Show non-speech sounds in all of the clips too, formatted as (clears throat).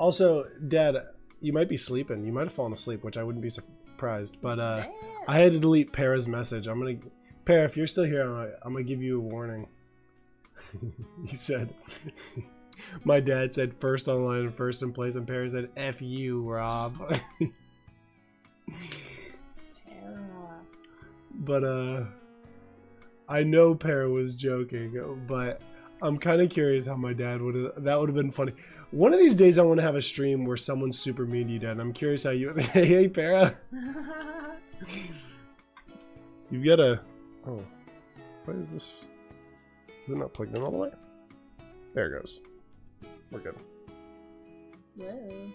Also, Dad, you might be sleeping. You might have fallen asleep, which I wouldn't be surprised. But uh. I had to delete Para's message. I'm gonna, Para, if you're still here, I'm gonna, I'm gonna give you a warning. (laughs) he said, (laughs) my dad said first online and first in place, and Para said, "F you, Rob." (laughs) But uh, I know Para was joking, but I'm kind of curious how my dad would have. That would have been funny. One of these days, I want to have a stream where someone's super mean to you, Dad. I'm curious how you. (laughs) hey, Para. (laughs) You've got a. Oh, what is this? Is it not plugged in all the way? There it goes. We're good. Whoa.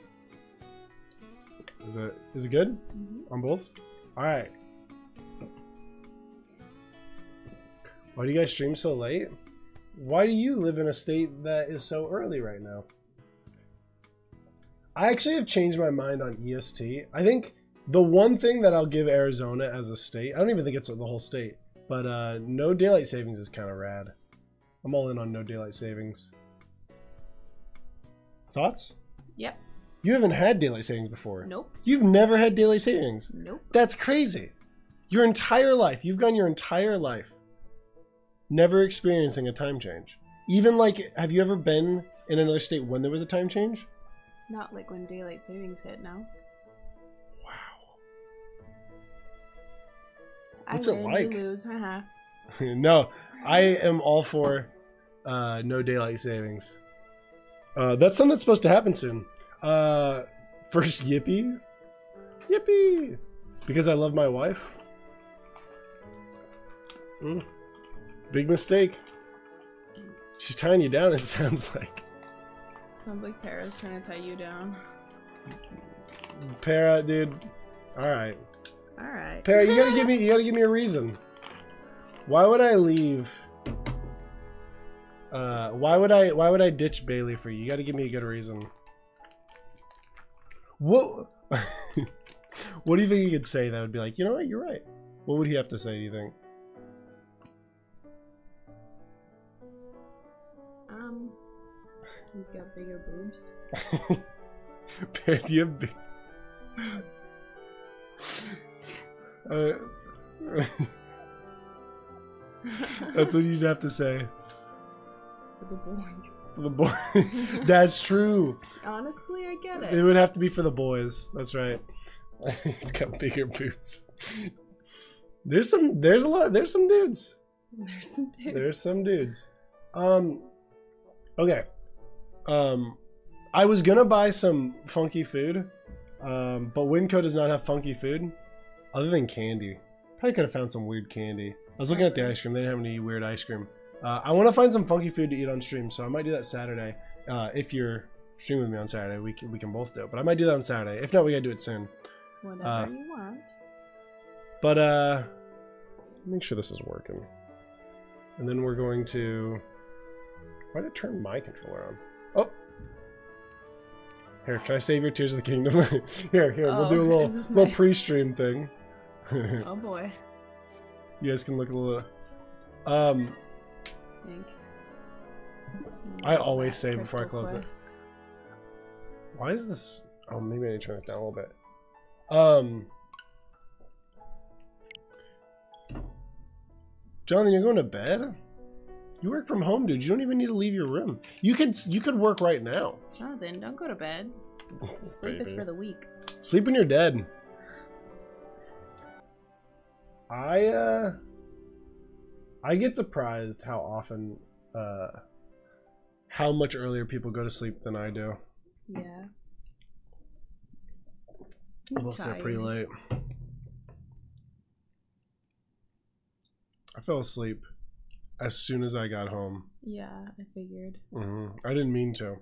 Is it is it good Mhm. on both? All right. Why do you guys stream so late? Why do you live in a state that is so early right now? I actually have changed my mind on EST. I think the one thing that I'll give Arizona as a state, I don't even think it's the whole state, but uh, no daylight savings is kind of rad. I'm all in on no daylight savings. Thoughts? Yep. You haven't had daylight savings before. Nope. You've never had daylight savings. Nope. That's crazy. Your entire life, you've gone your entire life never experiencing a time change. Even like, have you ever been in another state when there was a time change? Not like when daylight savings hit. No. Wow. I What's it like? Lose. Haha. (laughs) no, I am all for uh, no daylight savings. Uh, that's something that's supposed to happen soon. Uh, first, yippee, yippee, because I love my wife. Mm. Big mistake. She's tying you down. (laughs) It sounds like Sounds like Para's trying to tie you down. Para, dude. All right, All right. Para, you gotta give me, you (laughs) gotta give me a reason. Why would I leave? Uh, why would I? Why would I ditch Bailey for you? You got to give me a good reason. What? (laughs) what do you think he could say that would be like? You know what? You're right. What would he have to say? Do you think? He's got bigger boobs. Bear, do you have big... uh, (laughs) that's what you'd have to say. For the boys. The boy. (laughs) that's true. Honestly, I get It it. would have to be for the boys. That's right. (laughs) He's got bigger boots. There's some. There's a lot. There's some dudes. There's some dudes. There's some dudes. Um. Okay. Um, I was gonna buy some funky food, um, but Winco does not have funky food, other than candy. Probably could have found some weird candy. I was looking at the ice cream. They didn't have any weird ice cream. Uh, I want to find some funky food to eat on stream, so I might do that Saturday. Uh, if you're streaming with me on Saturday, we can, we can both do it. But I might do that on Saturday. If not, we gotta do it soon. Whatever uh, you want. But uh make sure this is working. And then we're going to why did it turn my controller on? Oh Here, can I save your Tears of the Kingdom? (laughs) here, here, we'll do a Oh, little little my- pre-stream thing. (laughs) Oh boy. you guys can look a little um Thanks. I always save before I close it. Why is this oh maybe I need to turn this down a little bit. Um Jonathan, you're going to bed? You work from home, dude. You don't even need to leave your room. You could you could work right now. Jonathan, don't go to bed. (laughs) Sleep is for the weak. Sleep when you're dead. I uh I get surprised how often uh how much earlier people go to sleep than I do. Yeah. I'm also pretty late. I fell asleep as soon as I got home. Yeah, I figured. hmm I didn't mean to.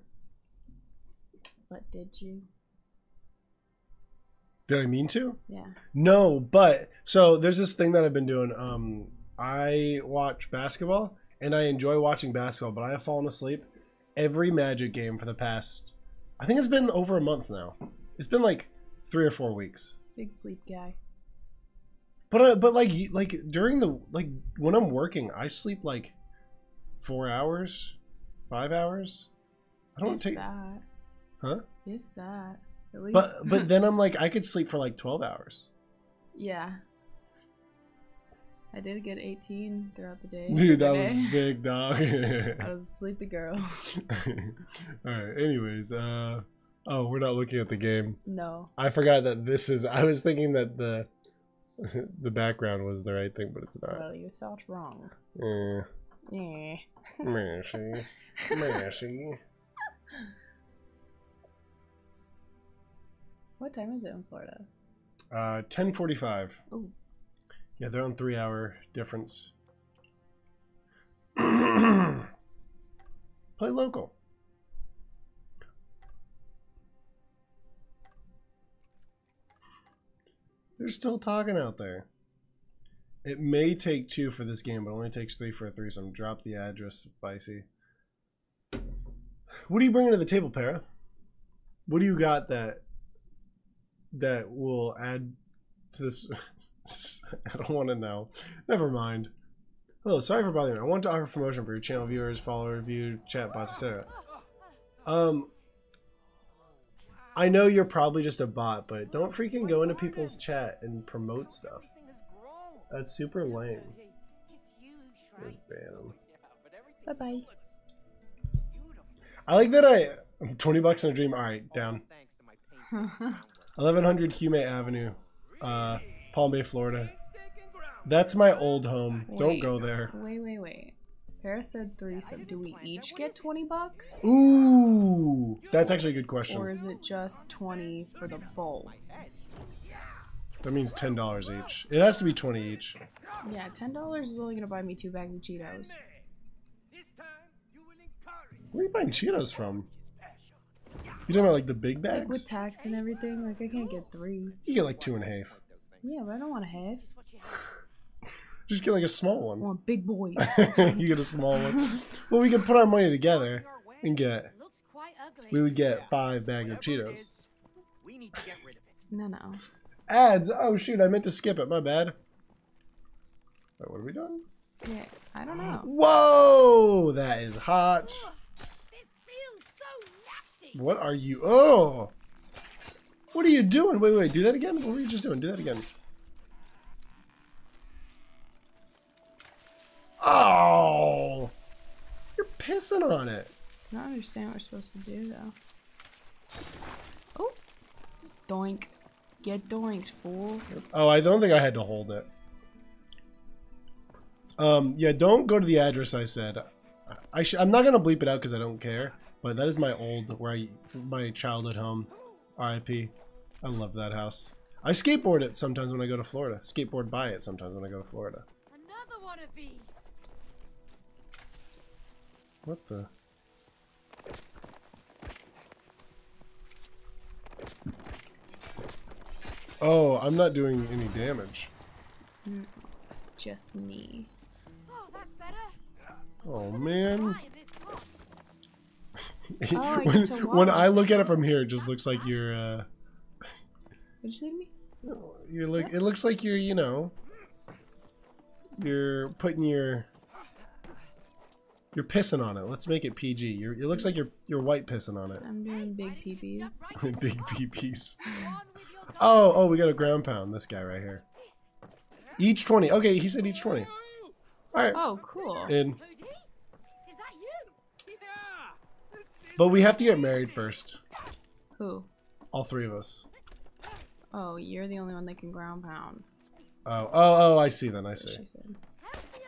But did you? Did I mean to? Yeah. No, but so there's this thing that I've been doing. Um, I watch basketball and I enjoy watching basketball, but I have fallen asleep every Magic game for the past. I think it's been over a month now. It's been like three or four weeks. Big sleep guy. But uh, but like like during the like when I'm working, I sleep like four hours, five hours. I don't take that. huh. If that. At least. But but (laughs) then I'm like I could sleep for like 12 hours. yeah. I did get 18 throughout the day. Dude, that every was day. sick, dog. (laughs) I was a sleepy girl. (laughs) All right. Anyways, uh oh, we're not looking at the game. No. I forgot that this is. I was thinking that the (laughs) the background was the right thing, but it's not. Well, you thought wrong. Eh, Yeah. mercy, mercy. What time is it in Florida? Uh, ten forty-five. Oh. Yeah, they're on three-hour difference. (clears throat) Play local. They're still talking out there. It may take two for this game, but only takes three for a threesome. Drop the address, Spicy. What are you bringing to the table, Para? What do you got that that will add to this? (laughs) I don't want to know. Never mind. Hello, sorry for bothering. I want to offer promotion for your channel viewers, follower, review, chat bots, etc. Um, I know you're probably just a bot, but don't freaking go into people's chat and promote stuff. That's super lame. Just ban 'em. Bye bye. I like that I 20 bucks in a dream. All right, down. (laughs) 1100 Hume Avenue, uh, Palm Bay, Florida. That's my old home. Don't go there. wait, wait, wait. Paris said three, so Do we each get 20 bucks? Ooh, that's actually a good question. Or is it just 20 for the bowl? That means ten dollars each. It has to be twenty each. Yeah, $10 is only gonna buy me two bags of Cheetos. Where are you buying Cheetos from? You talking about like the big Like bags? with tax and everything, like I can't get three. You get like two and a half. Yeah, but I don't want a half. Just get like a small I one. want big boys. (laughs) you get a small one. Well, we could put our money together and get. Looks quite ugly. We would get five bags of Cheetos. We need to get rid of it. no, no. Ads. Oh shoot! I meant to skip it. My bad. Wait, what are we doing? Yeah, I don't know. Whoa! That is hot. This feels so nasty. What are you? Oh! What are you doing? Wait, wait. Do that again. What were you just doing? Do that again. Oh! You're pissing on it. I don't understand what we're supposed to do though. Oh, doink! Get doinked, fool. Oh, I don't think I had to hold it. Um, yeah, don't go to the address I said. I sh- I'm not gonna bleep it out because I don't care. But that is my old, where I, my childhood home. R.I.P. I love that house. I skateboard it sometimes when I go to Florida. Skateboard by it sometimes when I go to Florida. Another one of these. What the? Oh, I'm not doing any damage. Just me. Oh, that's better. Oh man. Try this pot. Oh, (laughs) when, get to when I look at it from here, it just looks like you're. Uh, What'd you say to me? you're like. It looks like you're. You know. You're putting your. You're pissing on it. Let's make it PG. You're, it looks like you're you're white pissing on it. I'm doing big peepees. (laughs) Big peepees. On with your gun. (laughs) Oh, oh, we got a ground pound. This guy right here. Each twenty. Okay, he said each twenty. All right. Oh, cool. And Hootie? Is that you? But we have to get married first. Who? All three of us. Oh, you're the only one that can ground pound. Oh, oh, oh! I see. Then I see. (laughs) she said. Help me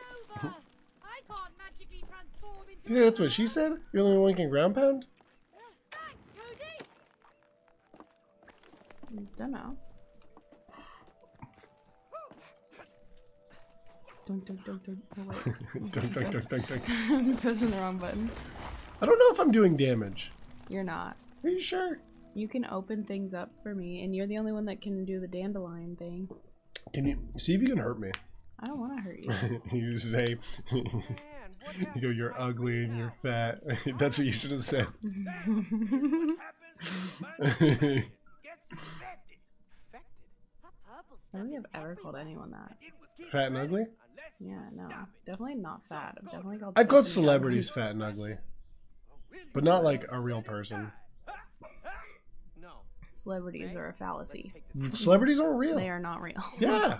over. I can't magically transform into. Yeah, that's what she said. You're the only one can ground pound. Thanks, Hootie. Don't know. Dunk, dunk, dunk, dunk. Oh, wait. (laughs) dunk, dunk, dunk. (laughs) I'm pressing the wrong button. I don't know if I'm doing damage. You're not. Are you sure? You can open things up for me, and you're the only one that can do the dandelion thing. Can you see if you can hurt me? I don't want to hurt you. (laughs) you say, (laughs) you go, you're ugly and you're fat. (laughs) That's what you should have said. happens? Gets infected. Infected. That purple I stuff don't think is (laughs) I've ever called anyone that. It will keep Fat and ugly? Yeah, no. Definitely not fat. I've definitely called I've called celebrities ugly. fat and ugly, but not like a real person. Celebrities are a fallacy. Celebrities aren't real. They are not real. Yeah.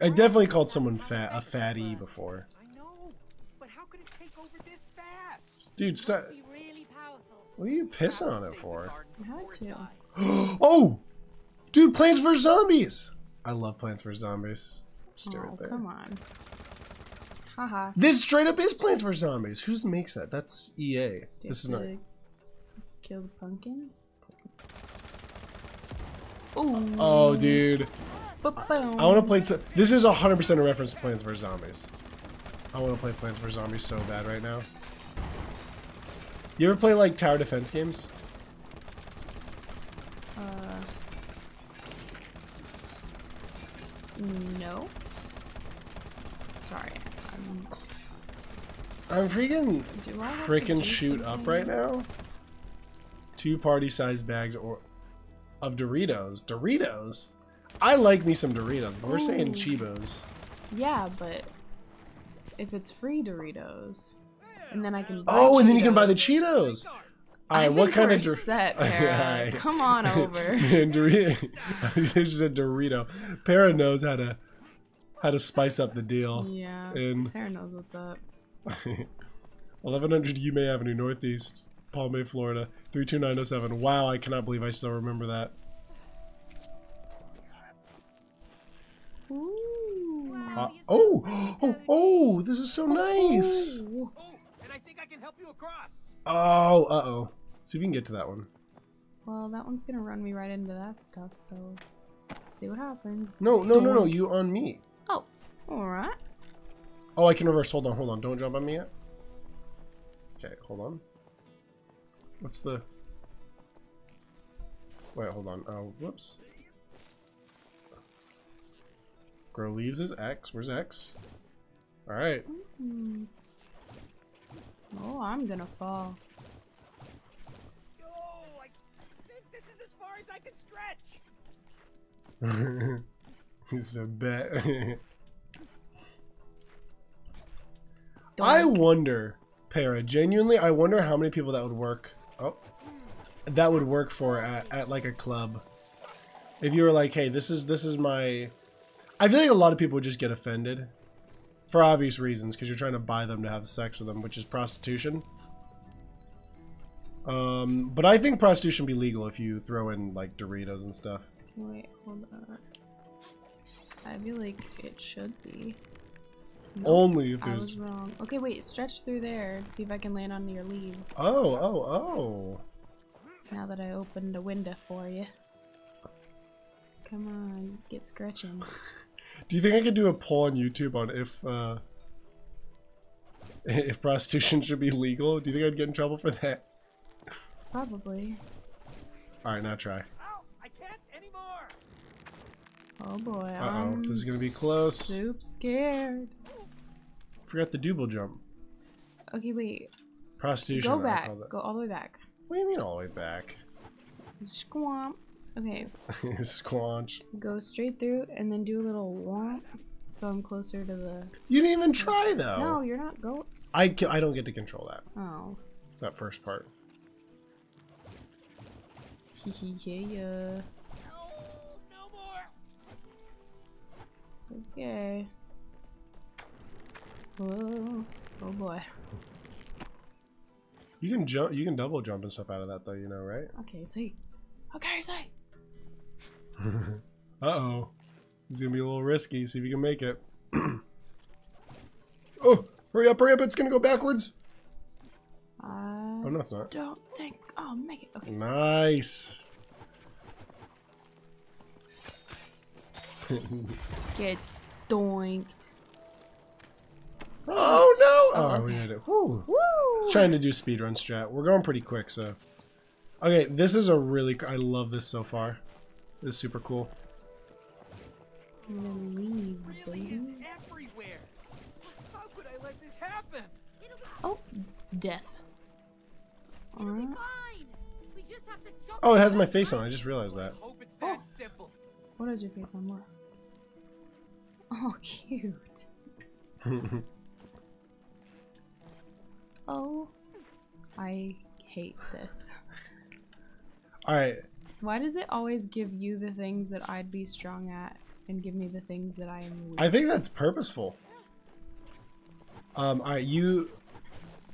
I definitely called someone fat a fatty before. I know, but how could it take over this fast? Dude, stop. Really. What are you pissing on it for? I had to. (gasps) oh, dude, Plants vs Zombies. I love Plants vs Zombies. Just do it Oh, right there. come on. Haha. This straight up is Plants vs Zombies. Who's makes that? That's EA. This is not. Kill the pumpkins. Ooh. Oh, dude. I want to play. This is 100% a reference to Plants vs Zombies. I want to play Plants vs Zombies so bad right now. You ever play like tower defense games? Uh. No. Sorry. I'm, I'm freaking do I have to freaking shoot up right now. Two party-sized bags or of Doritos. Doritos. I like me some Doritos, but we're saying Chibos. Yeah, but if it's free Doritos, and then I can. buy Oh, and then you can buy the Cheetos. Cheetos. All right, what kind of set, (laughs) Para. right. Come on (laughs) over. (laughs) Man, Dorito. I just said Dorito. Para knows how to how to spice up the deal. yeah. And Para knows what's up. 1100 Ume Avenue, Northeast, Palm Bay, Florida, 32907. Wow, I cannot believe I still remember that. Ooh. Uh, oh, (gasps) oh, oh, this is so nice. Oh, and I think I can help you across. Oh, uh oh. See if we can get to that one. Well, that one's gonna run me right into that stuff, so see what happens. No, no, no, no. You on me. Oh, alright. Oh, I can reverse. Hold on, hold on. Don't jump on me yet. Okay, hold on. What's the. Wait, hold on. Oh, whoops. Grow leaves is X. Where's X? Alright. Hmm. Oh, I'm gonna fall. Oh, I think this is as far as I can stretch. (laughs) He's a bet. I wonder, Para, genuinely, I wonder how many people that would work. Oh, that would work for at, at like a club. If you were like, hey, this is this is my. I feel like a lot of people would just get offended, for obvious reasons, because you're trying to buy them to have sex with them, which is prostitution. Um, but I think prostitution would be legal if you throw in like Doritos and stuff. Wait, hold on. I feel like it should be. Nope, Only if there's... I was wrong. Okay, wait, stretch through there and see if I can land on your leaves. Oh, oh, oh. Now that I opened a window for you. Come on, get scratching. Do you think I could do a poll on YouTube on if uh, (laughs) if prostitution should be legal? Do you think I'd get in trouble for that? Probably. All right, now try. Ow, I can't anymore. Oh boy, Uh-oh, I'm this is gonna be close. Soup scared. Forgot the double jump. Okay, wait. Prostitution. Go back. Go all the way back. What do you mean all the way back? Squamp. Okay, (laughs) Squanch. go straight through and then do a little womp. So I'm closer to the. You didn't even try though. No, you're not go. I ca- I don't get to control that Oh. that first part. Hee (laughs) hee yeah. No, no more. Okay. Whoa. Oh boy. You can jump. You can double jump and stuff out of that though. You know, right? Okay, see. Okay, see. (laughs) Uh oh. It's gonna be a little risky. See if you can make it. (clears throat) oh, hurry up, hurry up. It's gonna go backwards. I Oh, no, it's not. don't think I'll make it. Okay. Nice. (laughs) Get doinked. oh, no. Oh, Oh, we did it. Whew. Woo! Trying to do speedrun strat. We're going pretty quick, so. Okay, this is a really. I love this so far. This is super cool. And then leaves, baby. everywhere. How could I let this happen? Oh, death. it'll be fine. We just have to jump. Oh, it has my face on. I just realized that. Hope it's that Oh. simple. What is your face on what? Oh, (laughs) cute. (laughs) oh. I hate this. All right. Why does it always give you the things that I'd be strong at and give me the things that I am weak? I think that's purposeful. Um, all right, you.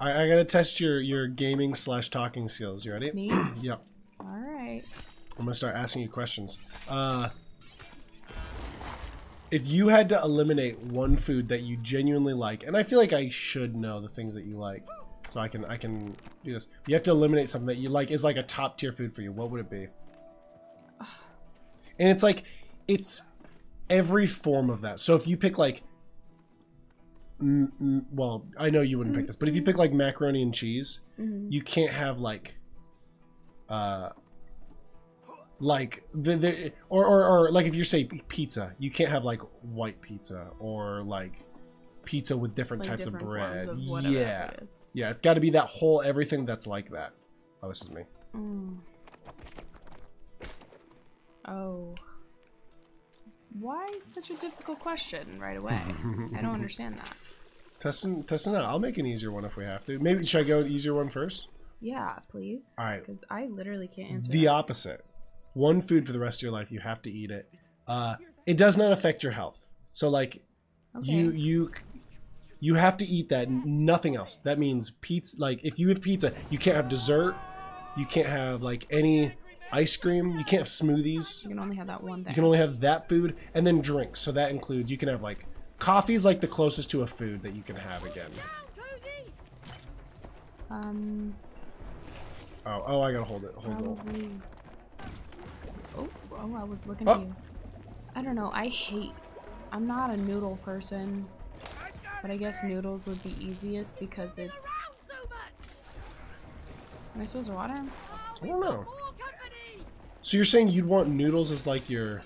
I, I gotta test your your gaming slash talking skills. You ready? Me? (clears throat) Yep. All right. I'm gonna start asking you questions. Uh, if you had to eliminate one food that you genuinely like, and I feel like I should know the things that you like, so I can I can do this. You have to eliminate something that you like is like a top tier food for you. What would it be? And it's like it's every form of that. So if you pick like, mm, mm, well, I know you wouldn't pick this, but if you pick like macaroni and cheese, Mhm. you can't have like uh like the, the or, or or like if you say pizza you can't have like white pizza or like pizza with different Like types different of bread of yeah it yeah it's got to be that whole everything that's like that oh this is me Mm. Oh. Why such a difficult question right away? I don't understand that. (laughs) testing testing out i'll make an easier one if we have to maybe should i go an easier one first Yeah, please. All right. Because I literally can't answer the that. opposite one food for the rest of your life you have to eat it uh it does not affect your health so like Okay. you you you have to eat that nothing else that means pizza like if you have pizza you can't have dessert you can't have like any ice cream you can't have smoothies You can only have that one thing. you can only have that food and then drinks so that includes you can have like coffee's like the closest to a food that you can have again Um, oh oh i gotta hold it hold it. Oh, oh, I was looking Oh. at you. I don't know. I hate. I'm not a noodle person, but I guess noodles would be easiest because it's. Am I supposed to water 'em? i don't know More company! So you're saying you'd want noodles as like your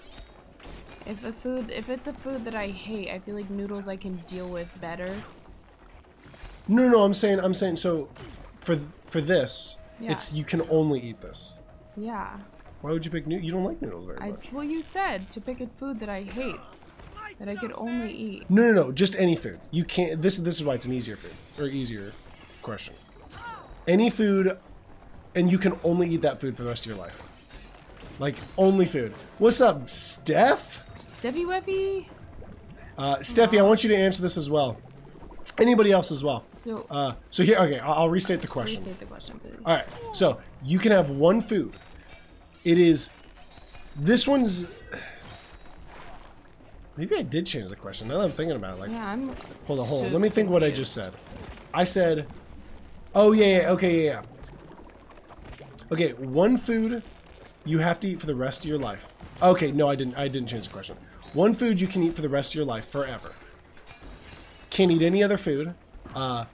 If a food, if it's a food that I hate, I feel like noodles I can deal with better. no no no i'm saying i'm saying so for for this Yeah. it's you can only eat this Yeah. why would you pick noodles you don't like noodles very I much well, you said to pick a food that I hate that I could only eat. No, no, no. Just any food. You can't. This this is why it's an easier food or easier question. Any food, and you can only eat that food for the rest of your life. Like only food. What's up, Steph? Steffi Weffy. Uh, Steffi, I want you to answer this as well. Anybody else as well? So Uh, so here, okay, I'll, I'll restate the question. restate the question, please. All right. So you can have one food. It is. This one's. Maybe I did change the question. Now that I'm thinking about it, like. Yeah, I'm. Hold on, hold on. so Let me think what I just said. I said, oh yeah, yeah, okay, yeah, yeah. Okay, one food you have to eat for the rest of your life. Okay, no, I didn't. I didn't change the question. One food you can eat for the rest of your life forever. Can't eat any other food. Uh,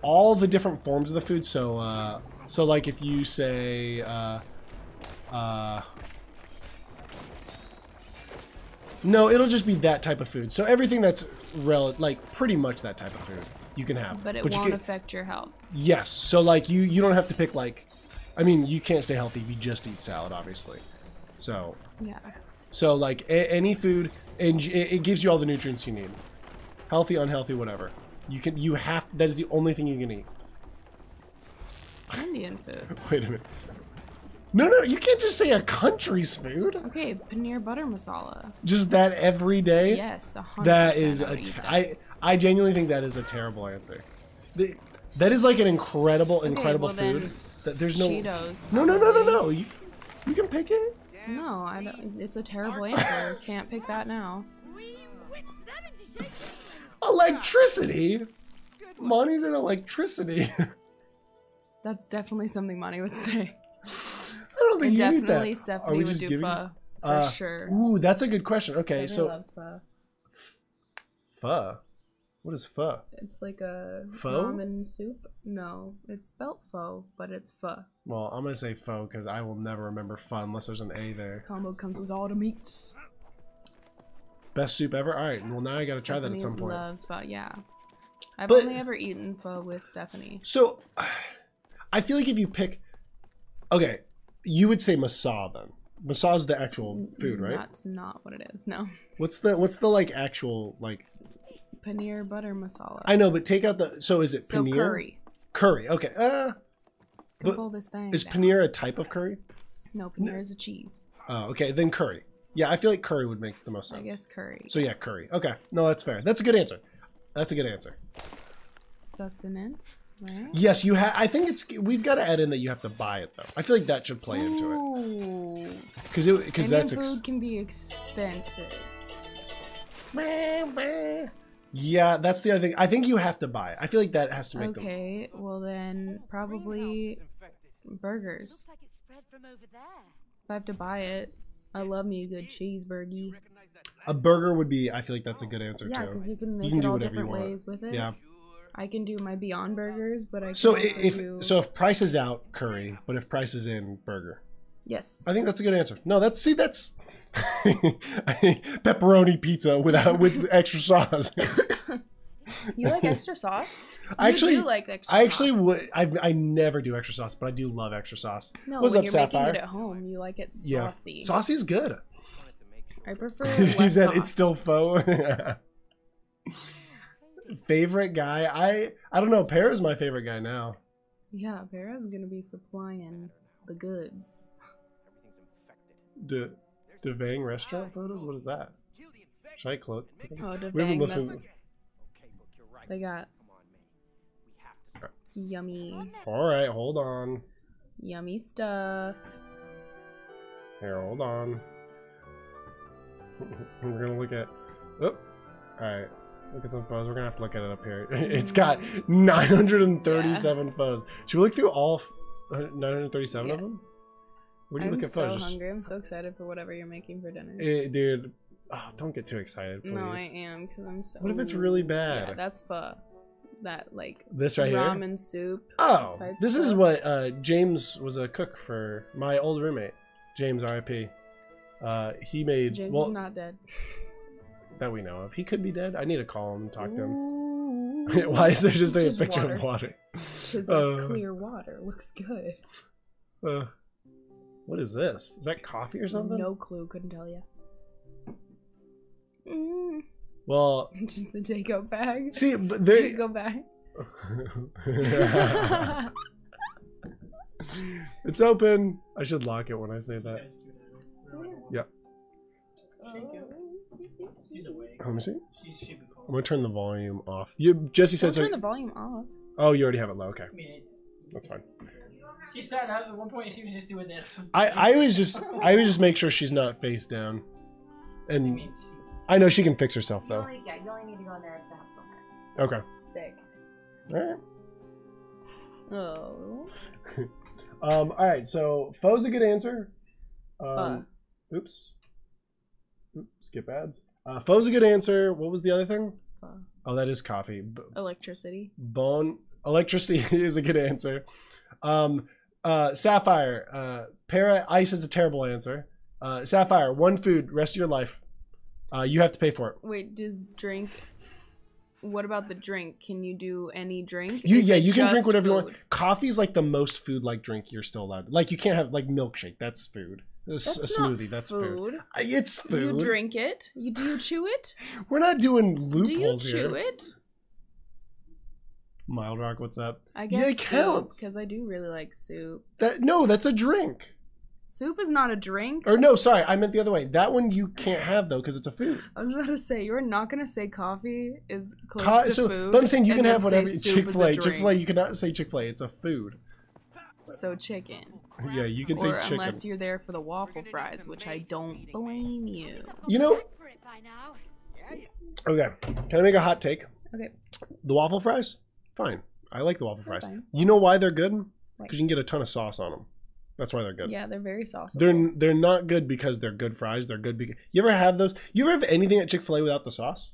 all the different forms of the food. So, uh, so like if you say, uh, uh, no, it'll just be that type of food. So everything that's rel like pretty much that type of food you can have. But it you won't can- affect your health. Yes. So like you you don't have to pick like I mean, you can't stay healthy if you just eat salad obviously. So Yeah. so like a- any food and j- it, gives you all the nutrients you need. Healthy, unhealthy, whatever. You can you have that is the only thing you can eat. Indian food. (laughs) Wait a minute. No, no, you can't just say a country's food. Okay, paneer butter masala. Just that every day. Yes, a hundred. That is I a te- I I genuinely think that is a terrible answer. The, that is like an incredible, incredible well food. then, That there's no Cheetos. no no no no no. You, you can pick it. No, I don't. It's a terrible answer. (laughs) Can't pick that now. We whipped them into shape! Electricity. Monty's in electricity. (laughs) That's definitely something Monty would say. I don't think you need Definitely that. Are Stephanie we would just do giving? pho for Uh, sure. Ooh, that's a good question. Okay, Stephanie so loves pho. pho. What is pho? It's like a Pho? ramen soup. No, it's spelt pho, but it's pho. Well, I'm gonna say pho because I will never remember pho unless there's an A there. Combo comes with all the meats. Best soup ever. All right. Well, now I gotta try that at some Stephanie point. Loves pho. Yeah, I've But- only ever eaten pho with Stephanie. So, (sighs) I feel like if you pick, okay, you would say masa then. Masa is the actual food, right? That's not what it is. No, What's the what's the like actual like? Paneer butter masala. I know, but take out the. So is it so paneer? curry. Curry. Okay. Uh, But pull this thing. is down. paneer a type of curry? No, paneer is a cheese. Oh, okay. Then curry. Yeah, I feel like curry would make the most sense. I guess curry. So yeah, curry. Okay. No, that's fair. That's a good answer. That's a good answer. Sustenance, right? Yes, you have. I think it's. We've got to add in that you have to buy it though. I feel like that should play into it Ooh. because it because that's. food can be expensive. Yeah, that's the other thing. I think you have to buy it. I feel like that has to make them. Okay, well then probably burgers. Looks like it's spread from over there. If I have to buy it, I love me a good cheeseburger. A burger would be. I feel like that's a good answer Yeah, too. because you can make can it do all different ways with it. Yeah. I can do my Beyond Burgers, but I can So also if do... so, if price is out, curry. But if price is in, burger. yes. I think that's a good answer. No, that's see, that's (laughs) pepperoni pizza without with (laughs) extra sauce. (coughs) You like extra sauce? (laughs) I You actually, do like extra I actually sauce. would. I, I never do extra sauce, but I do love extra sauce. No, What's when up, you're making it at home, you like it Yeah, saucy. saucy is good. I prefer he said sauce. it's still faux. favorite guy, I I don't know. Pear is my favorite guy now. Yeah, Vera's gonna be supplying the goods. De Devang restaurant photos. What is that? Should I click? Oh, the We haven't bang, listened. that's... They got yummy, All right, hold on. yummy stuff. Here, hold on. (laughs) We're gonna look at. Oh, all right. Look at some photos. We're gonna have to look at it up here. (laughs) It's got mm. 937 photos. Should we look through all f- uh, 937 of them? Where do you I'm look at so photos? Just- hungry. I'm so excited for whatever you're making for dinner. Eh, dude, oh, don't get too excited, please. no, I am because I'm so. What if it's really bad? Yeah, that's pho. That like This right here. ramen soup. Oh, this is what uh, James was a cook for my old roommate, James R.I.P. Uh, he made James well is not dead. (laughs) that we know of. He could be dead. I need to call him, and talk to him. (laughs) Why is there just, It's a picture water. of water? Because it's Uh, clear water. Looks good. Uh, what is this? Is that coffee or something? No clue. Couldn't tell you. Mm, Well, (laughs) just the takeout bag. see, but there. (laughs) Go back. (laughs) it's open. I should lock it when I say that. Yeah. She's awake. Let me see. She's she be I'm gonna turn the volume off. You, Jesse Don't said so. turn the volume off. Oh, you already have it low. Okay, I mean, it, that's fine. She sat out at one point and she was just doing this. I, I always just, I always just make sure she's not face down. I And mean, she, I know she can fix herself You though. only, yeah, you only need to go in there if the on her. Okay. Sick. All right. Oh. (laughs) Um. All right. So Pho's a good answer. Um. Oops. Oops. Skip ads. Uh, Pho's a good answer. What was the other thing? Pho. Oh, that is coffee. B- Electricity. bone electricity (laughs) is a good answer. Um. Uh. Sapphire. Uh. Para ice is a terrible answer. Uh. Sapphire. One food. Rest of your life. Uh. You have to pay for it. Wait, does drink? What about the drink? Can you do any drink? You Is yeah. You can drink whatever you want. Coffee is like the most food like drink you're still allowed. Like you can't have like milkshake. That's food. A, That's a smoothie. That's food. food. It's food. You drink it. You do you chew it? We're not doing loopholes here. do you chew here. it? Mild Rock, what's up? I Yeah, guess it soup counts. because I do really like soup. That no, that's a drink. Soup is not a drink. Or no, sorry, I meant the other way. That one you can't have though because it's a food. I was about to say you're not gonna say coffee is close Co- to so, food. but I'm saying you can have whatever. Chick is Fil A, a Chick Fil A. You cannot say Chick Fil A. It's a food. So chicken. Yeah, you can say Or chicken. unless you're there for the waffle fries, which I don't blame you. You know- Back for it by now. Okay, can I make a hot take? Okay. The waffle fries, fine. I like the waffle They're fries. fine. You know why they're good? Because you can get a ton of sauce on them. That's why they're good. Yeah, they're very saucy. They're they're not good because they're good fries. They're good because you ever have those? You ever have anything at Chick Fil A without the sauce?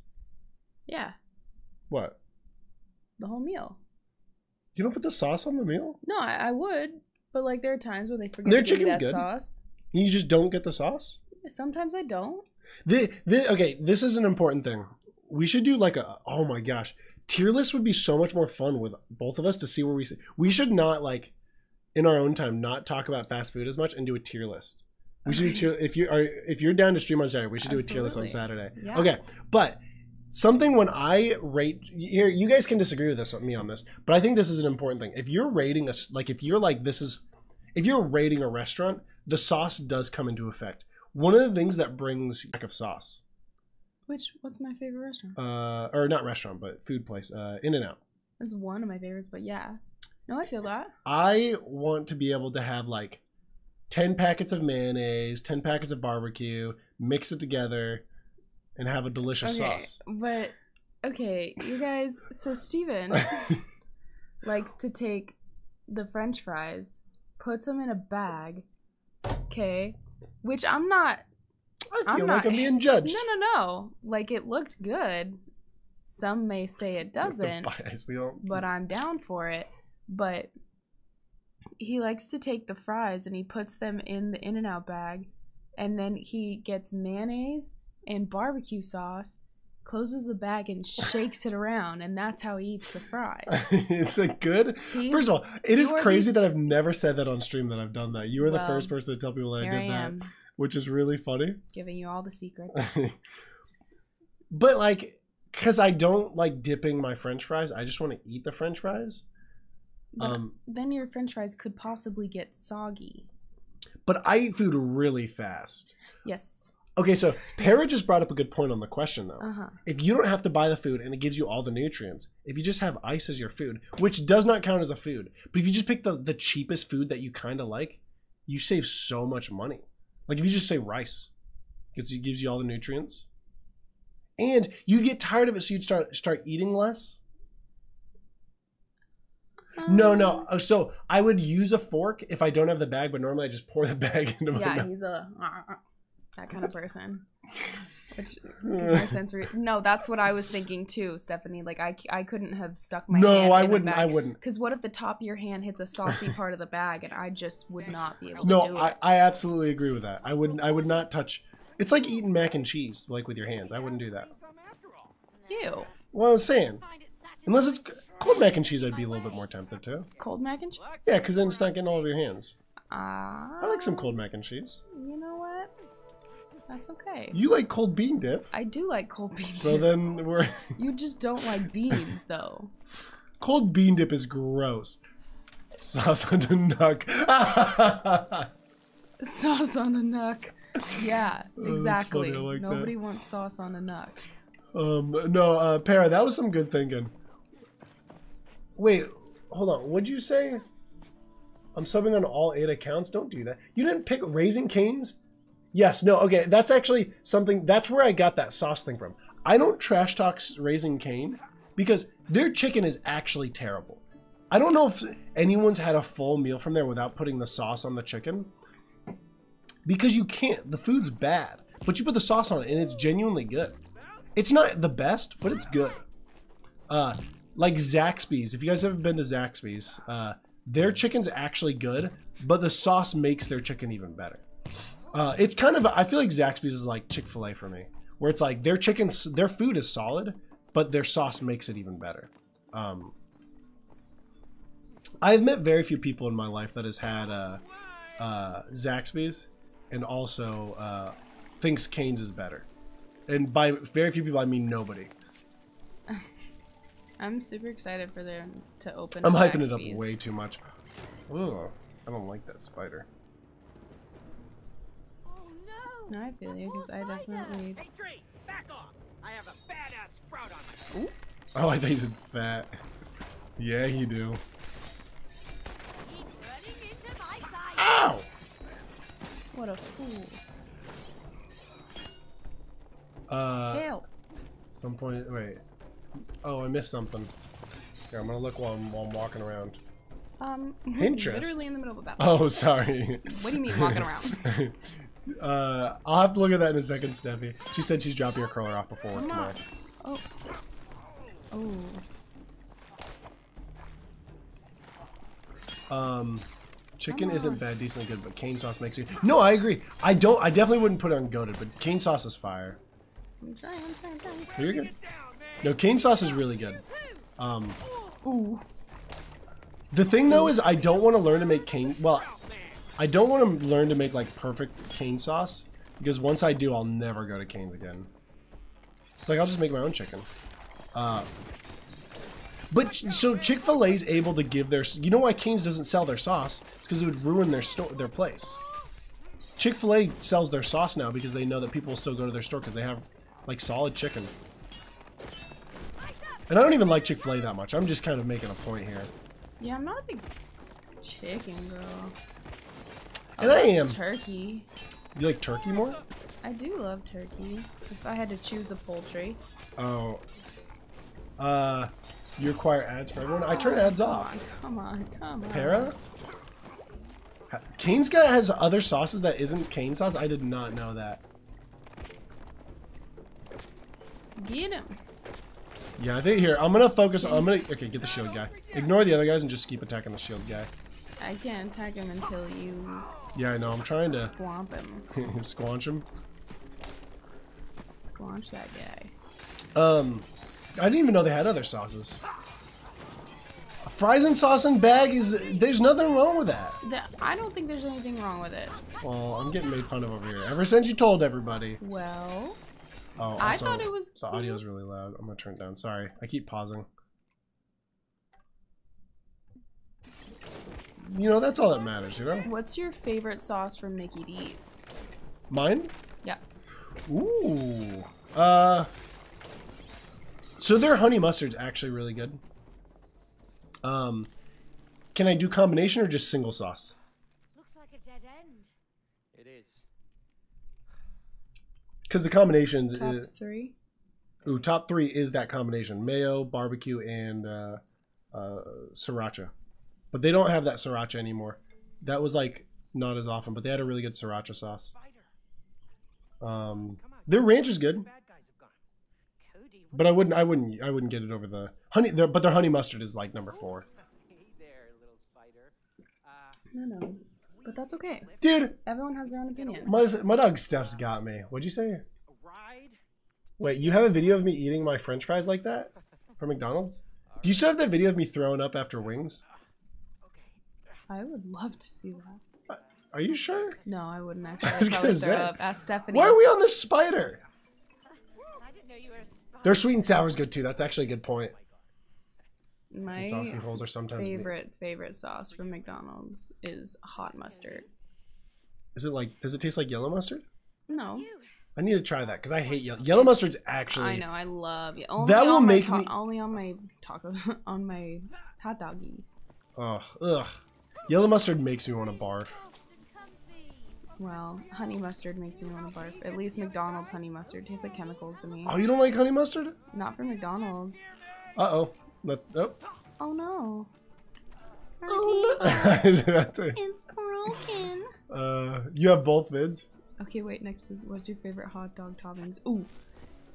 Yeah, What? the whole meal. You don't put the sauce on the meal? No, I, I would, but like there are times where they forget Their to give chicken's that good. sauce. You just don't get the sauce? Sometimes I don't. The, the, okay, this is an important thing. We should do like a oh my gosh, tier list would be so much more fun with both of us to see where we sit. We should not like in our own time not talk about fast food as much and do a tier list. We should do tier if you are if you're down to stream on Saturday, we should do a tier list on Saturday. Yeah. Okay, but something when I rate here, you guys can disagree with this me on this, but I think this is an important thing. If you're rating us, like if you're like this is, if you're rating a restaurant, the sauce does come into effect. One of the things that brings lack of sauce, Which what's my favorite restaurant? uh, or not restaurant, but food place, uh, In and Out. That's one of my favorites, but yeah. No, I feel that. I want to be able to have like 10 packets of mayonnaise, 10 packets of barbecue, mix it together, and have a delicious Okay, sauce. but okay, you guys. So Steven (laughs) likes to take the French fries, puts them in a bag. Okay, which I'm not. I I'm feel not- like I'm being judged. No, no, no. Like it looked good. Some may say it We have to doesn't. buy. We don't- but I'm down for it. But he likes to take the fries and he puts them in the In and Out bag, and then he gets mayonnaise and barbecue sauce, closes the bag and (laughs) shakes it around, and that's how he eats the fries. (laughs) it's a good. He's- First of all, it is crazy the- that I've never said that on stream that I've done that. You were the first person to tell people that I did I that, which is really funny. giving you all the secrets. (laughs) but like, because I don't like dipping my French fries, I just want to eat the French fries. But Um, then your French fries could possibly get soggy. but I eat food really fast. Yes. Okay, so Para just brought up a good point on the question though. Uh huh. if you don't have to buy the food and it gives you all the nutrients, if you just have ice as your food, which does not count as a food, but if you just pick the, the cheapest food that you kind of like, you save so much money. Like if you just say rice, because it gives you all the nutrients, and you'd get tired of it, so you'd start start eating less. No, Um, no. uh, So I would use a fork if I don't have the bag, but normally I just pour the (laughs) bag into my Yeah, mouth. he's a that kind of person. Which is my sensory. No, that's what I was thinking too, Stephanie. Like I, I couldn't have stuck my hand no, I in a wouldn't. I wouldn't. Because what if the top of your hand hits a saucy part of the bag and I just would not be able to No, I. I absolutely agree with that. I wouldn't. I would not touch. It's like eating mac and cheese, like with your hands. I wouldn't do that. Ew. Well, I was saying, Find it satisfying. unless it's cold mac and cheese, I'd be a little bit more tempted to. Cold mac and cheese? Yeah, because then it's not getting all of your hands. Ah. I like some cold mac and cheese. You know what? That's okay. You like cold bean dip, I do like cold beans. so then we're (laughs) You just don't like beans, though. cold bean dip is gross. Sauce on the nuck. (laughs) Sauce on a nuck. Yeah, Oh, exactly. I like that. Nobody wants sauce on a nuck. um, no, uh, Para, that was some good thinking. Wait, hold on. What'd you say? I'm subbing on all eight accounts. Don't do that. You didn't pick Raising Cane's? Yes, no, okay. That's actually something. That's where I got that sauce thing from. I don't trash talk Raising Cane because their chicken is actually terrible. I don't know if anyone's had a full meal from there without putting the sauce on the chicken because you can't. The food's bad, but you put the sauce on it and it's genuinely good. It's not the best, but it's good. Uh, like Zaxby's. If you guys haven't been to Zaxby's, uh, their chicken's actually good, but the sauce makes their chicken even better. Uh, it's kind of I feel like Zaxby's is like Chick Fil A for me, where it's like their chicken, their food is solid, but their sauce makes it even better. Um, I've met very few people in my life that has had uh, uh, Zaxby's, and also uh, thinks Cane's is better. And by very few people, I mean nobody. (laughs) I'm super excited for them to open. I'm hyping it up way too much. Ugh, I don't like that spider. Oh no! No, I feel you because I definitely. Hey, Tree, back off! I have a badass sprout on my Oh, I thought you said fat. Yeah, you do. Keep running into my side. Ow! What a fool! Uh, Help! some point. Wait. Oh, I missed something. Here, I'm gonna look while I'm, while I'm walking around. Um, (laughs) Pinterest. literally in the middle of a battle. Oh, (laughs) sorry. What do you mean walking around? (laughs) uh, I'll have to look at that in a second, Steffi. She said she's dropping her curler off before work tomorrow. Oh. Oh. Um, chicken isn't bad, decently good, but cane sauce makes it. No, I agree. I don't. I definitely wouldn't put it on goaded, but cane sauce is fire. I'm trying, I'm trying, I'm trying. You're good. No, cane sauce is really good. Um, Ooh. the thing though is, I don't want to learn to make cane. Well, I don't want to learn to make like perfect cane sauce because once I do, I'll never go to Cane's again. It's like I'll just make my own chicken. Uh, but so Chick Fil A is able to give their. You know why Cane's doesn't sell their sauce? It's because it would ruin their store, their place. Chick Fil A sells their sauce now because they know that people will still go to their store because they have like solid chicken. And I don't even like Chick Fil A that much. I'm just kind of making a point here. Yeah, I'm not a big chicken girl. And I am. Turkey. You like turkey more? I do love turkey. If I had to choose a poultry. Oh. Uh, you require ads for everyone. I turn ads Come off. on, come on, come on. Para? Cane's got has other sauces that isn't cane sauce. I did not know that. Get him. Yeah, I think here I'm gonna focus. I'm gonna okay. Get the shield guy. Ignore the other guys and just keep attacking the shield guy. I can't attack him until you Yeah, I know. I'm trying to squamp him. (laughs) squanch him. Squanch that guy. Um, I didn't even know they had other sauces. Fries and sauce and bag is there's nothing wrong with that. The, I don't think there's anything wrong with it. Well, I'm getting made fun of over here. Ever since you told everybody. Well, Oh, I thought it was The audio's cute. really loud. I'm gonna turn it down. Sorry, I keep pausing. You know, that's all that matters, you know? what's your favorite sauce from Mickey D's? Mine? Yeah. Ooh. Uh. So their honey mustard's actually really good. Um, can I do combination or just single sauce? Looks like a dead end. It is. Because the combinations, Top is, three? ooh, top three is that combination: mayo, barbecue, and uh, uh, sriracha. But they don't have that sriracha anymore. That was like not as often, but they had a really good sriracha sauce. Um, their ranch is good. Bad guys have gone. Cody, But I wouldn't, I wouldn't, I wouldn't get it over the honey. Their, but their honey mustard is like number four. Hey there, little spider. Uh, No, no. But that's okay. Dude, Everyone has their own opinion. my my dog Steph's got me. What'd you say? Wait, you have a video of me eating my French fries like that from McDonald's? Do you still have that video of me throwing up after wings? Okay. I would love to see that. Uh, are you sure? No, I wouldn't (laughs) actually. I was gonna throw say. up. Ask Stephanie. Why are we on the spider? (laughs) I didn't know you were a spy. Their sweet and sour is good too. That's actually a good point. My Since saucy holes are sometimes. the- favorite favorite sauce from McDonald's is hot mustard. Is it like? Does it taste like yellow mustard? No, I need to try that because I hate yellow. Yellow mustard's actually. I know I love it. Only That will on make me- only on my tacos (laughs) on my hot doggies. Oh, ugh. Yellow mustard makes me want to barf. Soft and comfy. Well, honey mustard makes me want to barf. At least McDonald's honey mustard tastes like chemicals to me. Oh, you don't like honey mustard? Not for McDonald's. Uh oh. Let, oh. Oh no. oh no. (laughs) It's broken. uh, you have both vids. Okay, wait. Next, what's your favorite hot dog toppings? Ooh,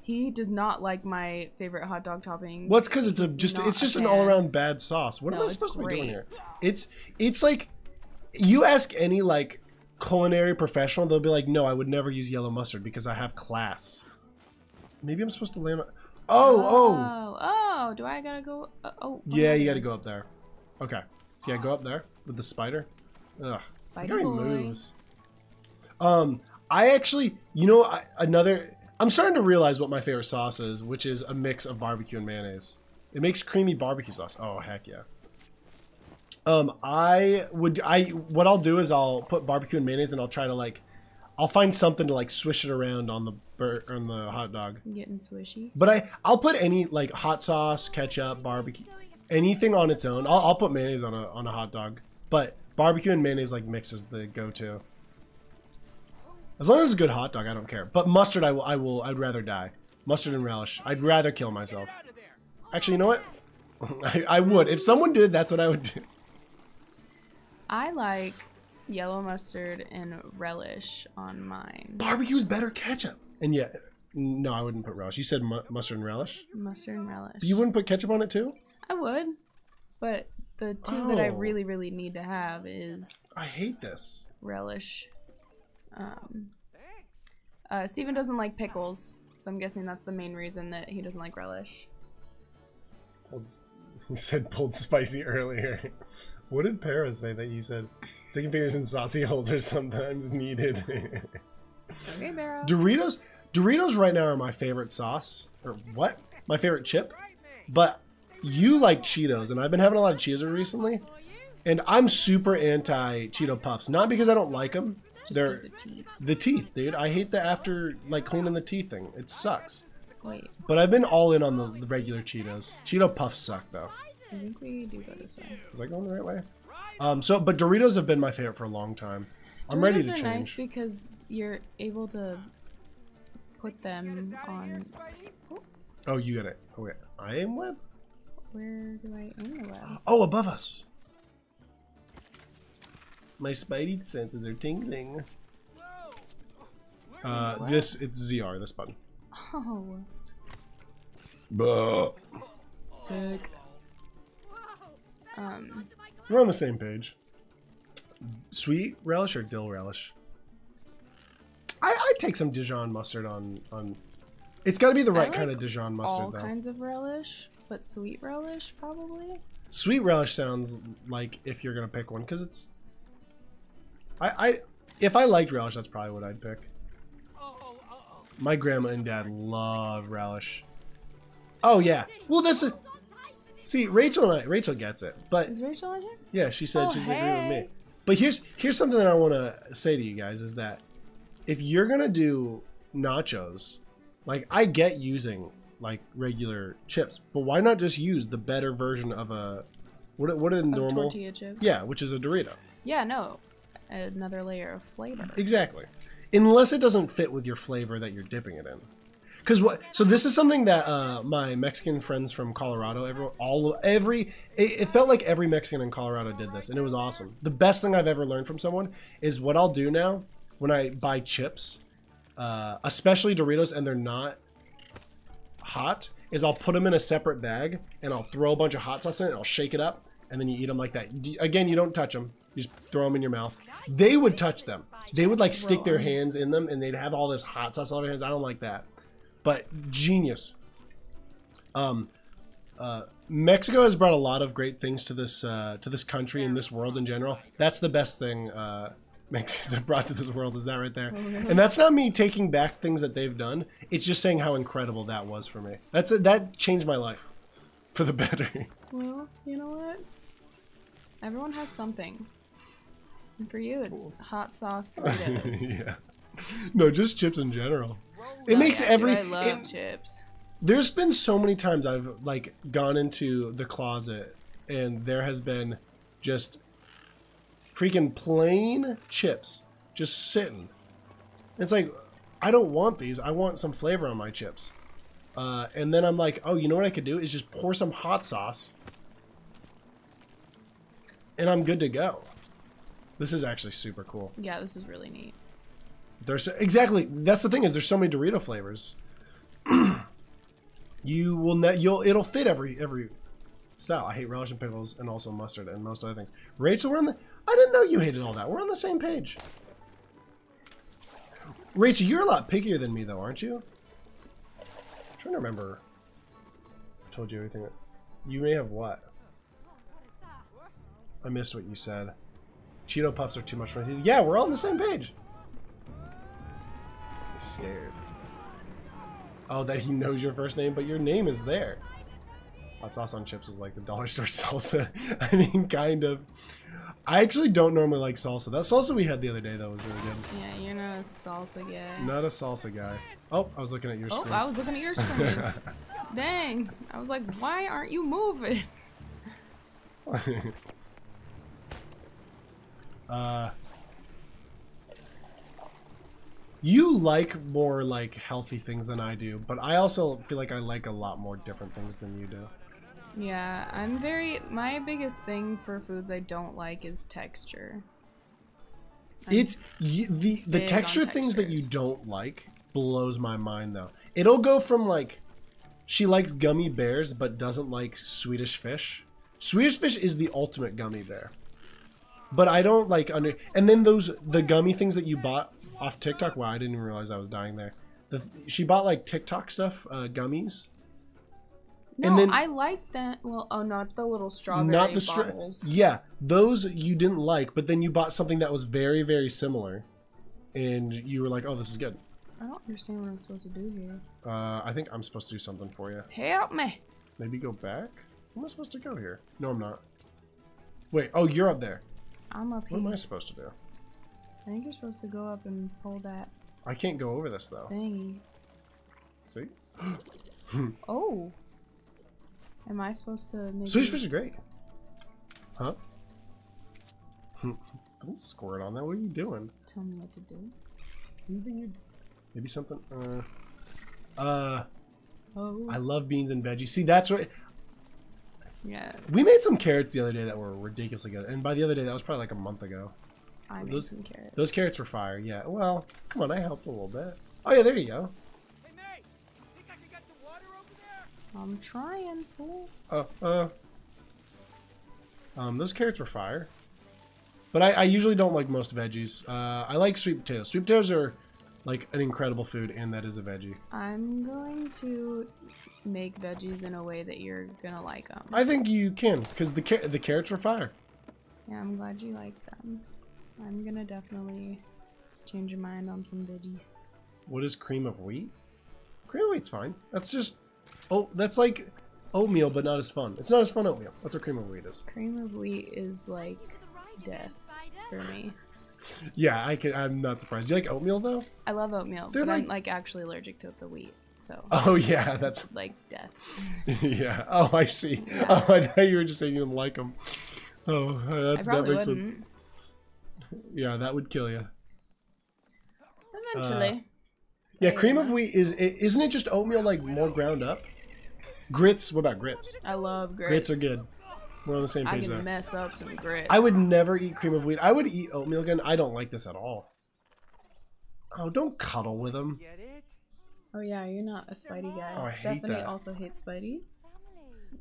he does not like my favorite hot dog toppings. Well, it's because it's a He's just it's just an fan. all around bad sauce. What am I supposed to be doing here? It's it's like you ask any like culinary professional, they'll be like, "No, I would never use yellow mustard because I have class." Maybe I'm supposed to land. On... Oh, oh, Oh, oh, do I gotta go? Uh, oh, yeah, you got to go up there. Okay, so yeah, go up there with the spider. Ugh, Spider boy. moves. Um, I actually, you know, I, another. I'm starting to realize what my favorite sauce is, which is a mix of barbecue and mayonnaise. It makes creamy barbecue sauce. Oh heck yeah. Um, I would I what I'll do is I'll put barbecue and mayonnaise and I'll try to like, I'll find something to like swish it around on the bur- on the hot dog. Getting swishy. But I I'll put any like hot sauce, ketchup, barbecue, anything on its own. I'll, I'll put mayonnaise on a on a hot dog, but barbecue and mayonnaise like mix is the go-to. As long as it's a good hot dog, I don't care. But mustard, I will I will I'd rather die. Mustard and relish. I'd rather kill myself. Out of there. Actually, you know what? (laughs) I, I would if someone did. That's what I would do. I like yellow mustard and relish on mine. Barbecue's better ketchup. And yeah, no, I wouldn't put relish. You said mu- mustard and relish. Mustard and relish. You wouldn't put ketchup on it too? I would, but the two that I Oh. really, really need to have is I hate this. relish. Um. Uh, Steven doesn't like pickles, so I'm guessing that's the main reason that he doesn't like relish. Pulled, he (laughs) said pulled spicy earlier. (laughs) What did Para say that you said? Chicken fingers and saucy holes are sometimes needed. (laughs) Okay, Barrow. Doritos, Doritos right now are my favorite sauce. Or what? My favorite chip. But you like Cheetos, and I've been having a lot of Cheetos recently. And I'm super anti Cheeto Puffs. Not because I don't like them. Just They're of teeth. the teeth, dude. I hate the after like cleaning the teeth thing. It sucks. Wait, But I've been all in on the, the regular Cheetos. Cheeto Puffs suck though. I think we do go this way. Was I going the right way? Um. So, but Doritos have been my favorite for a long time. I'm ready Doritos to are change. nice because you're able to put them on. Oh, you get it. Oh wait, I am web. Where do I aim the web? Oh, above us. My spidey senses are tingling. Uh, this it's ZR. This button. Oh, Buh. sick. Um, We're on the same page. Sweet relish or dill relish? I I take some Dijon mustard on on. It's got to be the right like kind of Dijon mustard all though. kinds of relish, but sweet relish probably. Sweet relish sounds like if you're gonna pick one because it's. I I if I liked relish, that's probably what I'd pick. My grandma and dad love relish. Oh yeah. Well, this is. See, Rachel and I, Rachel gets it, but Is Rachel on here? yeah, she said Oh, she's agreeing with me. But here's here's something that I want to say to you guys is that if you're gonna do nachos, like I get using like regular chips, but why not just use the better version of a what are- what are the normal? tortilla chips. Yeah, which is a Dorito. Yeah, no. Another layer of flavor. Exactly. Unless it doesn't fit with your flavor that you're dipping it in. Cause what? So this is something that uh, my Mexican friends from Colorado, every all every it, it felt like every Mexican in Colorado did this, and it was awesome. The best thing I've ever learned from someone is what I'll do now when I buy chips, uh, especially Doritos, and they're not hot, is I'll put them in a separate bag and I'll throw a bunch of hot sauce in it. And I'll shake it up, and then you eat them like that. Again, you don't touch them; you just throw them in your mouth. They would touch them. They would like stick their hands in them, and they'd have all this hot sauce on their hands. I don't like that but genius. Um, uh, Mexico has brought a lot of great things to this uh, to this country and this world in general. That's the best thing uh, (laughs) Mexicans have brought to this world. Is that right there? (laughs) And that's not me taking back things that they've done. It's just saying how incredible that was for me. That's that changed my life for the (laughs) better. Well, you know what? Everyone has something. And for you, it's hot sauce (laughs) Doritos. yeah. No, just chips in general. It Oh, makes yeah, every. Dude, I love it- chips. there's been so many times I've like gone into the closet and there has been just freaking plain chips just sitting. It's like I don't want these. I want some flavor on my chips. Uh, and then I'm like, oh, you know what I could do is just pour some hot sauce, and I'm good to go. This is actually super cool. Yeah, this is really neat. There's exactly that's the thing is there's so many Dorito flavors. (clears throat) you will ne- you'll it'll fit every every style. I hate relish and pickles and also mustard and most other things. Rachel, we're on the. I didn't know you hated all that. We're on the same page. Rachel, you're a lot pickier than me though, aren't you? I'm trying to remember. I told you everything. You may have what? I missed what you said. Cheeto puffs are too much for me. Yeah, we're all on the same page. I'm scared. Oh, that he knows your first name, but your name is there. Hot sauce on chips is like the dollar store (laughs) salsa. I mean, kind of. I actually don't normally like salsa. That salsa we had the other day, though, was really good. Yeah, you're not a salsa guy. Not a salsa guy. Oh, I was looking at your Oh, screen. I was looking at your screen. (laughs) Dang. I was like, why aren't you moving? (laughs) uh, you like more like healthy things than I do, but I also feel like I like a lot more different things than you do. Yeah, I'm very. My biggest thing for foods I don't like is texture. I'm- It's y the the texture things that you don't like blows my mind though. It'll go from like she likes gummy bears but doesn't like Swedish fish. Swedish fish is the ultimate gummy bear. But I don't like under and then those the gummy things that you bought off TikTok. Wow, I didn't even realize I was dying there. The, she bought like TikTok stuff, uh, gummies. No, and then- I like that. Well, oh, not the little strawberry not the stra- bubbles. yeah those you didn't like but then you bought something that was very very similar and you were like oh this is good I don't understand what I'm supposed to do here. Uh, I think I'm supposed to do something for you. Help me! Maybe go back? Am I supposed to go here? No, I'm not. Wait, oh, you're up there. I'm up What here. am I supposed to do? I think you're supposed to go up and pull that I can't go over this, though. thingy. See? (gasps) Oh! Am I supposed to maybe... Swedish fish is great. Huh? (laughs) Don't squirt on that. What are you doing? Tell me what to do. Anything you... Maybe something... Uh... Uh... Oh. I love beans and veggies. See, that's right. Yeah, We made some carrots the other day that were ridiculously good. And by the other day, that was probably like a month ago. I made Those- some carrots. Those carrots were fire. Yeah. Well, come on. I helped a little bit. Oh, yeah. There you go. Hey, May, think I can get some water over there? I'm trying, fool. Uh, uh. Um, those carrots were fire. But I, I usually don't like most veggies. Uh, I like sweet potatoes. Sweet potatoes are like an incredible food, and that is a veggie. I'm going to make veggies in a way that you're gonna like them. I think you can, because the car- the carrots were fire. Yeah, I'm glad you like them. I'm gonna definitely change your mind on some veggies. What is cream of wheat? Cream of wheat's fine. That's just oh, that's like oatmeal, but not as fun. It's not as fun oatmeal. That's what cream of wheat is. Cream of wheat is like Into the right death for me. Yeah, I can. I'm not surprised. Do you like oatmeal though? I love oatmeal, They're but I'm like- like actually allergic to the wheat, so Oh yeah, that's (laughs) like death. (laughs) yeah. Oh, I see. Yeah. Oh, I thought you were just saying you didn't like them. Oh, uh, that, I that probably makes wouldn't. sense. Yeah, that would kill you. Eventually. Uh, yeah, Yeah. cream of wheat is isn't it just oatmeal like more ground up? Grits. What about grits? I love grits. Grits are good. We're on the same page I page can there. mess up some grits. I would never eat cream of wheat. I would eat oatmeal again. I don't like this at all. Oh, don't cuddle with him. Oh yeah, you're not a Spidey guy. Oh, I hate Stephanie that. also hates Spideys.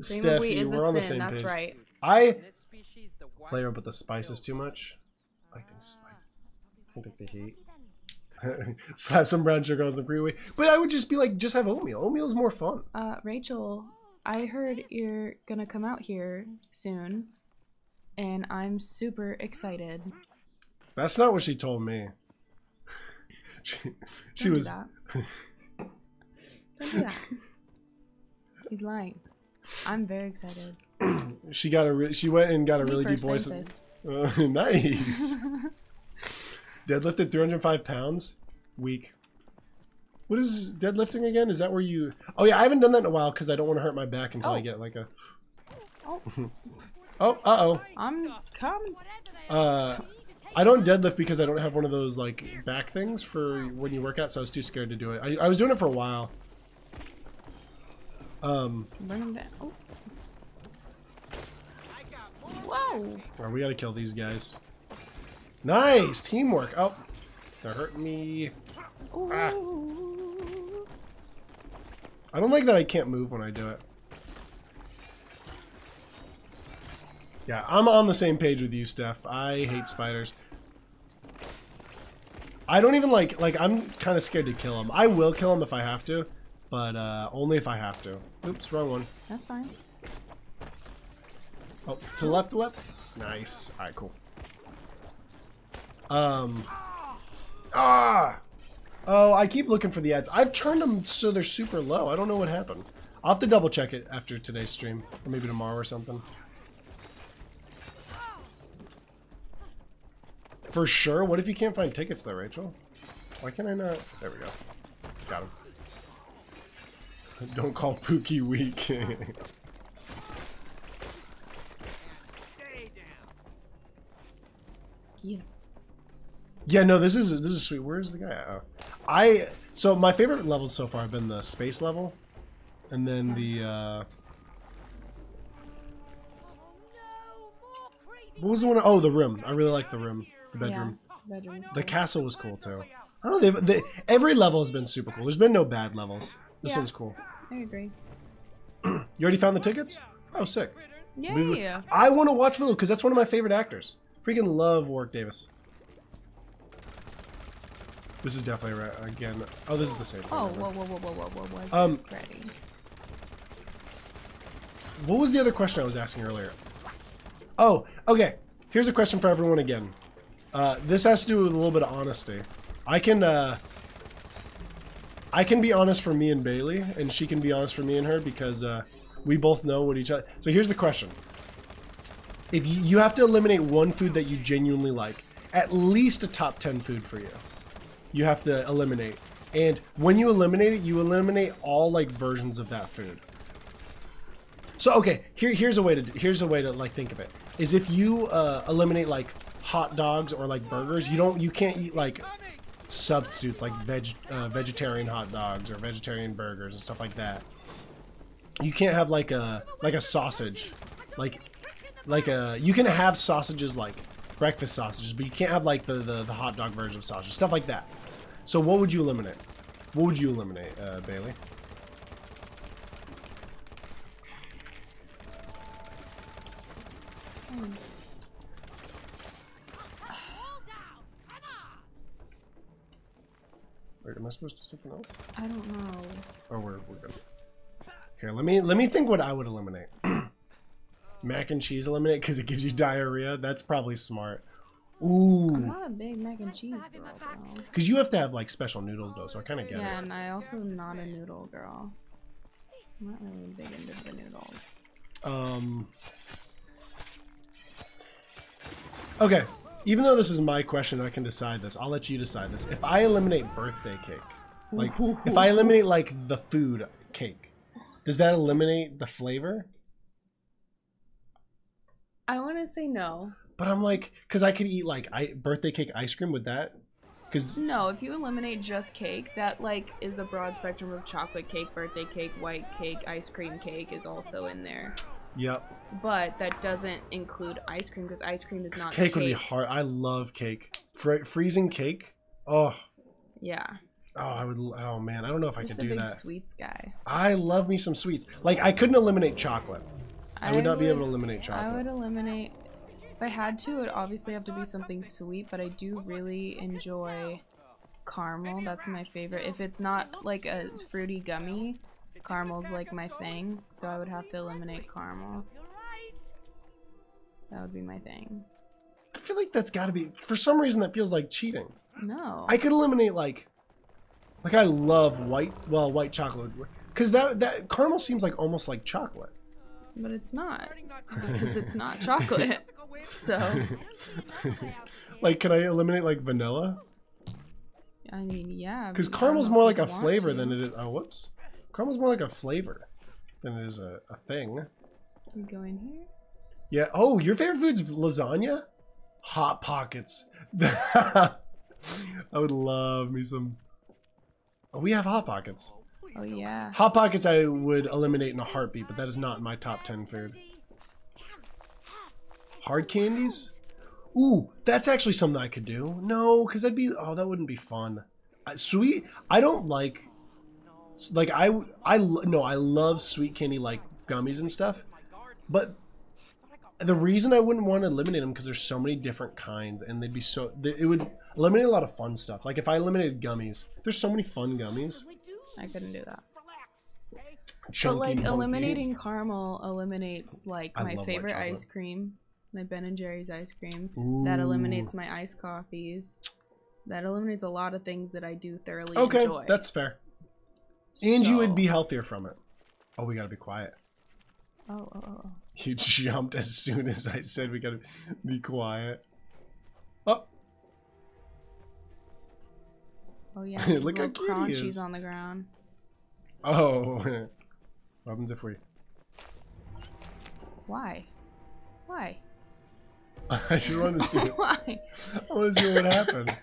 family. Cream of wheat is we're on a the sin. same That's page. right. I In the white flavor, but the spice is too much. I think spice. I think the heat. (laughs) Slap some brown sugar on some cream of wheat. But I would just be like, just have oatmeal. Oatmeal is more fun. Uh, Rachel, I heard you're gonna come out here soon, and I'm super excited. That's not what she told me. she (laughs) she Don't was. Do that. (laughs) Don't do that. He's lying. I'm very excited. (clears throat) She got a. She went and got a Me really deep voice. Uh, (laughs) nice. Deadlifted 305 pounds. Week. What is deadlifting again? Is that where you? Oh yeah, I haven't done that in a while because I don't want to hurt my back until I Oh. get like a. Oh. (laughs) Oh, uh oh. I'm coming. Uh, are, you need to take I don't deadlift because I don't have one of those like back things for when you work out, so I was too scared to do it. I, I was doing it for a while. Um, Bring him down. Oh. I got more. Whoa! well, we gotta kill these guys. Nice teamwork. Oh, they're hurting me. Ah. I don't like that I can't move when I do it. Yeah, I'm on the same page with you, Steph. I hate spiders. I don't even like, like, I'm kind of scared to kill them. I will kill them if I have to, but uh, only if I have to. Oops, wrong one. That's fine. Oh, to the left, to left. Nice. All right, cool. Um. Ah! Oh, I keep looking for the ads. I've turned them so they're super low. I don't know what happened. I'll have to double check it after today's stream, or maybe tomorrow or something. For sure. What if you can't find tickets though, Rachel? Why can't I not? There we go. Got him. (laughs) Don't call Pookie weak. Stay (laughs) down. Yeah. Yeah, no, this is this is sweet. Where's the guy? at? Oh. I so my favorite levels so far have been the space level, and then the uh, no, more crazy. what was the one? Oh, the room. I really like the room, the bedroom. Yeah. Bedroom. The castle was cool too. I don't know. They've, every level has been super cool. There's been no bad levels. This Yeah. one's cool. I agree. (clears throat) You already found the tickets? Oh, sick. Yeah. I want to watch Willow because that's one of my favorite actors. Freaking love Warwick Davis. This is definitely right again. Oh, this is the same. thing, Oh, whoa, whoa, whoa, whoa, whoa, whoa, was Um, it ready? What was the other question I was asking earlier? Oh, okay. Here's a question for everyone again. Uh, this has to do with a little bit of honesty. I can, uh, I can be honest for me and Bailey, and she can be honest for me and her because uh, we both know what each other. So here's the question: If you, you have to eliminate one food that you genuinely like, at least a top ten food for you, you have to eliminate. And when you eliminate it, you eliminate all like versions of that food. So okay, here here's a way to here's a way to like think of it. Is if you uh, eliminate like hot dogs or like burgers, you don't you can't eat like substitutes like veg uh, vegetarian hot dogs or vegetarian burgers and stuff like that. You can't have like a like a sausage, like like a you can have sausages like breakfast sausages, but you can't have like the the, the hot dog version of sausage, stuff like that. So what would you eliminate? What would you eliminate, uh, Bailey? Hold Wait, am I supposed to do something else? I don't know. Oh, we're we're good. Here, let me let me think what I would eliminate. (clears throat) Mac and cheese eliminate because it gives you diarrhea. That's probably smart. I'm Ooh, not a big mac and cheese girl, though. because you have to have like special noodles though, so I kind of get Yeah, it. and I also am not a noodle girl. I'm not really big into the noodles. Um. Okay, even though this is my question, I can decide this. I'll let you decide this. If I eliminate birthday cake, like if I eliminate like the food cake, does that eliminate the flavor? I want to say no. But I'm like, because I could eat like I, birthday cake ice cream with that. Because No, if you eliminate just cake, that like is a broad spectrum of chocolate cake, birthday cake, white cake, ice cream cake is also in there. Yep. But that doesn't include ice cream because ice cream is not cake, cake. would be hard. I love cake. Fr- freezing cake. Oh, Yeah, oh, I would. Oh man, I don't know if I just could a do big that. sweets guy. I love me some sweets. Like I couldn't eliminate chocolate. I would not be able to eliminate chocolate. I would eliminate. If I had to, it would obviously have to be something sweet, but I do really enjoy caramel. That's my favorite. If it's not like a fruity gummy, caramel's like my thing, so I would have to eliminate caramel. That would be my thing. I feel like that's got to be. For some reason, that feels like cheating. No. I could eliminate like, like I love white. Well, white chocolate. Because that that caramel seems like almost like chocolate. But it's not. Starting not to Because it's not chocolate. go away from So, I don't see enough way out here. Like, can I eliminate like vanilla? I mean, yeah. Because caramel's more like a flavor to. than it is. Oh, whoops. Caramel's more like a flavor than it is a, a thing. You go in here? Yeah. Oh, your favorite food's lasagna? Hot pockets. (laughs) I would love me some. Oh, we have hot pockets. Please Oh, yeah. Hot pockets I would eliminate in a heartbeat, but that is not my top 10 food. Hard candies? Ooh, that's actually something I could do. No, because that'd be oh, that wouldn't be fun. Uh, sweet, I don't like like I I no, I love sweet candy like gummies and stuff. But the reason I wouldn't want to eliminate them because there's so many different kinds, and they'd be so it would eliminate a lot of fun stuff. Like if I eliminated gummies, there's so many fun gummies. I couldn't do that. Okay. Chunky, but like eliminating caramel eliminates like I my favorite ice cream, my Ben and Jerry's ice cream. Ooh. That eliminates my iced coffees. That eliminates a lot of things that I do thoroughly Okay, enjoy. that's fair. And you would be healthier from it. Oh, we gotta be quiet. Oh, oh, oh, oh. You (laughs) jumped as soon as I said we gotta be quiet. Oh, Oh yeah, (laughs) these Look how little cute crunchies on the ground. oh. what happens if we? Why? Why? (laughs) I should want to see. (laughs) Why? I want to see what happened.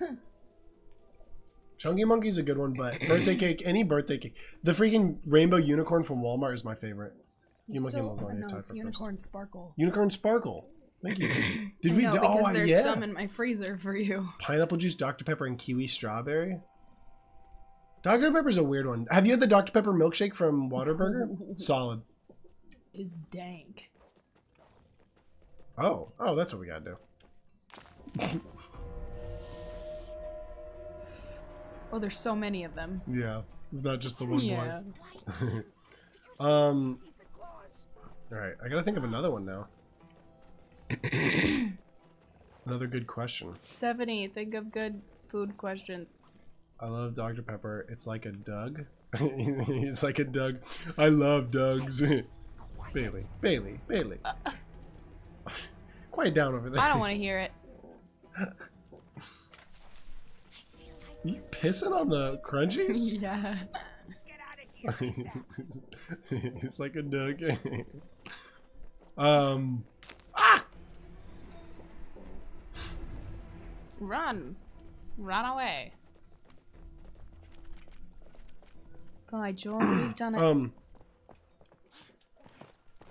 Chunky Monkey's a good one, but (coughs) birthday cake, any birthday cake. The freaking rainbow unicorn from Walmart is my favorite. You monkey Still- lasagna no, type it's first. unicorn sparkle. Unicorn sparkle. Thank you. (coughs) Did I we? know, do- oh, because oh, there's yeah. some in my freezer for you. Pineapple juice, Dr Pepper, and kiwi strawberry. Dr Pepper's a weird one. Have you had the Dr Pepper milkshake from Whataburger? (laughs) Solid. Is dank. Oh, oh, that's what we gotta do. Oh, there's so many of them. Yeah, it's not just the one Yeah. boy. (laughs) Um. All right, I gotta think of another one now. (coughs) another good question. Stephanie, think of good food questions. I love Dr. Pepper. It's like a Doug. (laughs) it's like a Doug. I love Dougs. Bailey, Bailey, Bailey. Quiet down over there. I don't want to hear it. (laughs) You pissing on the crunchies? (laughs) yeah. Get out of here. it's like a Doug. um. Ah! Run. Run away. By George, we've done it. Um.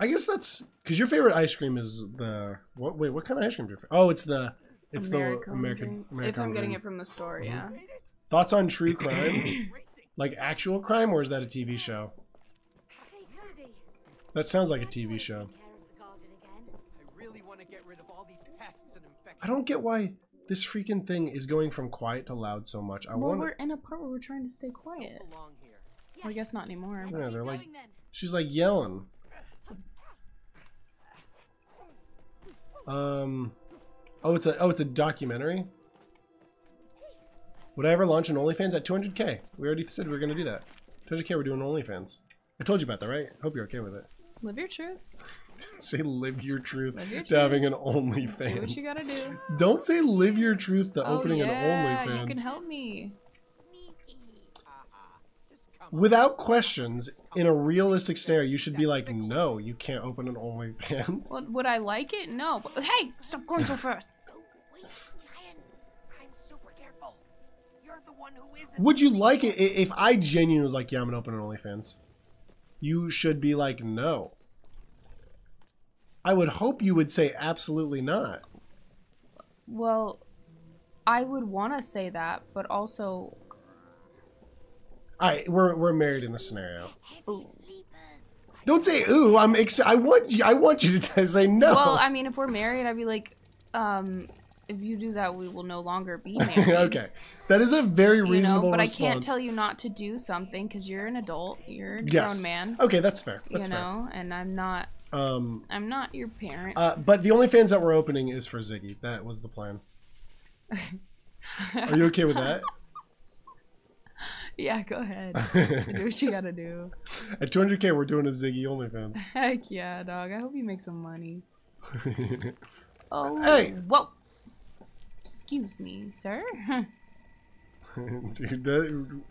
I guess that's because your favorite ice cream is the what? Wait, what kind of ice cream? Is your fa- oh, it's the it's the American. American if I'm getting Dream. it from the store, yeah. Made it? Thoughts on true crime, (coughs) like actual crime, or is that a TV show? That sounds like a TV show. Take care of the garden again. I really want to get rid of all these pests and infections. I don't get why this freaking thing is going from quiet to loud so much. I well, want. we're in a part where we're trying to stay quiet. Don't belong here. Well, I guess not anymore. Yeah, they're like- She's like yelling. Um. Oh, it's a oh, it's a documentary. Would I ever launch an OnlyFans at 200k? We already said we were gonna do that. 200k, we're doing OnlyFans. I told you about that, right? Hope you're okay with it. Live your truth. (laughs) Say live your truth Live your to having an OnlyFans. Do what you gotta do. Don't say live your truth to Oh opening yeah, an OnlyFans. you can help me. Without questions, in a realistic scenario, you should be like, no, you can't open an OnlyFans. Well, would I like it? No. But, hey, stop going so fast. (laughs) Wait, giants. I'm super careful. You're the one who isn't. Would you like it if I genuinely was like, yeah, I'm gonna open an OnlyFans? You should be like, no. I would hope you would say absolutely not. Well, I would want to say that, but also, All right, we're we're married in this scenario. ooh. Don't say ooh. I'm ex- I want you. I want you to (laughs) say no. well, I mean, if we're married, I'd be like, um, if you do that, we will no longer be (laughs) married. okay, that is a very You reasonable know, but response. I can't tell you not to do something because you're an adult. You're a Yes. grown man. Okay, that's fair. That's you know, and I'm not. Um, I'm not your parent. uh, but the only fans that we're opening is for Ziggy. That was the plan. (laughs) Are you okay with that? Yeah, go ahead. do what you gotta do. (laughs) At 200k, we're doing a Ziggy OnlyFans. (laughs) Heck yeah, dog. I hope you make some money. (laughs) Oh, Hey! Whoa. Excuse me, sir. Dude, that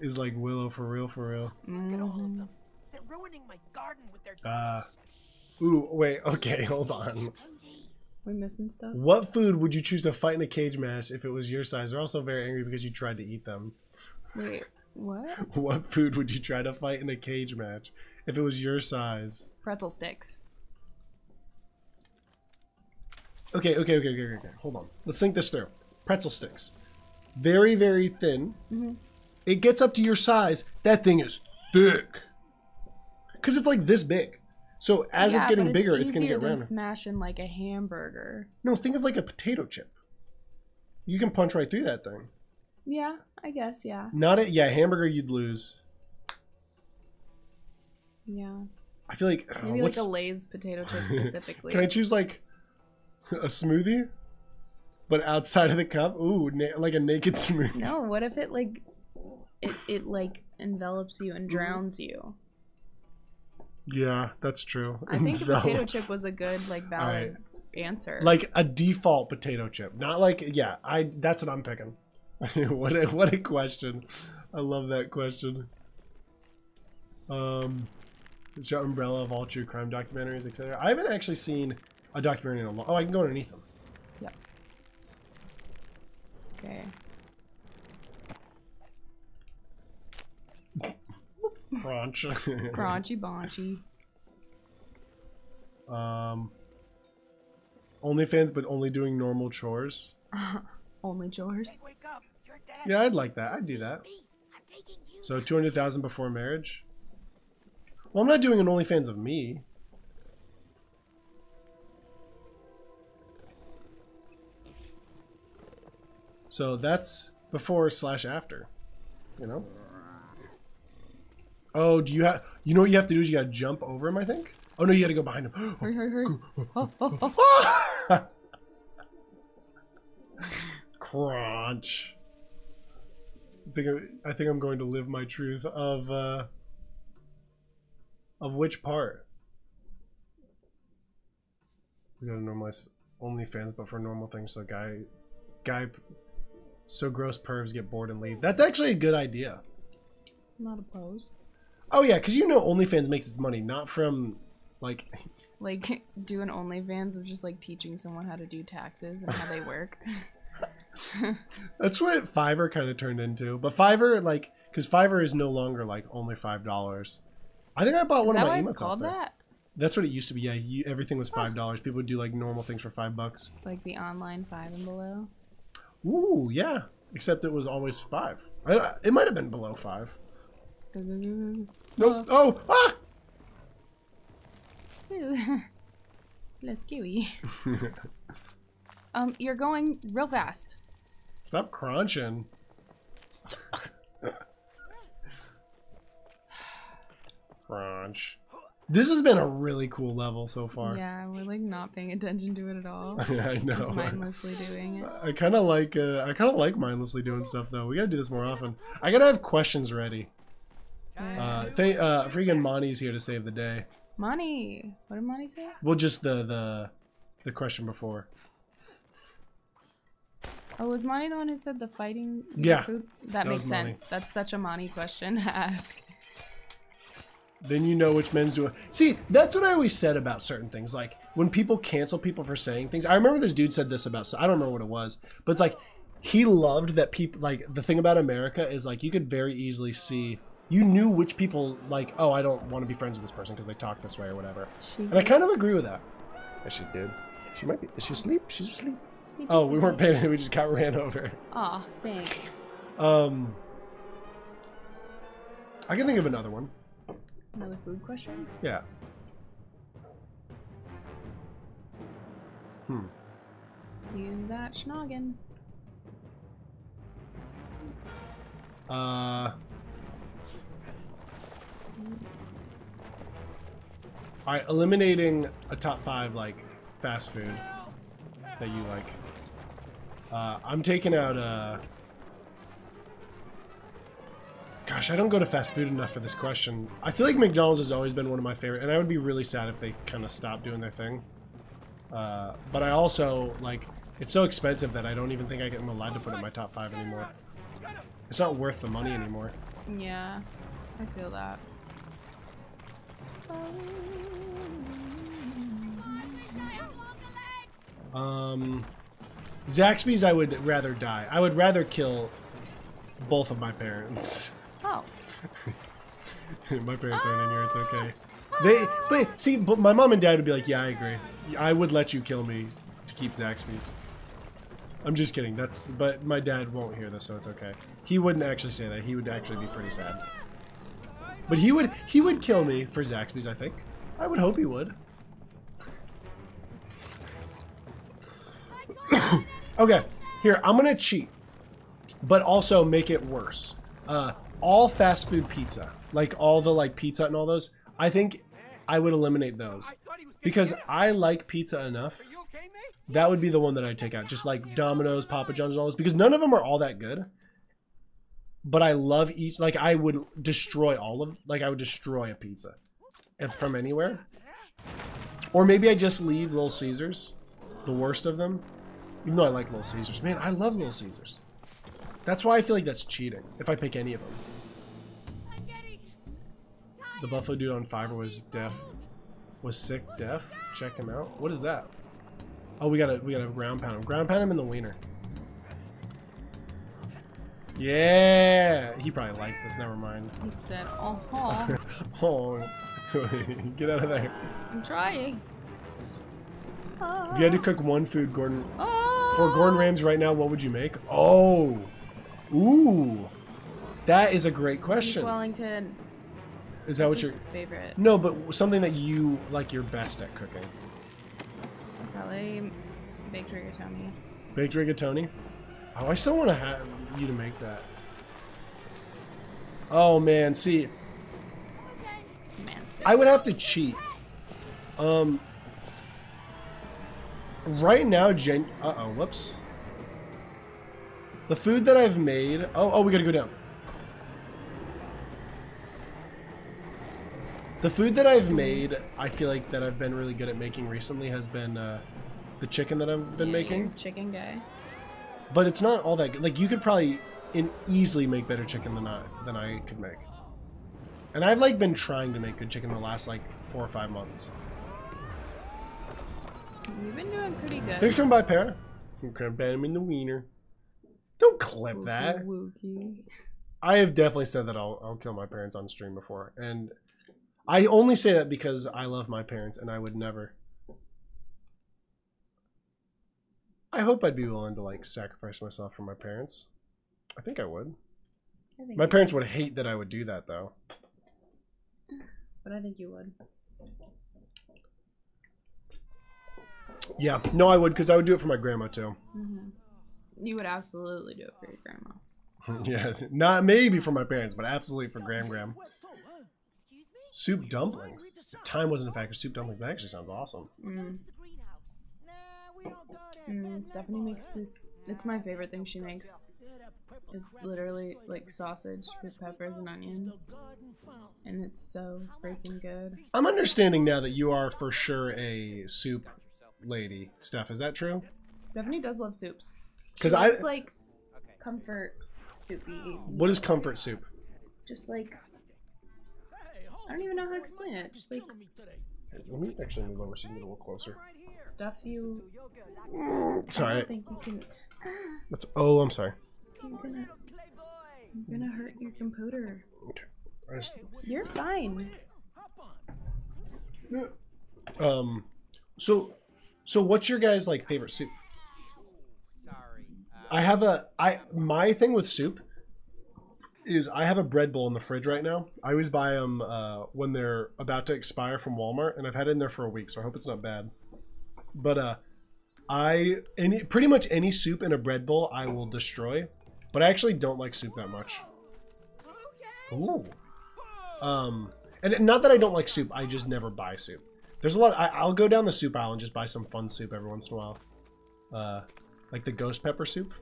is like Willow for real, for real. Get a hold Mm-hmm. of them. They're ruining my garden with their Uh, ooh, wait, okay, hold on. we missing stuff? What food would you choose to fight in a cage match if it was your size? They're also very angry because you tried to eat them. Wait, what? (laughs) What food would you try to fight in a cage match if it was your size? Pretzel sticks. Okay, okay, okay, okay, okay. Hold on. Let's think this through. Pretzel sticks. Very, very thin. Mhm. It gets up to your size. That thing is thick. Because it's like this big. So as yeah, it's getting but bigger, it's, it's going to get rounder. smashing like a hamburger. No, think of like a potato chip. You can punch right through that thing. Yeah, I guess. Yeah, Not it. Yeah, hamburger you'd lose. yeah. I feel like uh, Maybe what's, like a Lay's potato chip (laughs) specifically. Can I choose like a smoothie, but outside of the cup? Ooh, na- like a naked (laughs) smoothie. no, what if it like it it like envelops you and drowns you? Yeah, that's true. I think the potato chip was a good like valid (laughs) answer. like a default potato chip, not like yeah. I that's what I'm picking. (laughs) what a what a question! I love that question. Um, it's your umbrella of all true crime documentaries, etc. I haven't actually seen a documentary in a long. Oh, I can go underneath them. Yeah. Okay. Crunch. (laughs) Crunchy bonchy. Um, OnlyFans, but only doing normal chores. (laughs) Only chores. Hey, wake up. You're dead. Yeah, I'd like that. I'd do that. Me, I'm taking you. So two hundred thousand before marriage. Well, I'm not doing an OnlyFans of me. So that's before slash after. You know. Oh, do you have? You know what you have to do is you gotta jump over him. I think. Oh no, you gotta go behind him. (gasps) Hurry, hurry, hurry. (gasps) (laughs) Oh, oh, oh. oh. (laughs) Crunch. think I think I'm going to live my truth of uh of which part. We gotta normalize OnlyFans, but for normal things, so guy, guy, so gross pervs get bored and leave. That's actually a good idea. Not opposed. Oh yeah, because you know OnlyFans makes its money not from like Like (laughs) do an OnlyFans of just like teaching someone how to do taxes and how they work. (laughs) (laughs) (laughs) that's what Fiverr kind of turned into. But Fiverr like because Fiverr is no longer like only five dollars. I think I bought Is one of my emotes called that? That's what it used to be. Yeah, you, everything was five dollars. People would do like normal things for five bucks. It's like the online five and below. Ooh, yeah. Except it was always five. I, it might have been below five. (laughs) Nope. Oh, ah! (laughs) Let's kiwi. um, you're going real fast. Stop crunching. Crunch. This has been a really cool level so far. Yeah, we're like not paying attention to it at all. (laughs) yeah, I know. Just mindlessly doing it. I kind of like uh, I kind of like mindlessly doing stuff though. We gotta do this more often. I gotta have questions ready. Uh, th- uh, freaking Monty's here to save the day. Money. What did Money say? Well, just the the the question before. Oh, was Monty the one who said the fighting? Yeah, Food? That, that makes was Monty. sense. That's such a Monty question to ask. Then you know which men's do it. See, that's what I always said about certain things. Like when people cancel people for saying things. I remember this dude said this about. So I don't remember what it was, but it's like he loved that people like the thing about America is like you could very easily see. You knew which people like. Oh, I don't want to be friends with this person because they talk this way or whatever. She And I kind of agree with that. Yes, she did. She might be. Is she asleep? She's asleep. Sleepy, Oh, we weren't paying. (laughs) We just got ran over. Aw, stink. Um, I can think of another one. Another food question? Yeah. Hmm. Use that schnoggin. Uh. All right, eliminating a top five like fast food that you like. Uh, I'm taking out. Uh, gosh, I don't go to fast food enough for this question. I feel like McDonald's has always been one of my favorite, and I would be really sad if they kind of stopped doing their thing. Uh, but I also like it's so expensive that I don't even think I am allowed to put in my top five anymore. It's not worth the money anymore. Yeah, I feel that. Um, Um, Zaxby's, I would rather die. I would rather kill both of my parents. Oh, (laughs) my parents aren't in here. It's okay. Ah. They, but see, but my mom and dad would be like, "Yeah, I agree. I would let you kill me to keep Zaxby's." I'm just kidding. That's, but my dad won't hear this, so it's okay. He wouldn't actually say that. He would actually be pretty sad. But he would, he would kill me for Zaxby's. I think. I would hope he would. (coughs) okay, here I'm gonna cheat, but also make it worse. Uh, all fast food pizza, like all the like pizza and all those, I think I would eliminate those because I like pizza enough. That would be the one that I'd take out, just like Domino's, Papa John's, and all those, because none of them are all that good. But I love each. Like I would destroy all of. Like I would destroy a pizza, from anywhere. Or maybe I just leave Little Caesars, the worst of them. Even though I like Little Caesars, man, I love Little Caesars. That's why I feel like that's cheating if I pick any of them. The Buffalo dude on Fiverr was deaf. Was sick deaf. Check him out. What is that? Oh, we gotta we gotta ground pound him. Ground pound him in the wiener. Yeah, he probably likes this. Never mind. he said, uh-huh. (laughs) oh, oh (laughs) Oh, get out of there. I'm trying. If you had to cook one food, Gordon, for Gordon Ramsay right now, what would you make? Oh, ooh, that is a great Beef question. Wellington. Is that what What's you're? favorite? No, but something that you like you're best at cooking. Probably baked rigatoni. Baked rigatoni. Oh, I still want to have you to make that. Oh man, see, Man. I would have to cheat. Um, right now, gen. Uh oh, whoops. The food that I've made. Oh, oh, we gotta go down. The food that I've made, I feel like that I've been really good at making recently has been uh, the chicken that I've been yeah, making. Chicken guy. But it's not all that good. Like you could probably in easily make better chicken than I than I could make. And I've like been trying to make good chicken the last like four or five months. You've been doing pretty good. Thanks for coming by, Para. Crab him in the wiener. Don't clip that. Wookie wookie. I have definitely said that I'll, I'll kill my parents on stream before, and I only say that because I love my parents, and I would never. I hope I'd be willing to like sacrifice myself for my parents. I think I would. I think My you- parents would hate that I would do that, though. But I think you would. Yeah, no, I would because I would do it for my grandma too. hmm You would absolutely do it for your grandma. (laughs) yeah, not maybe for my parents, but absolutely for Gram Gram. Soup dumplings. If time wasn't a factor, soup dumplings. That actually sounds awesome. Mm. The greenhouse. Nah, we don't go there. Mm, Stephanie makes this. It's my favorite thing she makes. It's literally like sausage with peppers and onions, and it's so freaking good. I'm understanding now that you are for sure a soup lady, Steph. Is that true? Stephanie does love soups. Because I- likes, like comfort soupy. What is comfort soup? Just like I don't even know how to explain it. Just like Let me actually move over so you can get a little closer. stuff you. I Sorry. don't think you can. That's, oh, I'm sorry. You're gonna. You're gonna hurt your computer. Okay. I just, You're fine. um, so, so what's your guys' like favorite soup? Sorry. I have a I my thing with soup is I have a bread bowl in the fridge right now. I always buy them uh, when they're about to expire from Walmart, and I've had it in there for a week, so I hope it's not bad. But uh, I any pretty much any soup in a bread bowl I will destroy, but I actually don't like soup that much. Ooh. Um, and not that I don't like soup, I just never buy soup. There's a lot. I, I'll go down the soup aisle and just buy some fun soup every once in a while. Uh, like the ghost pepper soup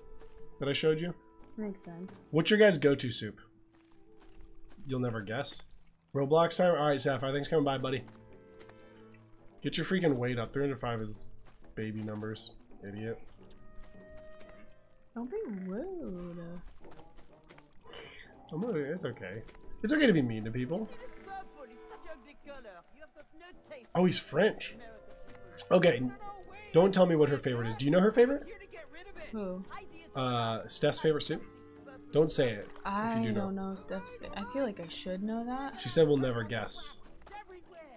that I showed you. Makes sense. What's your guys' go-to soup? You'll never guess. Roblox time. All right, Sapphire. Thanks for coming by, buddy. Get your freaking weight up. 305 is baby numbers, idiot. Don't be rude. I'm gonna, it's okay. It's okay to be mean to people. Oh, he's French. Okay, don't tell me what her favorite is. Do you know her favorite? Here to get rid of it. Who? Uh, Steph's favorite soup. Don't say it. I do know. don't know Steph's. I feel like I should know that. She said we'll never guess.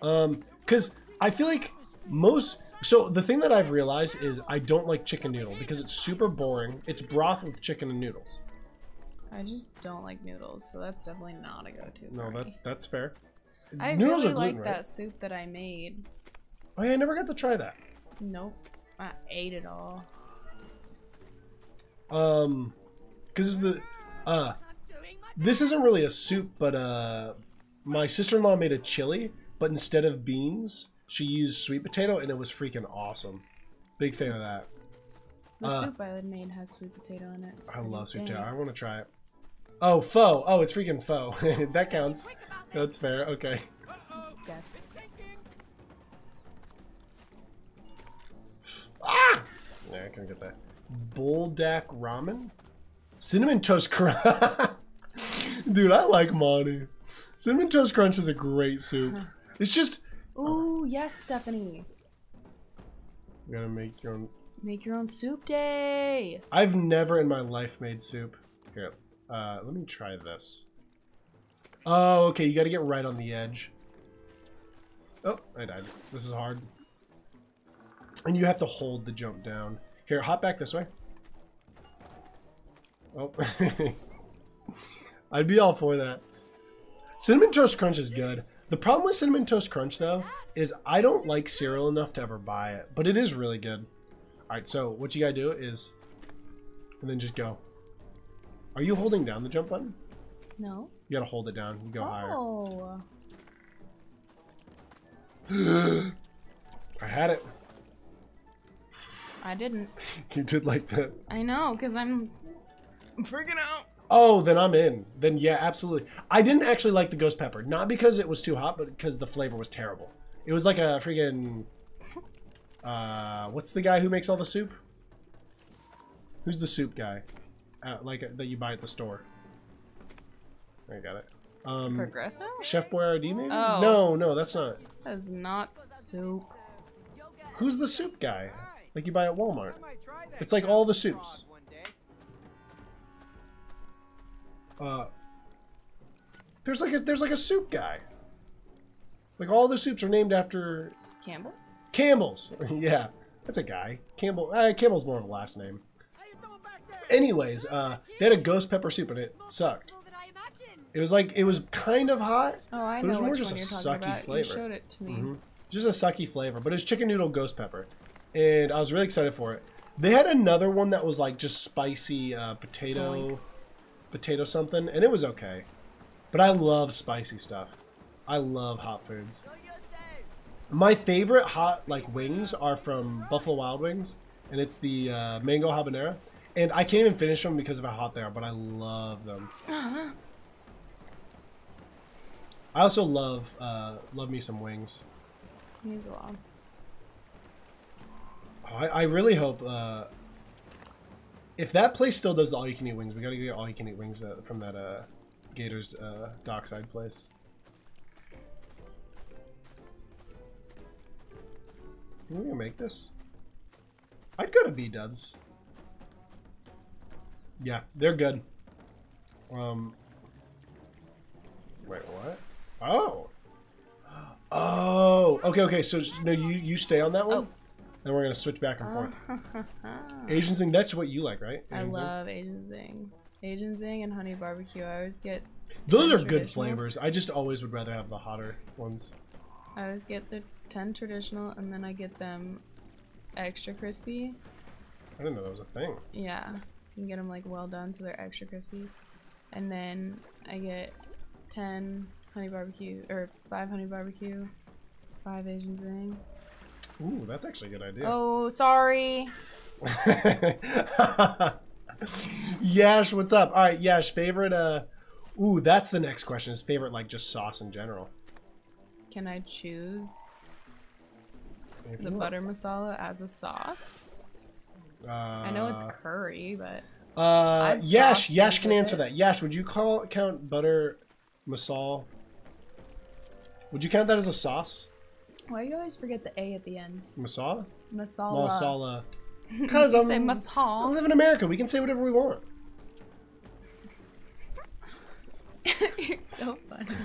Um, cause I feel like most. So the thing that I've realized is I don't like chicken noodle because it's super boring. It's broth with chicken and noodles. I just don't like noodles, so that's definitely not a go-to. No, that's that's fair. I noodles really like right? that soup that I made. Oh yeah, I never got to try that. Nope, I ate it all. Um, cause the uh, this isn't really a soup, but uh, my sister-in-law made a chili, but instead of beans, she used sweet potato, and it was freaking awesome. Big fan of that. The Uh, soup I made has sweet potato in it. I love sweet potato. I want to try it. Oh, pho. Oh, it's freaking pho. (laughs) that counts. That's fair. Okay. Yeah. Ah! Yeah, I can get that. Buldak ramen? Cinnamon toast crunch. (laughs) Dude, I like Monty. Cinnamon toast crunch is a great soup. It's just Ooh, yes, Stephanie. you gotta make your own. Make your own soup day. I've never in my life made soup. Here, uh, let me try this. Oh, okay. You gotta get right on the edge. Oh, I died. This is hard. And you have to hold the jump down. Here, hop back this way. Oh. (laughs) I'd be all for that. Cinnamon Toast Crunch is good. The problem with Cinnamon Toast Crunch, though, is I don't like cereal enough to ever buy it. But it is really good. Alright, so what you gotta do is... And then just go. Are you holding down the jump button? No. You gotta hold it down. You go higher. Oh. (gasps) I had it. I didn't. (laughs) You did like that. I know, cause I'm I'm freaking out. Oh, then I'm in. Then yeah, absolutely. I didn't actually like the ghost pepper, not because it was too hot, but because the flavor was terrible. It was like a freaking. Uh, what's the guy who makes all the soup? Who's the soup guy? Uh, like uh, that you buy at the store. I got it. Um, Progresso? Chef Boyardee, maybe? Oh. No, no, that's not. That is not soup. Who's the soup guy? Like you buy at Walmart. I might try that It's like all the soups. Uh, there's like a there's like a soup guy. Like all the soups are named after Campbell's? Campbell's. (laughs) yeah, that's a guy. Campbell. Uh, Campbell's more of a last name. Anyways, uh, they had a ghost pepper soup and it sucked. Than I imagined. It was like it was kind of hot, Oh, I But it was more which just one a you're sucky about. flavor. You showed it to me. Mhm. just a sucky flavor, but it was chicken noodle ghost pepper, and I was really excited for it. They had another one that was like just spicy uh, potato, potato something, and it was okay. But I love spicy stuff. I love hot foods. My favorite hot like wings are from Buffalo Wild Wings, and it's the uh, mango habanero. And I can't even finish them because of how hot they are, but I love them. I also love uh, love me some wings. Me as well. Oh, I, I really hope uh, if that place still does the all you can eat wings, we gotta get all you can eat wings uh, from that uh, Gators uh, dockside place. Are we gonna make this? I'd go to B Dubs. Yeah, they're good. Um. Wait, what? Oh. Oh. Okay. Okay. So no, you you stay on that one. Oh. Then we're gonna switch back and forth. (laughs) Asian zing, that's what you like, right? Asian zing? love Asian zing. Asian zing and honey barbecue. I always get Those are good flavors. I just always would rather have the hotter ones. I always get the 10 traditional and then I get them extra crispy. I didn't know that was a thing. Yeah. You can get them like well done so they're extra crispy. And then I get 10 honey barbecue or 5 honey barbecue, 5 Asian zing. Ooh, that's actually a good idea. Oh, sorry. (laughs) Yash, what's up? All right, Yash, favorite. Uh, ooh, that's the next question. Is favorite like just sauce in general? Can I choose the butter masala as a sauce? Uh, I know it's curry, but Uh, I'd Yash, Yash can answer it. that. Yash, would you call count butter masala? Would you count that as a sauce? why do you always forget the A at the end? Masala? Masala. Masala. Because (laughs) You I'm, say I masala. live in America. We can say whatever we want. (laughs) You're so funny.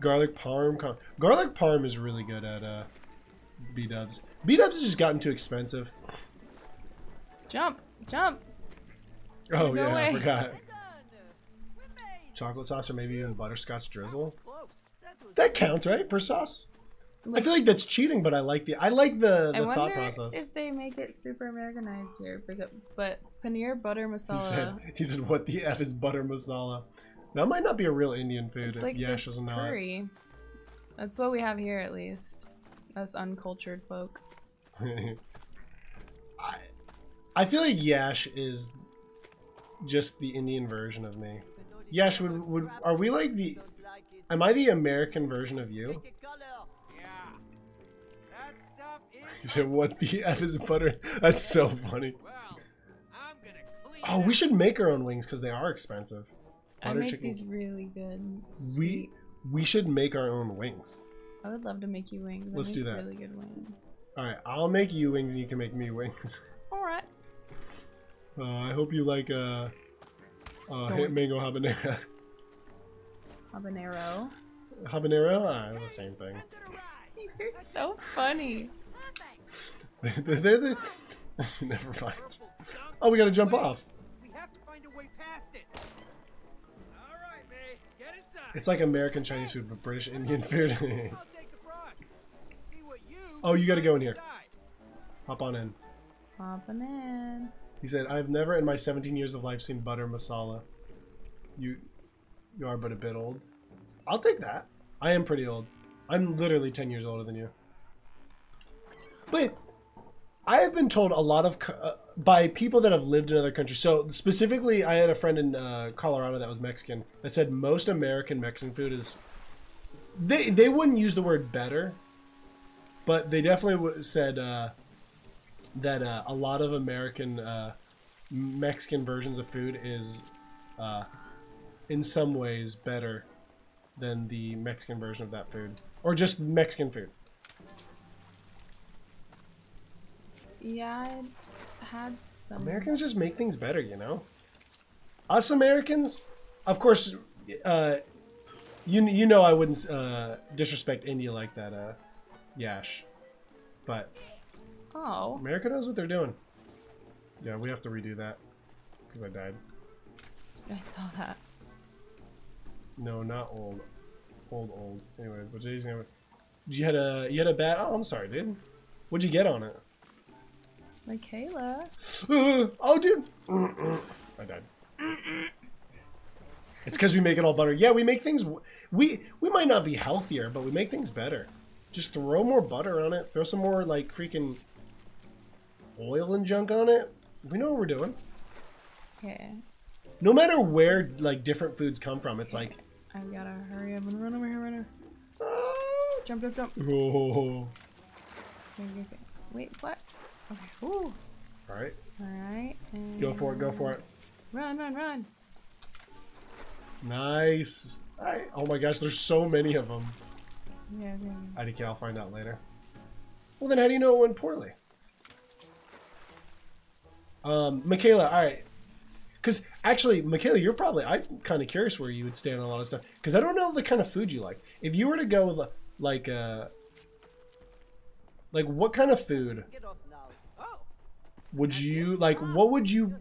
Garlic parm. Garlic parm is really good at uh, B Dubs. B Dubs has just gotten too expensive. Jump, jump. Oh Go yeah, I forgot. Done. We made Chocolate sauce or maybe even butterscotch drizzle. That counts, right, for sauce? I feel like that's cheating, but I like the I like the, I thought process. if they make it super Americanized here, because, but paneer butter masala. He said, he said, "What the f is butter masala?" That might not be a real Indian food. It's if like Yash the doesn't know curry. That's what we have here, at least. Us uncultured folk. (laughs) I, I feel like Yash is just the Indian version of me. Yash, would, would are we like the? Don't like it. Am I the American version of you? Pick. Yeah. That stuff He said, "What the f is butter?" That's so funny. Well, I'm gonna clean. Oh, we should make our own wings because they are expensive. I Butter make chicken- these really good. We Sweet. we should make our own wings. I would love to make you wings. Let's make do that. Really good wings. All right, I'll make you wings, and you can make me wings. (laughs) All right. Uh, I hope you like uh, uh, Don't- mango habanero. (laughs) Habanero. habanero, ah, the same thing. (laughs) You're so funny. Perfect. They're the. Never mind. Oh, we gotta jump off. We have to find a way past it. All right, May. Get inside. It's like American Chinese food, but British Indian food. I'll take the front. See what you. Oh, you gotta go in here. Hop on in. Hopping in. He said, "I've never in my 17 years of life seen butter masala. You, you are but a bit old. I'll take that. I am pretty old. I'm literally 10 years older than you. But I have been told a lot of uh, by people that have lived in other countries. So specifically, I had a friend in uh, Colorado that was Mexican that said most American Mexican food is. They they wouldn't use the word better, but they definitely said uh, that uh, a lot of American uh, Mexican versions of food is, uh, in some ways, better than the Mexican version of that food, or just Mexican food. Yeah, I had some. Americans just make things better, you know. Us Americans, of course, uh, you you know I wouldn't uh, disrespect India like that, uh, Yash, but Oh, America knows what they're doing. Yeah, we have to redo that because I died. I saw that. No, not old, old, old. Anyways, but Jay's gonna. You had a you had a bat. Oh, I'm sorry, dude. What'd you get on it? Michaela. (gasps) oh, dude. (clears throat) I died. It's because we make it all butter. Yeah, we make things. We we might not be healthier, but we make things better. Just throw more butter on it. Throw some more like freaking oil and junk on it. We know what we're doing. Okay, No matter where like different foods come from, it's like. I've gotta hurry up and run over here, run over. Ah. Jump, jump, jump. Oh. Wait, what? Okay, right, Alright. and go for it. Go for it. Run, run, run. Nice. All right. Oh my gosh, there's so many of them. Yeah, yeah. IDK, I'll find out later. Well, then how do you know it went poorly? Um, Michaela, all right. Because actually, Michaela, you're probably, I'm kind of curious where you would stand on a lot of stuff. Because I don't know the kind of food you like. If you were to go with, like, uh, like, what kind of food Get off now. Oh, would you, like, what would you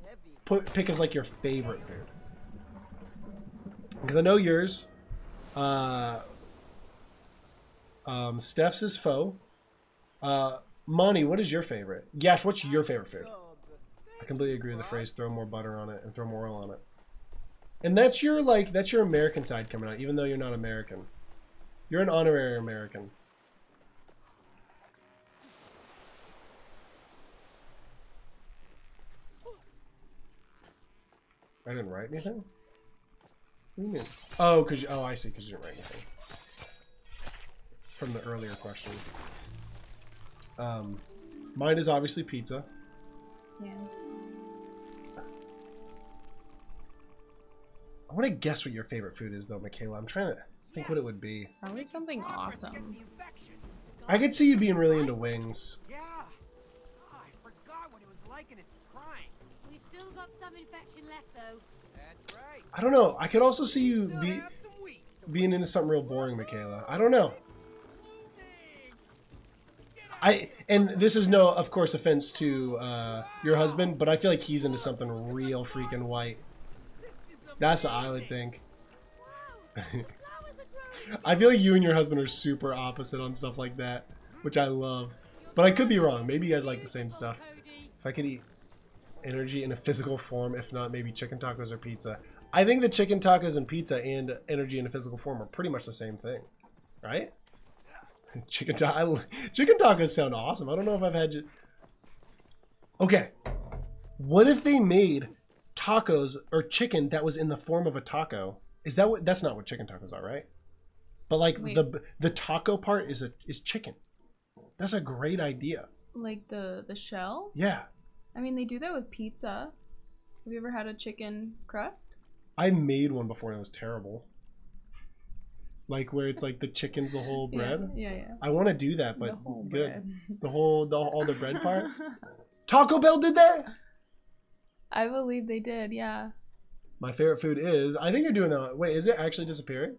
put pick as, like, your favorite food? Because I know yours. Uh, um, Steph's is pho. Uh, Monty, what is your favorite? Gash, what's your favorite food? I completely agree with the phrase "throw more butter on it" and "throw more oil on it." And that's your like that's your American side coming out, even though you're not American. You're an honorary American. I didn't write anything. What do you mean? Oh, cause you, oh I see, cause you didn't write anything from the earlier question. Um, mine is obviously pizza. Yeah. I want to guess what your favorite food is, though, Michaela. I'm trying to think what it would be. Probably something awesome. I could see you being really into wings. Yeah. Ah, I forgot what it was like in its prime. We've still got some infection left, though. That's right. I don't know. I could also see you Still be have some weeks to being into something real boring, Michaela. I don't know. I and this is no, of course, offense to uh, your husband, but I feel like he's into something real freaking white. That's what I would think. (laughs) I feel like you and your husband are super opposite on stuff like that, which I love. But I could be wrong. Maybe you guys like the same stuff. If I could eat energy in a physical form, if not maybe chicken tacos or pizza. I think the chicken tacos and pizza and energy in a physical form are pretty much the same thing, right? (laughs) Chicken ta- chicken tacos sound awesome. I don't know if I've had. Okay, what if they made tacos or chicken that was in the form of a taco? Is that what? That's not what chicken tacos are, right? But like Wait. the the taco part is a is chicken. That's a great idea. Like the the shell. Yeah. I mean, they do that with pizza. Have you ever had a chicken crust? I made one before and it was terrible. Like where it's like the chicken's the whole bread. Yeah, yeah. yeah. I want to do that, but the whole good. bread. The whole, the, all the bread part. (laughs) Taco Bell did that. I believe they did. Yeah. My favorite food is. I think you're doing that. Wait, is it actually disappearing?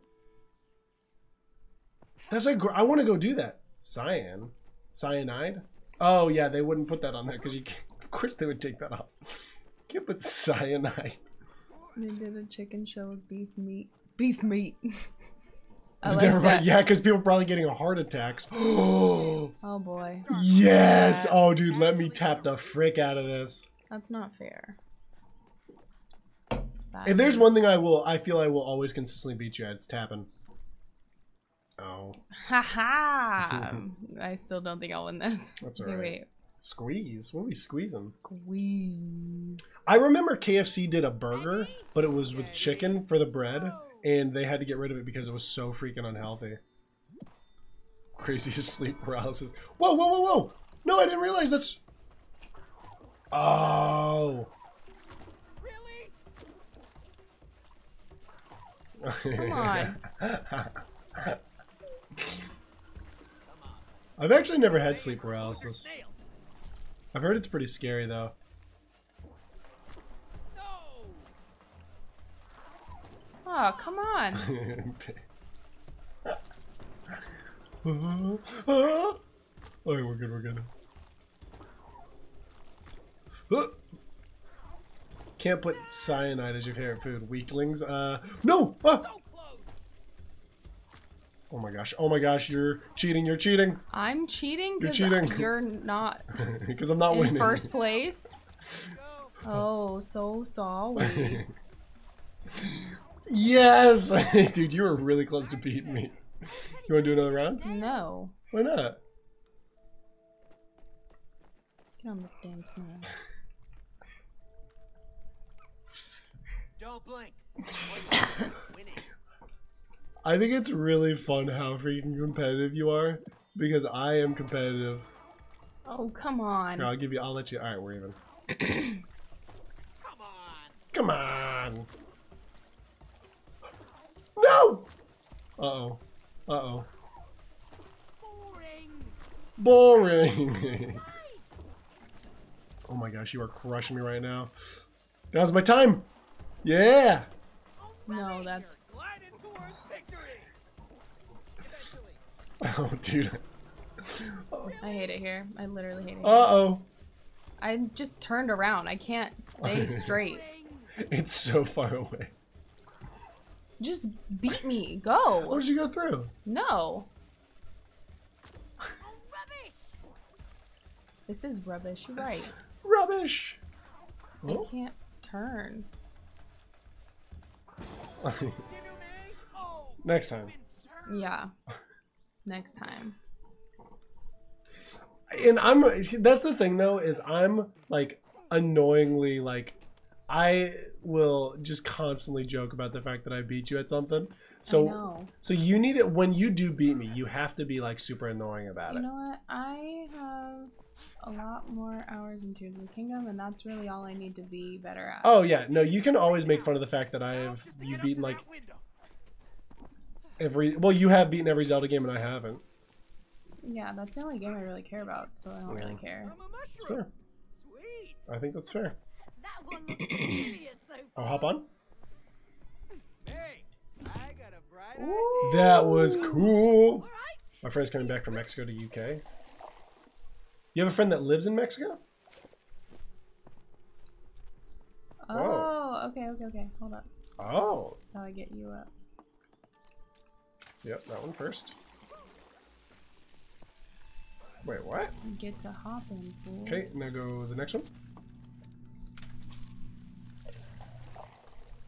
That's a. Gr- I want to go do that. Cyan, cyanide. Oh yeah, they wouldn't put that on there because you. Can't, of course, they would take that off. Can't put cyanide. They did a chicken shell with beef meat. Beef meat. (laughs) I like Never Yeah, because people are probably getting a heart attacks. (gasps) Oh. Oh boy, Yes. Oh, dude, let me tap the frick out of this. that's not fair. If there's one thing I will, I feel I will always consistently beat you at, it's tapping. Oh, Haha. ha! (laughs) I still don't think I'll win this. That's Okay, alright. wait. Squeeze. What are we squeezing? Squeeze. I remember KFC did a burger, but it was with chicken for the bread, oh. And they had to get rid of it because it was so freaking unhealthy. Crazy (laughs) sleep paralysis. Whoa, whoa, whoa, whoa! No, I didn't realize that's. Oh. Really? (laughs) Come on. I've actually never had sleep paralysis. I've heard it's pretty scary though. Oh, come on. (laughs) oh, we're good, we're good. (gasps) Can't put cyanide as your favorite food. Weaklings. Uh, no! Ah! So. Oh my gosh, oh my gosh, you're cheating, you're cheating. I'm cheating You're because cheating. you're not (laughs) Because I'm not in winning. first place. Oh, so sorry. (laughs) yes! (laughs) Dude, you were really close to beating me. You want to do another round? No. Why not? Get on the damn snow. Don't blink. Winning. (laughs) I think it's really fun how freaking competitive you are. Because I am competitive. Oh, come on. Here, I'll give you, I'll let you. Alright, we're even. (clears throat) Come on. Come on! No! Uh oh. Uh oh. Boring. Boring! (laughs) oh my gosh, you are crushing me right now. Now's my time! Yeah! No, that's Gliding towards victory. Eventually. (laughs) Oh, dude. I hate it here. I literally hate it. Uh oh. I just turned around. I can't stay (laughs) straight. It's so far away. Just beat me. Go. what Go. did you go through? No. Oh, rubbish! This is rubbish. You're right. (laughs) Rubbish! I Oh. can't turn. Dinner (laughs) May? Next time. Yeah. Next time. and I'm that's the thing though is I'm like annoyingly like I will just constantly joke about the fact that I beat you at something. I So know. so you need it when you do beat me, you have to be like super annoying about You it. You know what? I have a lot more hours in Tears of the Kingdom, and that's really all I need to be better at. Oh yeah, no, you can always make fun of the fact that I have just you get beaten like every well you have beaten every Zelda game and I haven't. Yeah, that's the only game I really care about, so I don't really care. I'm a It's fair. Sweet. I think that's fair. I'll oh, hop on. Hey, I got a bright idea. That was cool. Alright, My friend's coming back from Mexico to UK. You have a friend that lives in Mexico? Oh, okay, okay, okay. Hold up. Oh. That's how I get you up. Yep, that one first. Wait, what? Get to hopping, fool. Okay, now go the next one.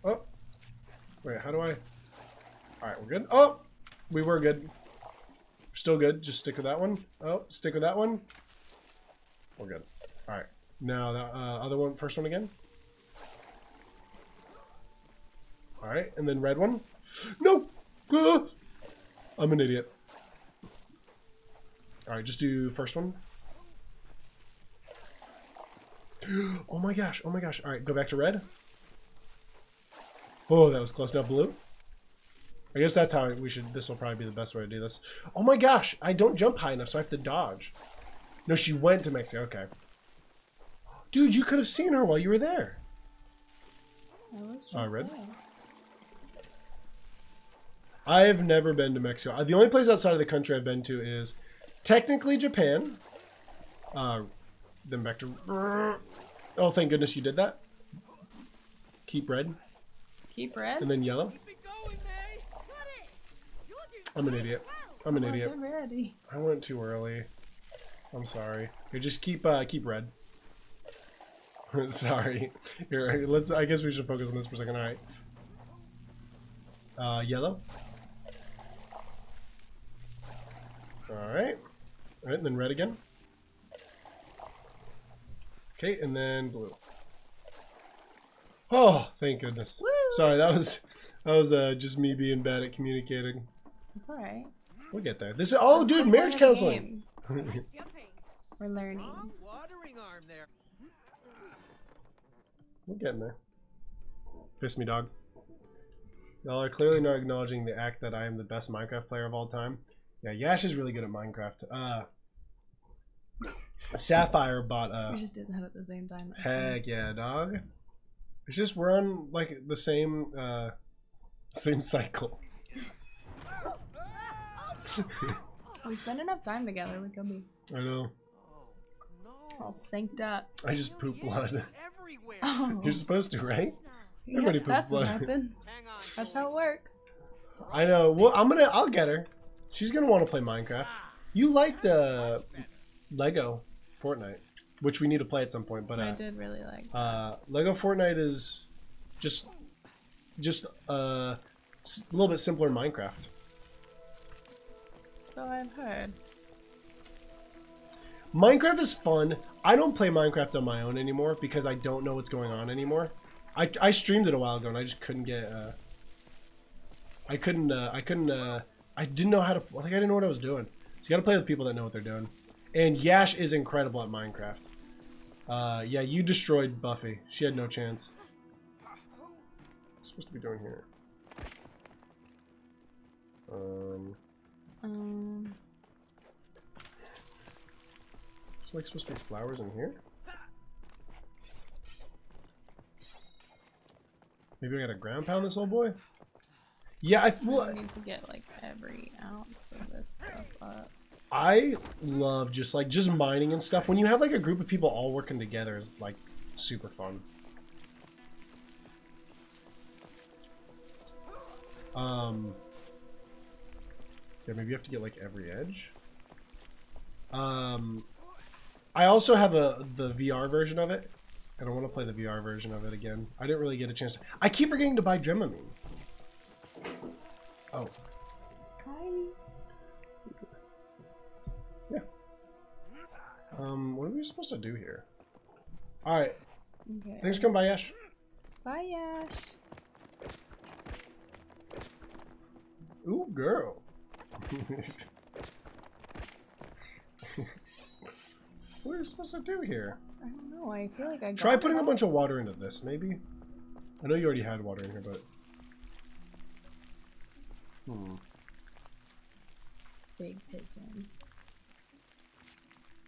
Oh. Wait, how do I... Alright, we're good. Oh! We were good. Still good. Just stick with that one. Oh, stick with that one. We're good. Alright. Now, the uh, other one, first one again. Alright, and then red one. No! Ah! I'm an idiot. Alright, just do first one. (gasps) Oh my gosh, oh my gosh. Alright, go back to red. Oh, that was close. Now blue. I guess that's how we should, this will probably be the best way to do this. Oh my gosh, I don't jump high enough, so I have to dodge. No, she went to Mexico, okay. Dude, you could have seen her while you were there. I was just Uh, red? there. I've never been to Mexico. Uh, The only place outside of the country I've been to is technically Japan. Uh, then back to. Oh, thank goodness you did that. Keep red Keep red? and then yellow. Going, May. got it! You're doing I'm an idiot. I'm an I idiot. ready. I went too early. I'm sorry. Here, just keep uh, keep red. (laughs) sorry. Here, let's. I guess we should focus on this for a second. All right. Uh, yellow. All right. All right, and then red again. Okay, and then blue. Oh, thank goodness. Woo! Sorry, that was that was uh, just me being bad at communicating. It's alright. We'll get there. This is oh, That's dude, marriage point of the counseling. (laughs) We're learning. Watering arm there. We're getting there. Fist me, dog. Y'all are clearly not acknowledging the act that I am the best Minecraft player of all time. Yeah, Yash is really good at Minecraft. Uh, Sapphire bought uh, We just did that at the same time. Heck yeah, dog. It's just we're on like the same uh same cycle. (laughs) We spend enough time together. We could be I know. all synced up. I just poop blood. Everywhere. (laughs) Oh, You're supposed to, right? yeah, everybody poops that's what blood. happens. Hang on. That's how it works. I know. Well, I'm gonna. I'll get her. She's gonna want to play Minecraft. You liked uh Lego Fortnite, which we need to play at some point. But I uh, did really like. uh Lego Fortnite is just just uh a little bit simpler than Minecraft. So I've heard. Minecraft is fun. I don't play Minecraft on my own anymore because I don't know what's going on anymore. I, I streamed it a while ago and I just couldn't get. Uh, I couldn't. Uh, I couldn't. Uh, I didn't know how to. Like I didn't know what I was doing. So you got to play with people that know what they're doing. And Yash is incredible at Minecraft. Uh, yeah, you destroyed Buffy. She had no chance. What's supposed to be doing here? Um, Um, is like supposed to be flowers in here? Maybe I gotta ground pound this old boy? Yeah, I I need to get like every ounce of this stuff up. I love just like just mining and stuff. When you have like a group of people all working together is like super fun. Um Yeah, maybe you have to get like every edge. Um I also have a the VR version of it. And I want to play the VR version of it again. I didn't really get a chance to I keep forgetting to buy Dramamine. Oh. Um, what are we supposed to do here? Alright, Okay. thanks for coming by, Ash. Bye, Ash. Ooh, girl. (laughs) what are you supposed to do here? I don't know. I feel like I got Try putting a bunch of water into this, maybe? I know you already had water in here, but... Hmm. big pissing.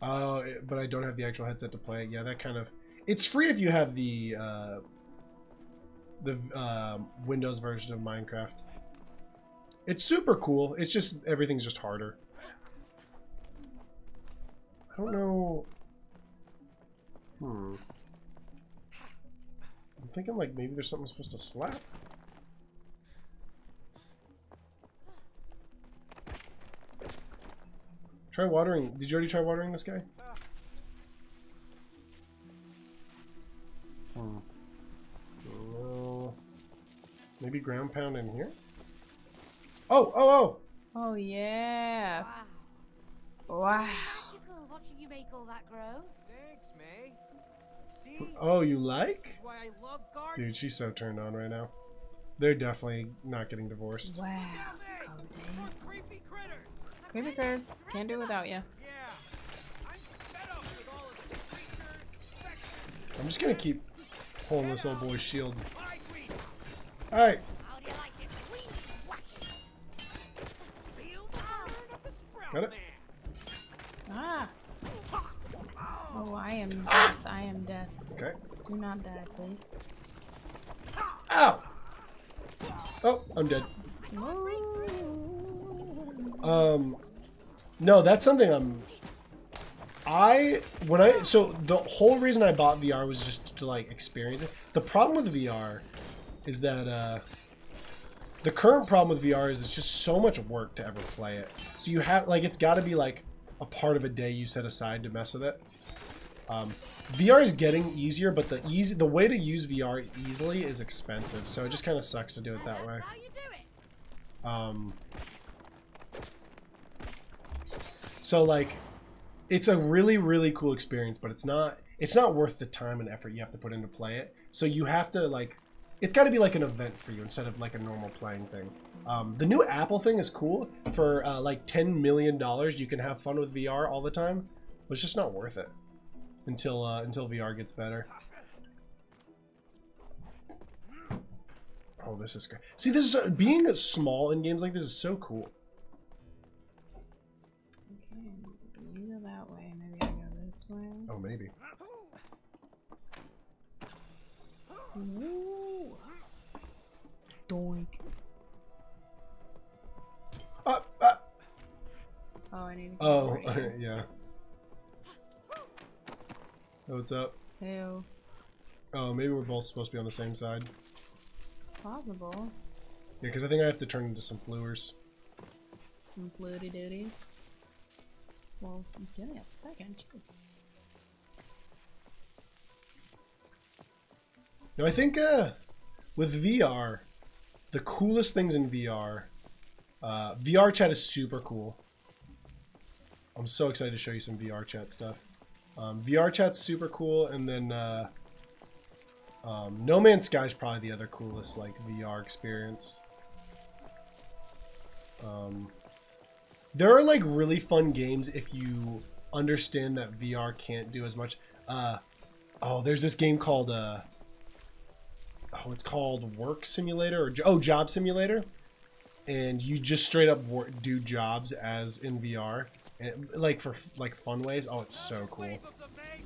Oh, it- but I don't have the actual headset to play. Yeah, that kind of... It's free if you have the, uh... The, uh, Windows version of Minecraft. It's super cool. It's just, everything's just harder. I don't know... Hmm. I'm thinking, like, maybe there's something I'm supposed to slap. Try watering. Did you already try watering this guy? Hmm. No. Maybe ground pound in here? Oh, oh, Oh Oh, yeah! Wow. Wow. Magical watching you make all that grow. Thanks, May. See? oh. You like? why I love. Dude, she's so turned on right now. They're definitely not getting divorced. Wow. May, Cody. Creepy critters. Can't do without you. I'm fed up with all of these creatures. Infections. I'm just gonna keep pulling this old boy's shield. Alright, How do you like it? Whee! Whack! Feel the burn of the sprout Got it? Ah. Oh, I am death. I am death. okay. Do not die, please. Ow! Oh, I'm dead. Um, no, that's something I'm. I when I so the whole reason I bought VR was just to like experience it. The problem with VR is that uh, the current problem with VR is it's just so much work to ever play it. So you have like it's got to be like a part of a day you set aside to mess with it. Um, VR is getting easier, but the easy the way to use VR easily is expensive. So it just kind of sucks to do it that way. How you do it? Um, so like, it's a really really cool experience, but it's not it's not worth the time and effort you have to put in to play it. So you have to like it's got to be like an event for you instead of like a normal playing thing. Um, the new Apple thing is cool. For uh, like ten million dollars, you can have fun with VR all the time. But it's just not worth it until uh, until VR gets better. Oh, this is great. See, this is being small in games like this is so cool. Oh, maybe. Ooh. Doink. Uh, uh, Oh, I need to oh, here. (laughs) yeah. Oh, what's up? Ew. Oh, maybe we're both supposed to be on the same side. It's possible. Yeah, because I think I have to turn into some fluers. Some floaty duties. Well, give me a second. Jeez. No, I think uh, with VR, the coolest things in VR, uh, VR chat is super cool. I'm so excited to show you some VR chat stuff. Um, VR chat's super cool, and then uh, um, No Man's Sky is probably the other coolest like VR experience. Um, there are like really fun games if you understand that VR can't do as much. Uh, oh, there's this game called uh, oh, it's called Work Simulator or oh Job Simulator, and you just straight up wor- do jobs as in VR, and, like for like fun ways. Oh, it's so cool. Wave of them, May.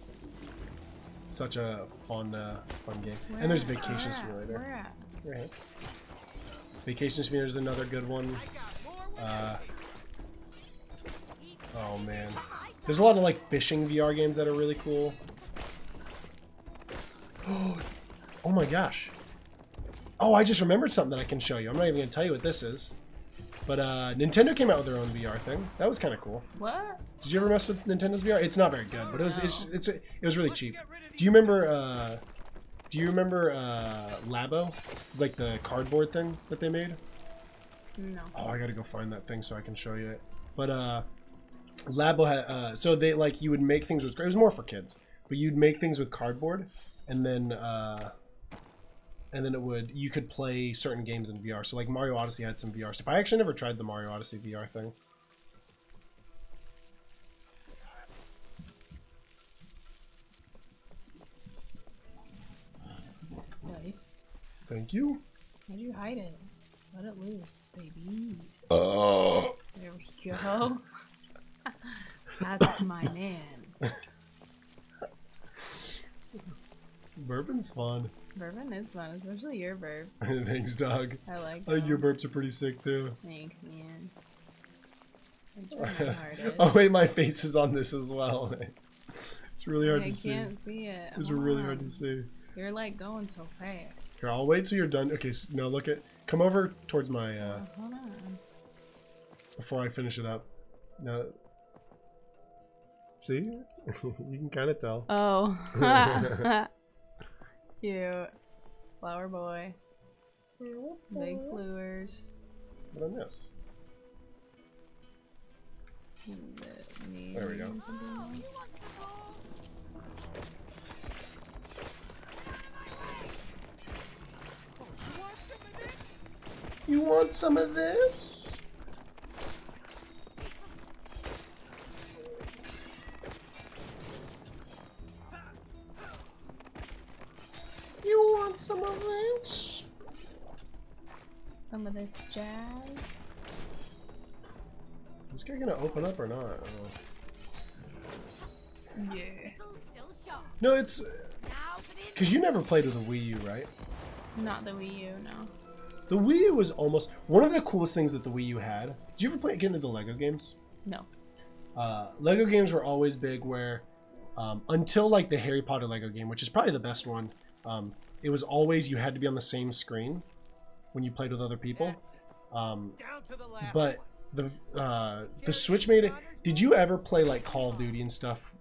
Such a fun uh, fun game. and there's Where- Vacation at? Simulator. Where at? Right here. Vacation Simulator is another good one. I got more Uh, oh man, there's a lot of like fishing VR games that are really cool. (gasps) Oh my gosh. Oh, I just remembered something that I can show you. I'm not even gonna tell you what this is. But uh, Nintendo came out with their own VR thing. That was kind of cool. What? Did you ever mess with Nintendo's VR? It's not very good, but it was it's, it's it was really cheap. Do you remember uh, do you remember uh, Labo? It was like the cardboard thing that they made. No. Oh, I gotta go find that thing so I can show you it. But uh, Labo had uh, so they like you would make things with it was more for kids, but you'd make things with cardboard, and then uh, and then it would you could play certain games in VR. So like Mario Odyssey had some VR stuff. I actually never tried the Mario Odyssey VR thing. Nice. Thank you. How'd you hide it? Let it loose, baby. Oh. There we go. (laughs) That's my man. (laughs) Bourbon's fun. Bourbon is fun, especially your burps. (laughs) Thanks, dog. I like I think your burps are pretty sick too. Thanks, man. I'm (laughs) trying my hardest. oh wait, my face is on this as well. (laughs) It's really hard I to see. I can't see it. It's really hard to see. You're like going so fast. Here, I'll wait till you're done. Okay, s no, look at. Come over towards my. Uh, Hold on. before I finish it up. No. See, you can kind of tell. Oh. Cute. Flower boy. Big flowers. What on this? There we go. You want some of this? You want some of this? Some of this jazz. Is this guy gonna open up or not? I don't know. Yeah. No, it's Now for the because you never played with a Wii U, right? Not the Wii U, no. The Wii U was almost one of the coolest things that the Wii U had. Did you ever play get into the Lego games? No. Uh, Lego games were always big, where um, until like the Harry Potter Lego game, which is probably the best one, um, it was always you had to be on the same screen when you played with other people. Um, Down to the last but the uh, the Switch made it. Did you ever play like Call of Duty and stuff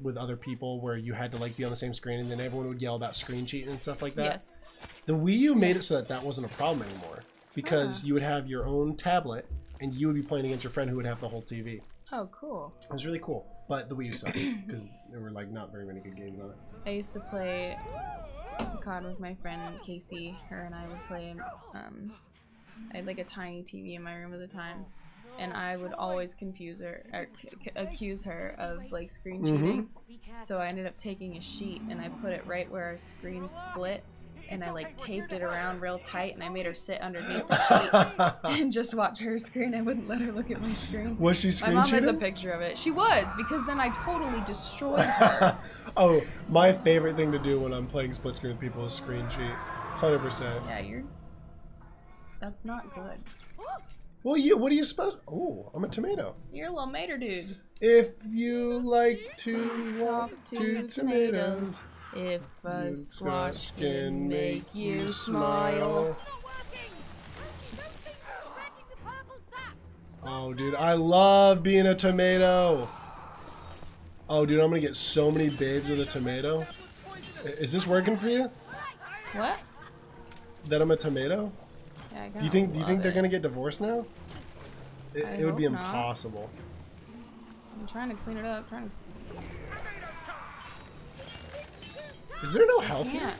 with other people where you had to like be on the same screen and then everyone would yell about screen cheating and stuff like that? Yes. The Wii U made it so that that wasn't a problem anymore because Ah. you would have your own tablet and you would be playing against your friend who would have the whole TV. Oh, cool. It was really cool. but the Wii U sucked (clears throat) because there were like not very many good games on it. I used to play COD with my friend Casey. Her and I would play. Um, I had like a tiny TV in my room at the time, and I would always confuse her or c- c- accuse her of like screen cheating. So I ended up taking a sheet and I put it right where our screen split, and I like taped it around real tight, and I made her sit underneath (laughs) the sheet and just watch her screen. I wouldn't let her look at my screen. Was she screen My screen mom has a picture of it. She was because then I totally destroyed (laughs) her. oh, my favorite thing to do when I'm playing split screen with people is screen cheat. Hundred percent. yeah, you're. That's not good. Well, you what are you supposed? Oh, I'm a tomato. You're a little mater dude. If you like to walk Walk to to tomatoes. tomatoes, If a you squash can make you smile. Not working! Don't think you're spreading the purple sap! Oh, dude, I love being a tomato. Oh, dude, I'm gonna get so many babes with a tomato. Is this working for you? What? That I'm a tomato? Yeah, I Do you think? Do you think love they're gonna get divorced now? It, it would be not. impossible. I'm trying to clean it up. Trying to. Is there no health here?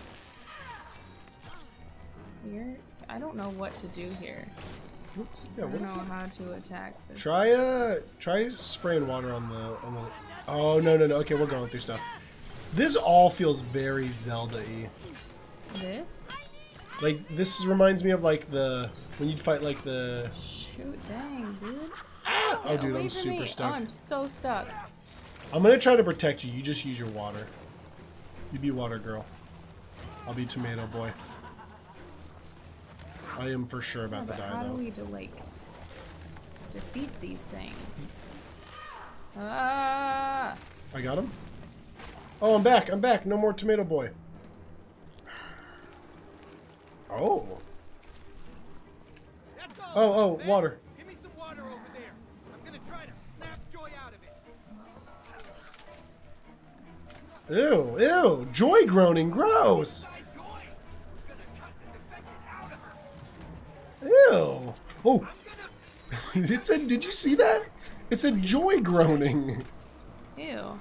You're. I don't know what to do here. Oops. Yeah, I don't know how to attack this. Try uh, try spraying water on the on the. Oh no no no! Okay, we're going through stuff. This all feels very Zelda-y. this. Like this reminds me of like the when you'd fight like the. Shoot! Dang, dude. Oh dude, I'm super me. stuck. Oh, I'm so stuck. I'm gonna try to protect you. You just use your water. You be water girl. I'll be tomato boy. I am for sure Yeah, about to but die how do we to like defeat these things? Ah! I got him. Oh, I'm back. I'm back. No more tomato boy. Oh. Oh, oh, water. Ew, ew. Joy groaning. Gross. By Joy! I'm gonna cut this infected out of her. Ew. Oh. (laughs) it said, did you see that? It said joy groaning. Ew.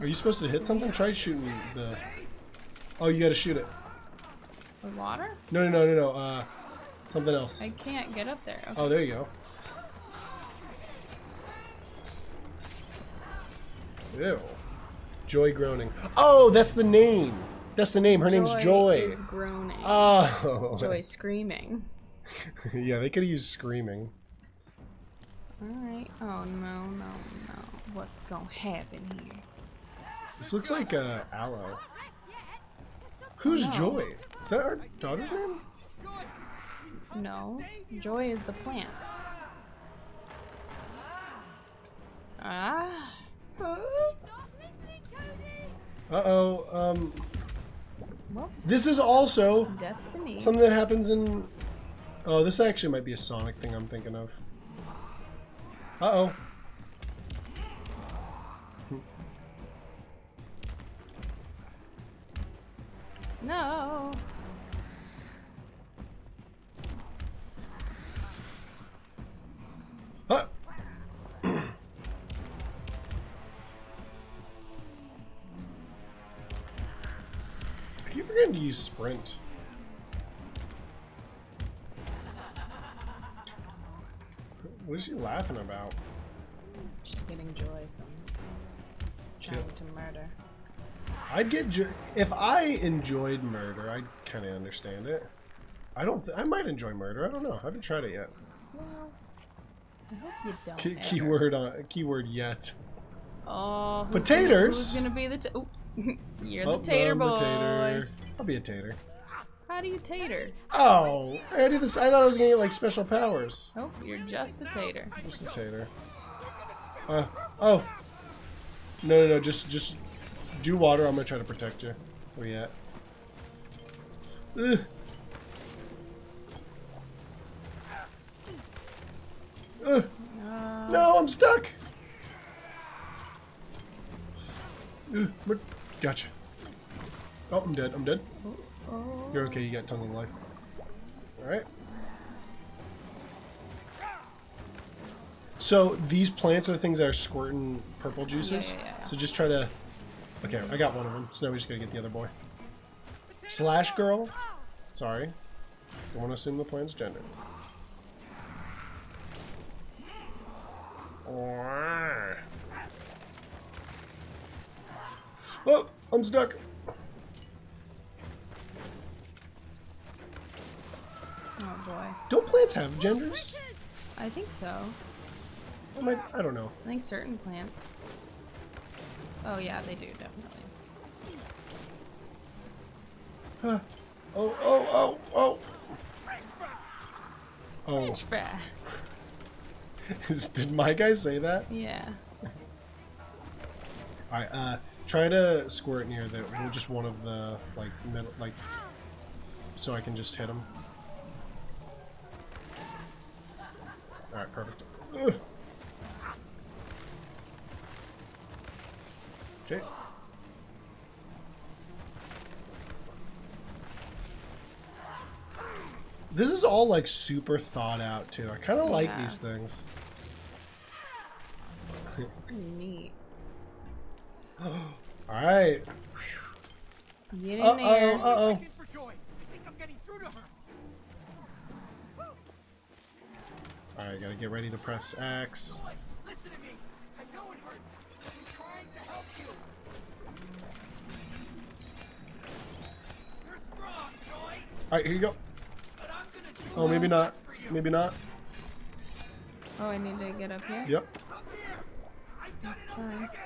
Are you supposed to hit something? Try shooting the. Oh, you gotta shoot it. the water? No, no, no, no, no. Uh, something else. I can't get up there. Okay. Oh, there you go. Ew. Joy groaning. Oh, that's the name. That's the name. Her name's Joy. Is groaning. Oh. Joy (laughs) screaming. yeah, they could have used screaming. Alright. Oh no, no, no. What's gonna happen here? This looks like uh, Aloe. Who's No. Joy? Is that our daughter's name? No. Joy is the plant. Ah. Stop listening, Cody! Uh oh. Um. Well, This is also death to me. something that happens in. Oh, this actually might be a Sonic thing I'm thinking of. Uh oh. No. Huh. I keep forgetting to use sprint. What is she laughing about? She's getting joy from trying to murder. I'd get jo- if I enjoyed murder, I'd kind of understand it. I don't. Th- I might enjoy murder. I don't know. I haven't tried it yet. Well, I hope you don't. Key- keyword on keyword yet. Oh, who's Potatoes. Gonna, who's gonna be the? Ooh, (laughs) You're Oh, the tater boy. tater. I'll be a tater. How do you tater? Oh, I did this. I thought I was gonna get like special powers. Nope, you're just a tater. Just a tater. Uh, oh. No, no, no. Just, just do water. I'm gonna try to protect you. Where you at? Ugh. Ugh. Uh, No, I'm stuck. Ugh, what- Gotcha. Oh, I'm dead. I'm dead. You're okay. You got tons of life. All right. So these plants are the things that are squirting purple juices. yeah, yeah, yeah. So just try to. Okay, I got one of them. So now we just gotta get the other boy. Slash girl. Sorry. Don't want to assume the plant's gender. Oh, I'm stuck. Oh boy. Don't plants have genders? I think so. I, might, I don't know. I think certain plants. Oh yeah, they do definitely. Huh. Oh, oh, oh, oh. Oh, French fry. (laughs) did my guy say that? Yeah. Alright, uh, try to squirt near the, just one of the, like, middle, like, so I can just hit him. Alright, perfect. Ugh. Okay. This is all, like, super thought out, too. I kind of like these things. (gasps) In for Joy. I think I'm getting through to. Alright, gotta get ready to press X. Joy, listen to me. I know it hurts. I'm trying to help you. You're strong, Joy. Alright, here you go. But I'm do Oh, maybe not. best for you. Maybe not. Oh, I need to get up here. Yep. Up here. I've done it over Trying. again.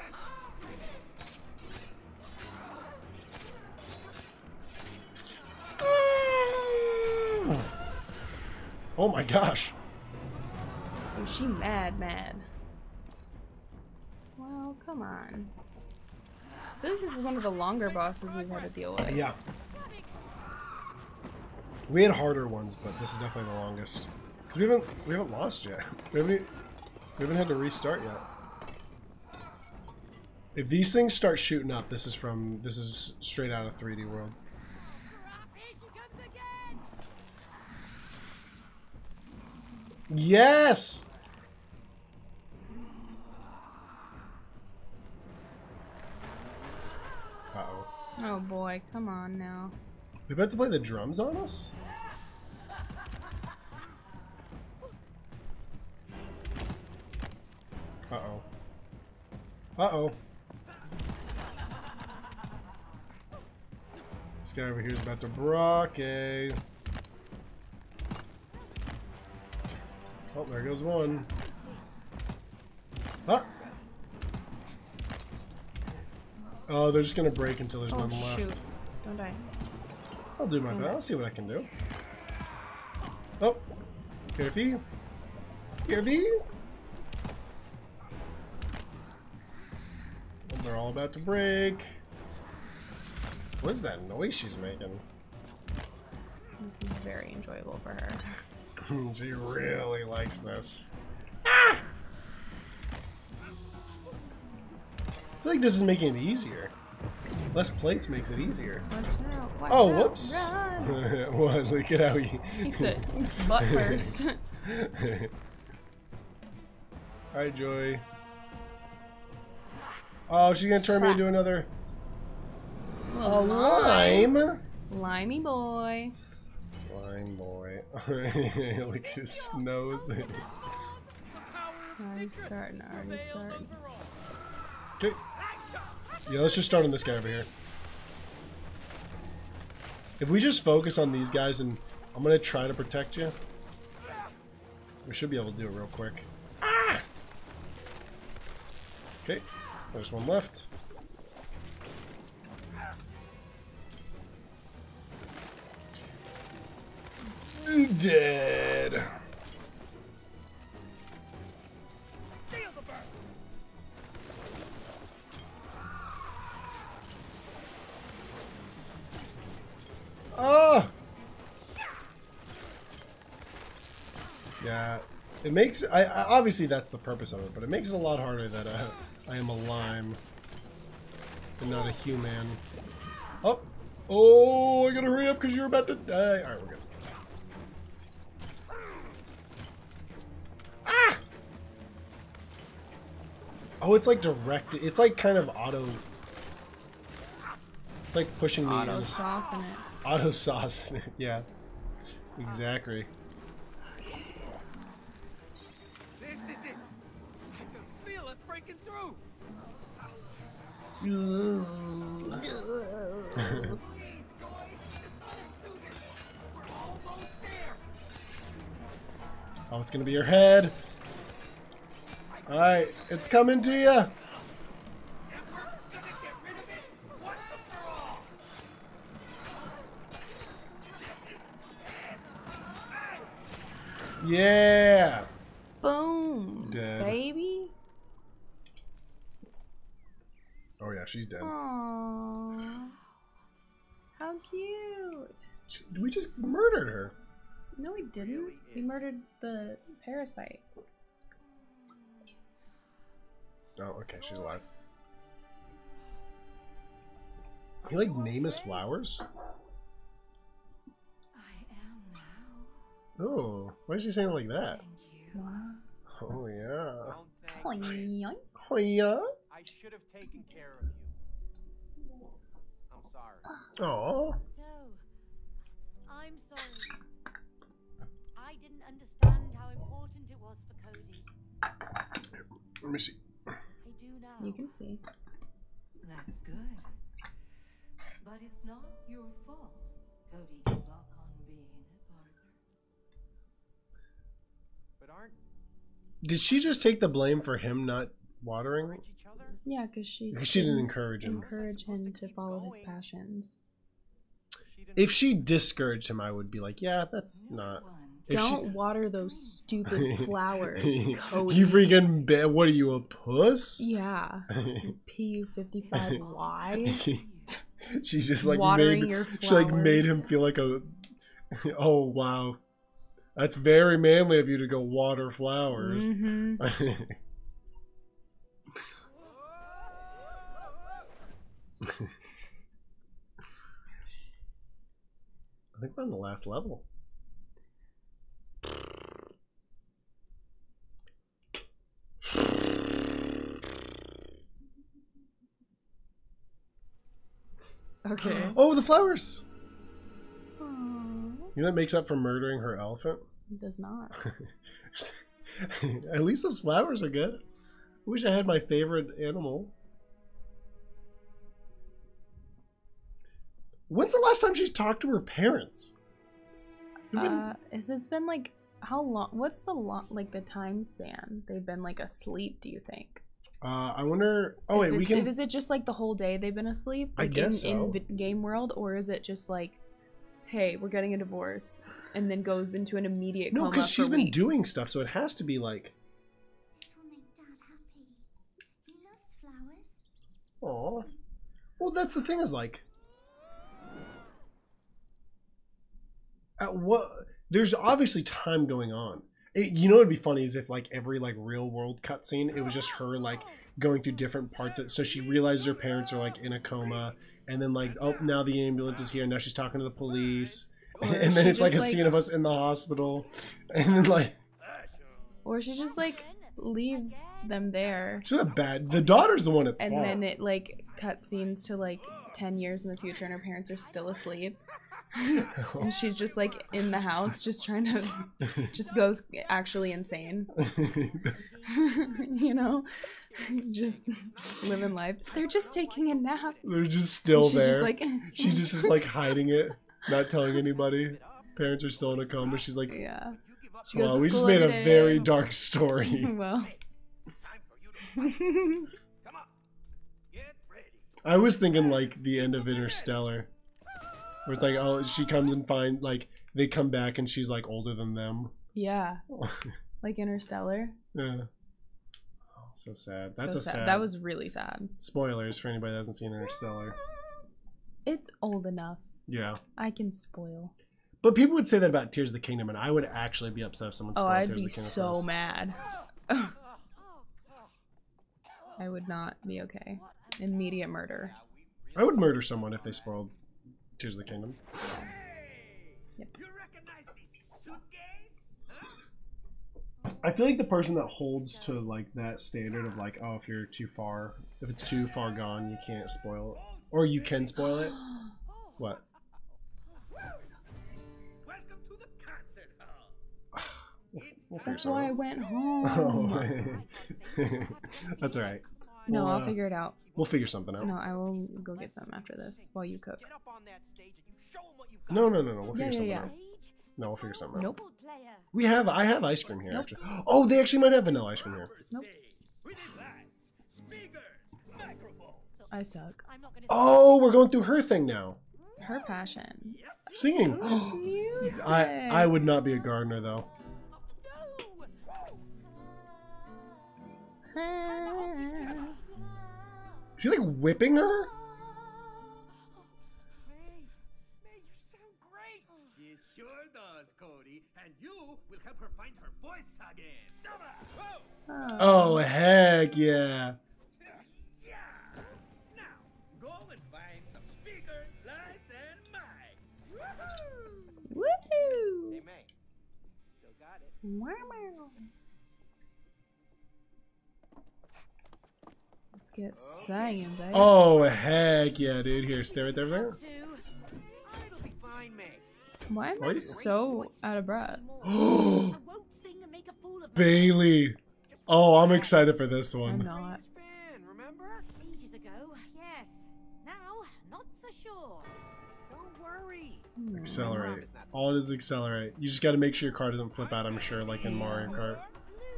Oh my gosh. Oh, she mad, mad. Well, come on. I feel like this is one of the longer bosses we've had to deal with. Yeah. We had harder ones, but this is definitely the longest. we haven't we haven't lost yet. We haven't we haven't had to restart yet. If these things start shooting up, this is from this is straight out of 3D World. Crap, here she comes again! Yes. Uh oh. Oh boy, come on now. We about to play the drums on us? Uh-oh. Uh-oh. This guy over here is about to brock a. Oh, there goes one. Ah! Oh, they're just gonna break until there's Oh none left. shoot. Don't die. I'll do my best. I'll see what I can do. Oh, Kirby, Kirby. Oh, they're all about to break. What is that noise she's making? This is very enjoyable for her. (laughs) she really likes this. Ah! I feel like this is making it easier. Less plates makes it easier. Watch out. Watch Oh, out. whoops. (laughs) What? Look at how he. He said butt first. (laughs) Hi, Joy. Oh, she's gonna turn me into another a Little lime. lime. Limey boy. Lime boy. (laughs) Look at his nose. Already (laughs) starting, already starting. Okay. Yeah, let's just start on this guy over here. If we just focus on these guys and I'm gonna try to protect you. We should be able to do it real quick. Ah! Okay, there's one left. Dead. Oh! Yeah, it makes. I, I obviously that's the purpose of it, but it makes it a lot harder that uh, I am a lime and not a human. Oh, Oh, I gotta hurry up because you're about to die. All right, we're good. Oh, it's like directed. It's like kind of auto. It's like pushing the Auto sauce in it. auto sauce. in it, yeah, exactly. This is it. I can feel us breaking through. Please, Joy. Just let us do this. We're almost there. Oh, it's gonna be your head. All right, it's coming to you. And we're gonna get rid of it once and for all. Yeah. Boom. Dead. Baby. Oh yeah, she's dead. Aww. How cute. We just murdered her. No, we didn't. We murdered the parasite. Oh, okay, she's alive. You like name his flowers? I am now. Oh, why is she saying it like that? Thank you. Oh yeah. Don't thank me. Yoink. Oh yeah. I should have taken care of you. I'm sorry. Oh. No. I'm sorry. I didn't understand how important it was for Cody. Let me see. I do now. You can see. That's good. But it's not your fault. Cody gave up on being a partner. But aren't Did she just take the blame for him not watering? each other? Yeah, because she, She didn't encourage him. encourage him to follow his passions. If she discouraged him, I would be like, yeah, that's Which not. If she- Don't water those stupid (laughs) flowers, (laughs) Cody. you freaking ba- what are you a puss? Yeah. (laughs) PU55Y. she just like Watering made your she like made him feel like a oh wow that's very manly of you to go water flowers hmm i think we're on the last level Okay. (gasps) oh the flowers! Aw, you know that makes up for murdering her elephant? It does not. (laughs) at least those flowers are good. I wish i had my favorite animal. When's the last time she's talked to her parents? It's been- Uh, is it's been like how long? What's the long like the time span they've been like asleep? Do you think? Uh, I wonder. Oh wait, we can. if- Is it just like the whole day they've been asleep? I guess in, so. in game world, or is it just like, hey, we're getting a divorce, and then goes into an immediate No, because she's been weeks? doing stuff, so it has to be like. This will make Dad happy. He loves flowers. Oh. Well, that's the thing is like. At what? There's obviously time going on. It, you know, it'd be funny is if like every like real world cutscene, it was just her like going through different parts. Of, so she realizes her parents are like in a coma, and then like oh now the ambulance is here. Now she's talking to the police, Or and then it's like a like- scene of us in the hospital, and then like or she just like leaves them there, she's not bad. The daughter's the one at and then it like cut scenes to like ten years in the future, and her parents are still asleep, (laughs) and she's just like in the house, just trying to, (laughs) just goes actually insane. (laughs) you know, just living life. They're just taking a nap. They're just still She's there. just like, She just is like hiding it, not telling anybody. Parents are still in a coma. She's like, yeah. You. She goes "Wow, we just made a every day. very dark story." well. Time for you to fight. Come on. Get ready. I was thinking like the end of Interstellar, where it's like, oh, she comes and find like they come back and she's like older than them. Yeah, (laughs) like Interstellar. yeah. Oh, so sad. That's so a sad. sad. That was really sad. spoilers for anybody that hasn't seen Interstellar. It's old enough. Yeah, I can spoil. but people would say that about Tears of the Kingdom, and I would actually be upset if someone Oh, spoiled I'd Tears be of the Kingdom. so us. mad. (laughs) I would not be okay. Immediate murder. I would murder someone if they spoiled Tears of the Kingdom. Yep. You recognize this suitcase? I feel like the person that holds to like that standard of like, oh, if you're too far, if it's too far gone, you can't spoil it, or you can spoil it. (gasps) What? Welcome to the concert hall. (sighs) It's We'll That's why I went out. (laughs) home. Oh, (laughs) that's all right. No, We'll, I'll uh, figure it out. We'll figure something out. No, I will go get some after this while you cook. Get up on that stage and you show 'em what you've got. No, no, no, no. We'll figure yeah, something yeah. out. No, we'll figure something out. Nope. We have, I have ice cream here Nope. actually. (gasps) Oh, they actually might have vanilla ice cream here. Nope. We need lights, speakers, microphones. I suck. I'm not gonna Oh, we're going through her thing now. Her passion. Singing. Ooh, music. (gasps) I I would not be a gardener though. Her voice like whipping her? Oh. Oh heck yeah. Yeah. Now, go and find some speakers, lights, and mics. Woohoo! Woohoo! Hey, May. Still got it. Wow. Get singing, baby. Eh? Oh heck yeah, dude. Here, stay right there. there. It'll be fine, May. Why am I so out of breath? I won't sing and make a fool of myself. Bailey. Oh, I'm excited for this I'm one. not. Fan, remember? Ages ago, yes. Now, not so sure. Don't worry. Accelerate. All it is accelerate. You just got to make sure your car doesn't flip out. I'm sure, like in Mario Kart,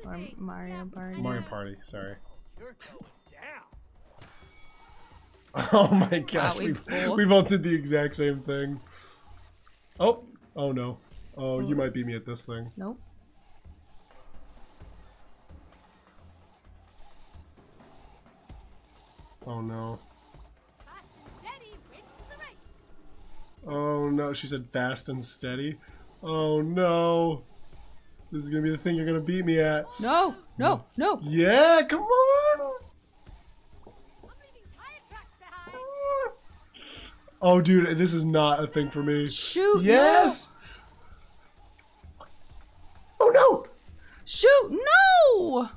Or Mario Party. Mario Party. Sorry. You're going down. Oh my gosh, we we, both- we both did the exact same thing. Oh, oh no. Oh, you might beat me at this thing. Nope. Oh no. Fast and steady wins the race. Oh no, she said fast and steady. Oh no. This is gonna be the thing you're gonna beat me at. No, no, no. Yeah, come on! Oh dude, this is not a thing for me. Shoot. Yes! Oh no! no. Shoot. No.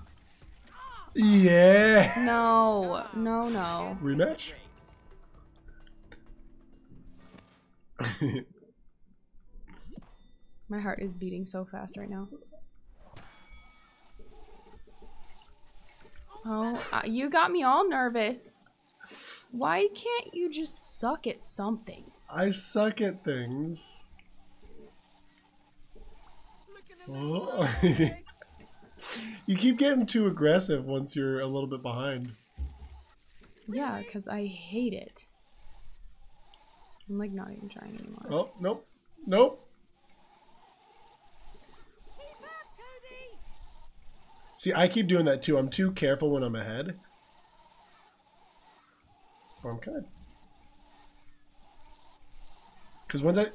Yeah! No. No, no. Rematch? (laughs) My heart is beating so fast right now. Oh, uh, you got me all nervous. Why can't you just suck at something? I suck at things. Oh. (laughs) you keep getting too aggressive once you're a little bit behind. Yeah, because I hate it. I'm like not even trying anymore. Oh, nope. Nope. Keep up, Cody. See, I keep doing that too. I'm too careful when I'm ahead. I'm good. Because once I.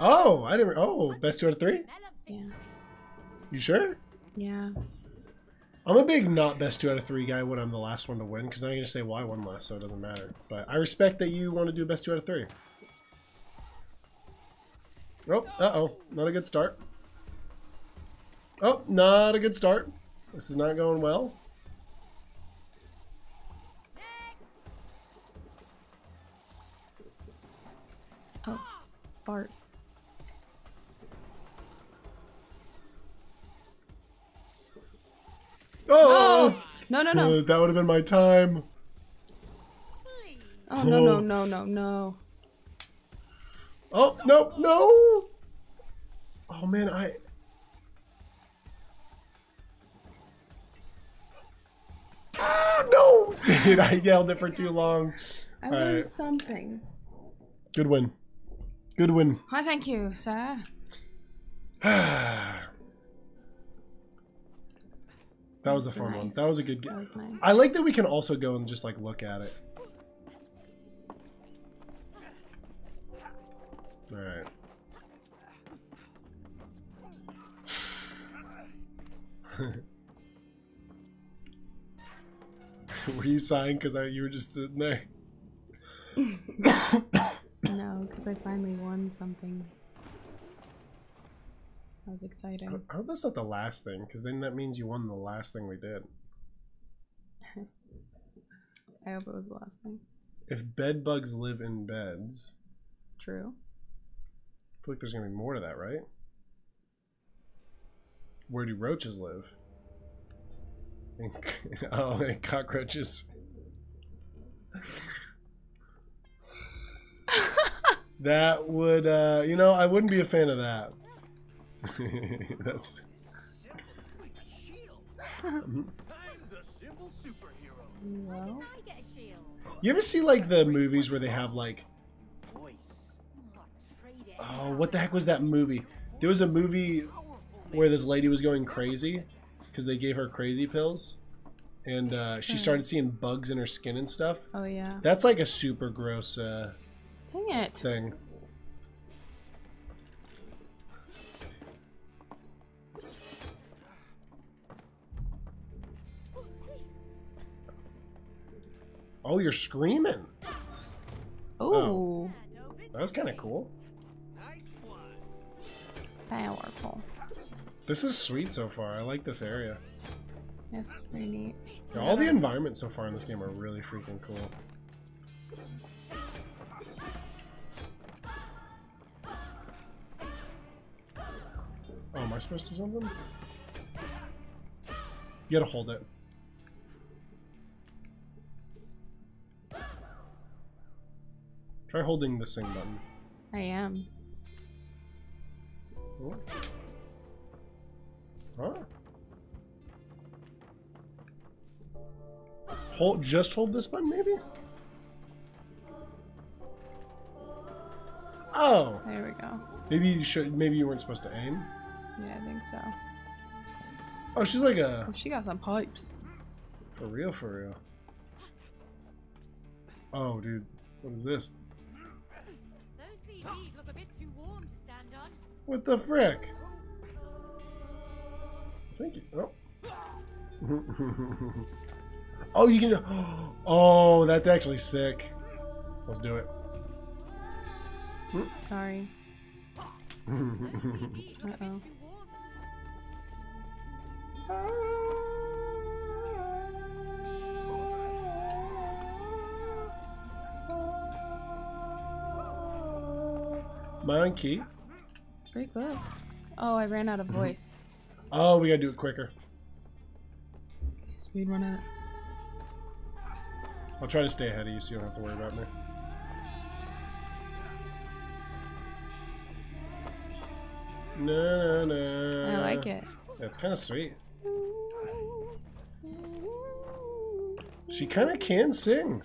Oh, I didn't. Oh, best two out of three? Yeah. You sure? Yeah. I'm a big not best two out of three guy when I'm the last one to win because I'm going to say, well, I won last, so it doesn't matter. But I respect that you want to do best two out of three. Oh, uh oh. Not a good start. Oh, not a good start. This is not going well. Farts. Oh! No, no, no. Uh, that would have been my time. Oh, no, no, no, no, no. Oh, no, no! Oh, man, I... Ah, no! (laughs) Dude, I yelled it for too long. I wanted right. something. Good win. Good win. Why, thank you, sir. (sighs) that was a That's fun one. That was a good game. nice. I like that we can also go and just like look at it. All right. (laughs) were you sighing because you were just sitting there? (laughs) (laughs) No, because I finally won something. That was exciting. I hope that's not the last thing, because then that means you won the last thing we did. (laughs) I hope it was the last thing. If bed bugs live in beds, True. I feel like there's gonna be more to that, right? Where do roaches live? In, (laughs) oh, cockroaches. That would, uh, you know, I wouldn't be a fan of that. (laughs) That's. Shield. I'm the symbol superhero. Well, I get a shield. You ever see like the movies where they have like, Oh, trade it. oh, what the heck was that movie? There was a movie where this lady was going crazy because they gave her crazy pills, and uh, she Hmm. started seeing bugs in her skin and stuff. oh yeah. That's like a super gross uh, Dang it. thing. Oh, you're screaming. Oh, That's kind of cool. Powerful. This is sweet so far. I like this area. That's pretty neat. Yeah, all the environments so far in this game are really freaking cool. Oh, am I supposed to something? You gotta hold it. Try holding the sing button. I am. Oh. Huh? Hold, just hold this button, maybe? Oh, There we go. maybe you should. Maybe you weren't supposed to aim. Yeah, I think so. Oh, she's like a Oh, she got some pipes. for real, for real. Oh, dude, what is this? Those CDs look a bit too warm to stand on. What the frick? Thank you. Oh. (laughs) oh, you can. (gasps) Oh, that's actually sick. Let's do it. Sorry. (laughs) Those CDs bit Uh-oh. Monkey. Pretty close. Oh, I ran out of voice. Oh, we gotta do it quicker. Speed run it. I'll try to stay ahead of you so you don't have to worry about me. No, no, no. I like it. That's kind of sweet. She kind of can sing.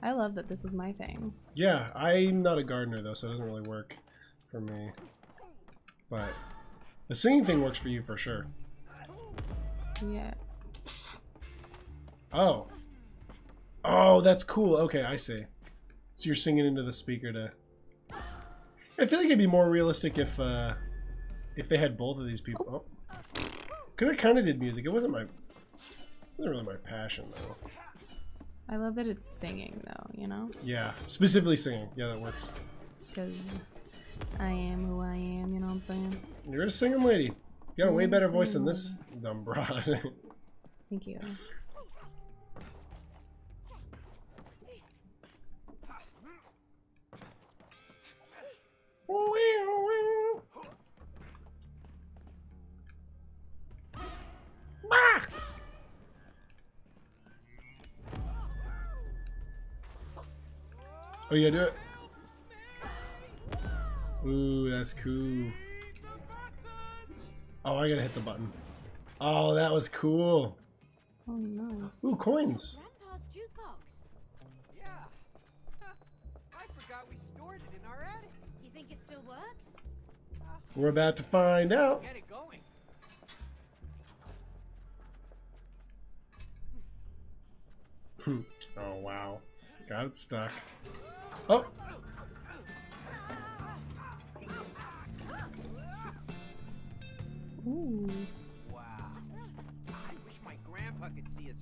I love that this is my thing. Yeah, I'm not a gardener though, so it doesn't really work for me. But the singing thing works for you for sure. Yeah. Oh. Oh, that's cool. Okay, I see. So you're singing into the speaker to. I feel like it'd be more realistic if uh if they had both of these people. Oh. Cause I kind of did music. It wasn't my. It wasn't really my passion though. I love that it's singing though, you know? Yeah, specifically singing. Yeah, that works. Because I am who I am, you know what I'm saying? You're a singing lady. You got a way better voice than this dumb broad. (laughs) Thank you. Oh, you gotta do it. Ooh, that's cool. Oh, I gotta hit the button. Oh, that was cool. Oh, nice. Ooh, coins. Jukebox. Yeah. I forgot we stored it in our attic. You think it still works? We're about to find out. Get it going. (laughs) Oh, wow. Got it stuck. Oh! Ooh. Wow. I wish my grandpa could see us.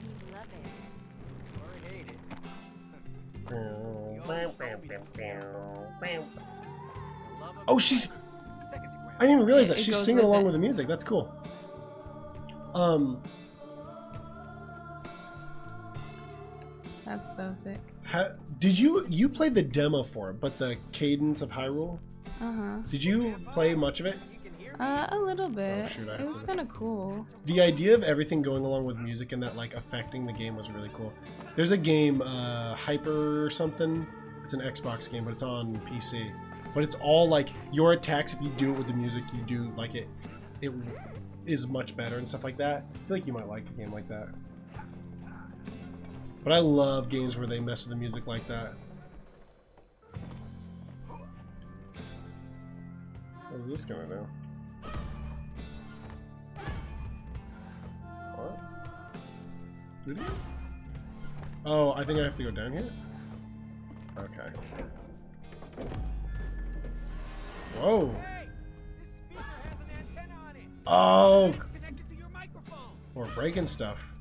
He love it. Or hate it. oh, she's. I didn't even realize that. She's singing along with the music. That's cool. Um, That's so sick. ha, did you you played the demo for it, but the Cadence of Hyrule? Uh huh. Did you play much of it? Uh, a little bit. Oh, shoot, it was kind of cool. The idea of everything going along with music and that like affecting the game was really cool. There's a game, uh, Hyper or something. It's an Xbox game, but it's on PC. But it's all like your attacks. If you do it with the music, you do like it. It is much better and stuff like that. I feel like you might like a game like that. But I love games where they mess with the music like that. What is this gonna do? What? Did? Oh, I think I have to go down here? Okay. Whoa. Hey, this speaker has an antenna on it. Oh, It's connected to your microphone. we're breaking stuff.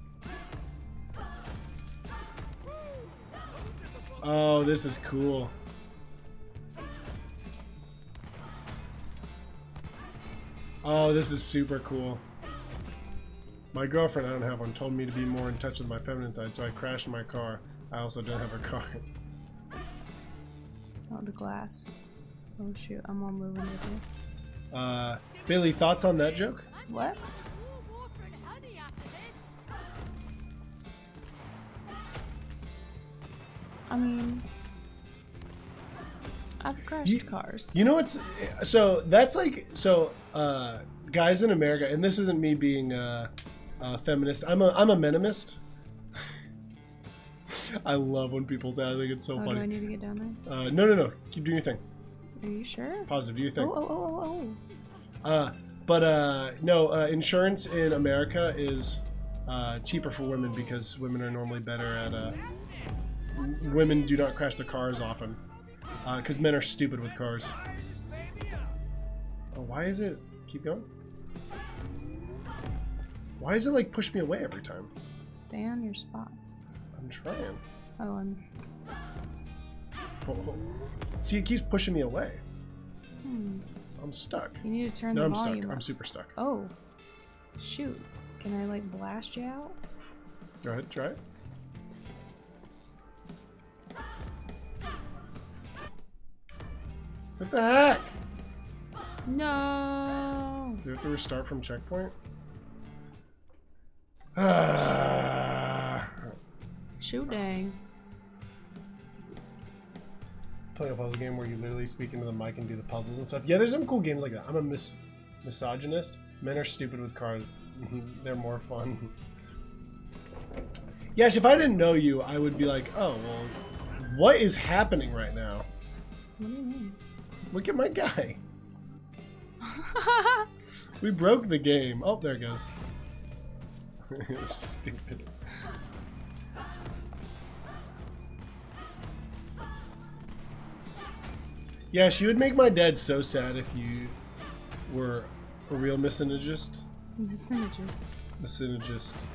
Oh, this is cool. Oh, this is super cool. My girlfriend, I don't have one, told me to be more in touch with my feminine side, so I crashed my car. I also don't have a car. Oh, the glass. Oh shoot, I'm all moving with you. Uh, Bailey, thoughts on that joke? What? I mean, I've crashed You- cars. You know what's so that's like so uh guys in America and this isn't me being a, uh feminist. I'm a I'm a menimist. (laughs) I love when people say I think it's so oh, do I need to get down there? Uh no no no. Keep doing your thing. Are you sure? Positive, do your thing. Oh, oh, oh, oh, oh. Uh but uh no, uh insurance in America is uh cheaper for women because women are normally better at uh women do not crash their cars often. Uh, cuz men are stupid with cars. Oh, why is it? Keep going. Why does it like push me away every time? Stay on your spot. I'm trying. Oh, I'm. Oh, oh. See, it keeps pushing me away. Hmm. I'm stuck. You need to turn No, the I'm stuck. volume I'm up. super stuck. Oh, shoot! Can I like blast you out? Go ahead, try it. What the heck? No. Do we have to restart from checkpoint? (sighs) Ah. Shoot, dang. Play a puzzle game where you literally speak into the mic and do the puzzles and stuff. Yeah, there's some cool games like that. I'm a mis- misogynist. Men are stupid with cars. (laughs) They're more fun. Yes, if I didn't know you, I would be like, oh, well, what is happening right now? What do you mean? Look at my guy. (laughs) We broke the game. Oh, there it goes. (laughs) Stupid. Yeah, she would make my dad so sad if you were a real misogynist. Misogynist. Misogynist.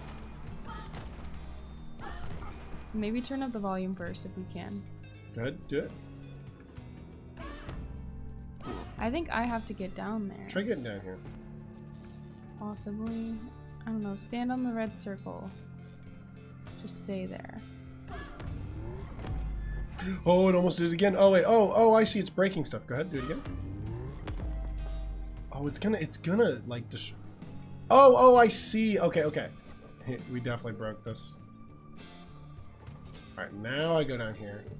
Maybe turn up the volume first if we can. Good, do it. I think I have to get down there. Try getting down here. Possibly. I don't know. Stand on the red circle. Just stay there. Oh, it almost did it again. Oh wait. Oh, oh, I see. It's breaking stuff. Go ahead, do it again. Oh, it's gonna, it's gonna like just. Oh, oh, I see. Okay, okay. We definitely broke this. All right, now I go down here. (laughs)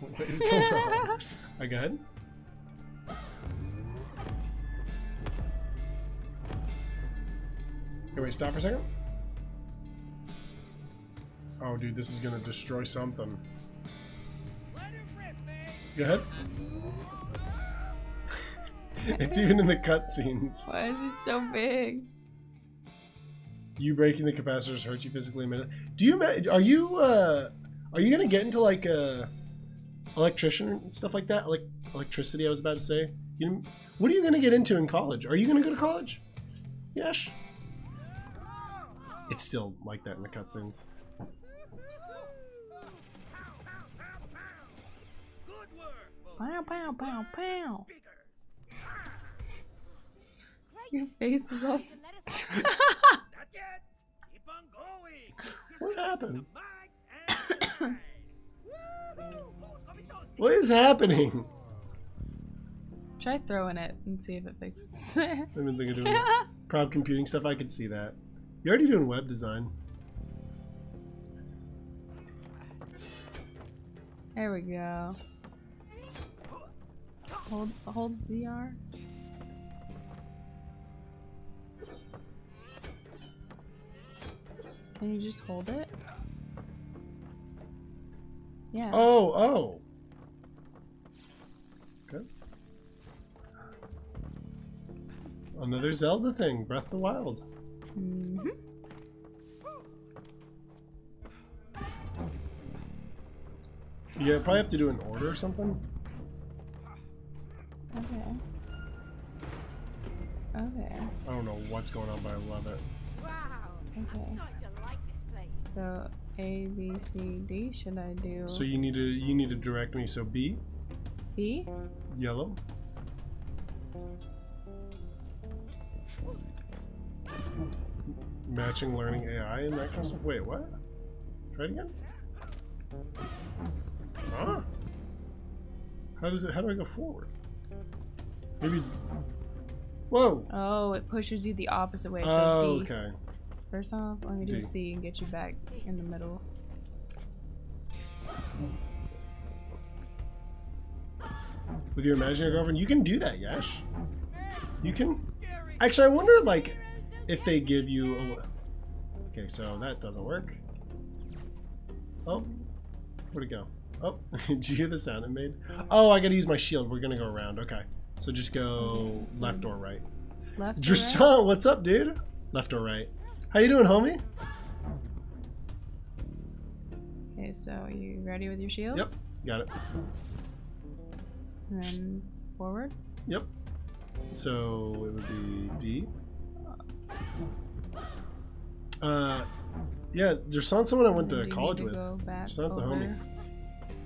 What is going on? (laughs) I go ahead. Okay, we Stop for a second. Oh, dude, this is gonna destroy something. Let it rip, man. Go ahead. (laughs) it's even in the cutscenes. Why is he so big? You breaking the capacitors hurts you physically a minute. Do you are you uh are you gonna get into like uh electrician and stuff like that? Like electricity, I was about to say. You what are you gonna get into in college? Are you gonna go to college? Yes. It's still like that in the cutscenes. Good work. But Pow, pow, pow, pow. Your face is all. s- Not yet. Keep on going. What happened? the marks and the lines. Woohoo! Who's gonna be toasty? What is happening? Try throwing it and see if it fixes. it. (laughs) I've been thinking of doing (laughs) prop computing stuff. I could see that. You're already doing web design. there we go. Hold, hold ZR. Can you just hold it? Yeah. Oh, oh. Another Zelda thing, Breath of the Wild. hmm Yeah, probably have to do an order or something. Okay. Okay. I don't know what's going on, but I love it. Wow. Okay. I'm starting to like this place. So A, B, C, D. Should I do So you need to you need to direct me. So B, B? yellow. Machine learning AI and that kind of stuff. Wait, what? Try it again. Huh? How does it? How do I go forward? Maybe it's. Whoa. Oh, it pushes you the opposite way. So Oh, D. okay. First off, let me do D. C and get you back in the middle. With your imaginary girlfriend, you can do that, Yash. You can. Actually, I wonder, like, if they give you. A... Okay, so that doesn't work. Oh, where'd it go? Oh, (laughs) did you hear the sound it made? Oh, I gotta use my shield. We're gonna go around. Okay, so just go so- left or right. Left. or right? What's up, dude? Left or right? How you doing, homie? Okay, so are you ready with your shield? Yep, got it. And then forward. Yep. So it would be D. Uh, yeah. There's some- someone I went to college with. Go back So that's a homie.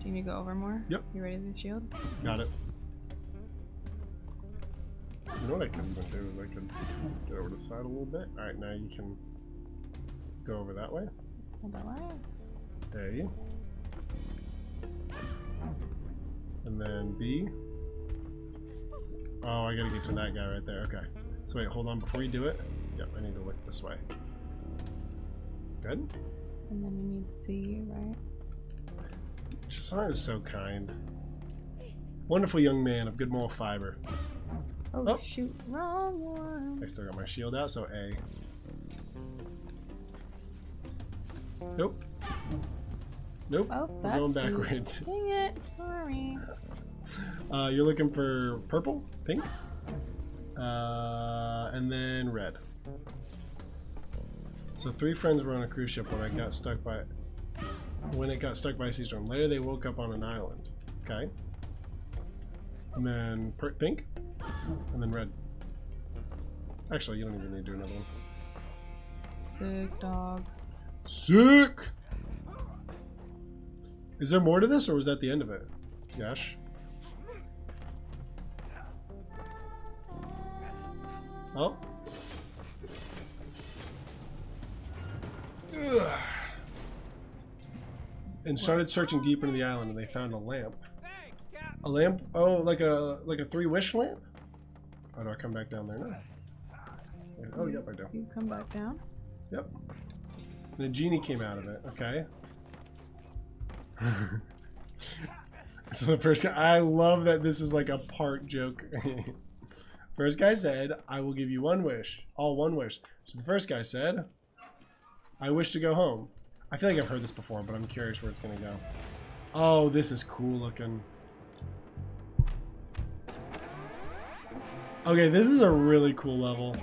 Do you need to go over more? Yep. You ready with the shield? Got it. You know what I can do is I can get over to the side a little bit. All right, now you can go over that way. Hold that way. A. And then B. Oh, I gotta get to that guy right there. Okay. So wait, hold on. Before you do it, yep, I need to look this way. Good. And then you need C, right? Shasana is so kind. Wonderful young man of good moral fiber. Oh, Oh. shoot, wrong one. I still got my shield out, so A. Nope. Nope. Oh, We're that's going backwards. Dang it, sorry. Uh, you're looking for purple, pink, uh, and then red. So three friends were on a cruise ship when I got stuck by when it got stuck by a sea storm. Later, they woke up on an island. Okay. And then pink, and then red. Actually, you don't even need to do another one. Sick dog. Sick. Is there more to this, or was that the end of it? Yash. Oh. Ugh. And started searching deeper into the island, and they found a lamp. A lamp? Oh, like a like a three wish lamp? Oh, do I come back down there now? Oh, yep, I do. You come back down. Yep. And a genie came out of it. Okay. (laughs) so the first guy, I love that this is like a part joke. (laughs) first guy said, "I will give you one wish, all one wish." So the first guy said, "I wish to go home." I feel like I've heard this before, but I'm curious where it's gonna go. Oh, this is cool looking. Okay, this is a really cool level.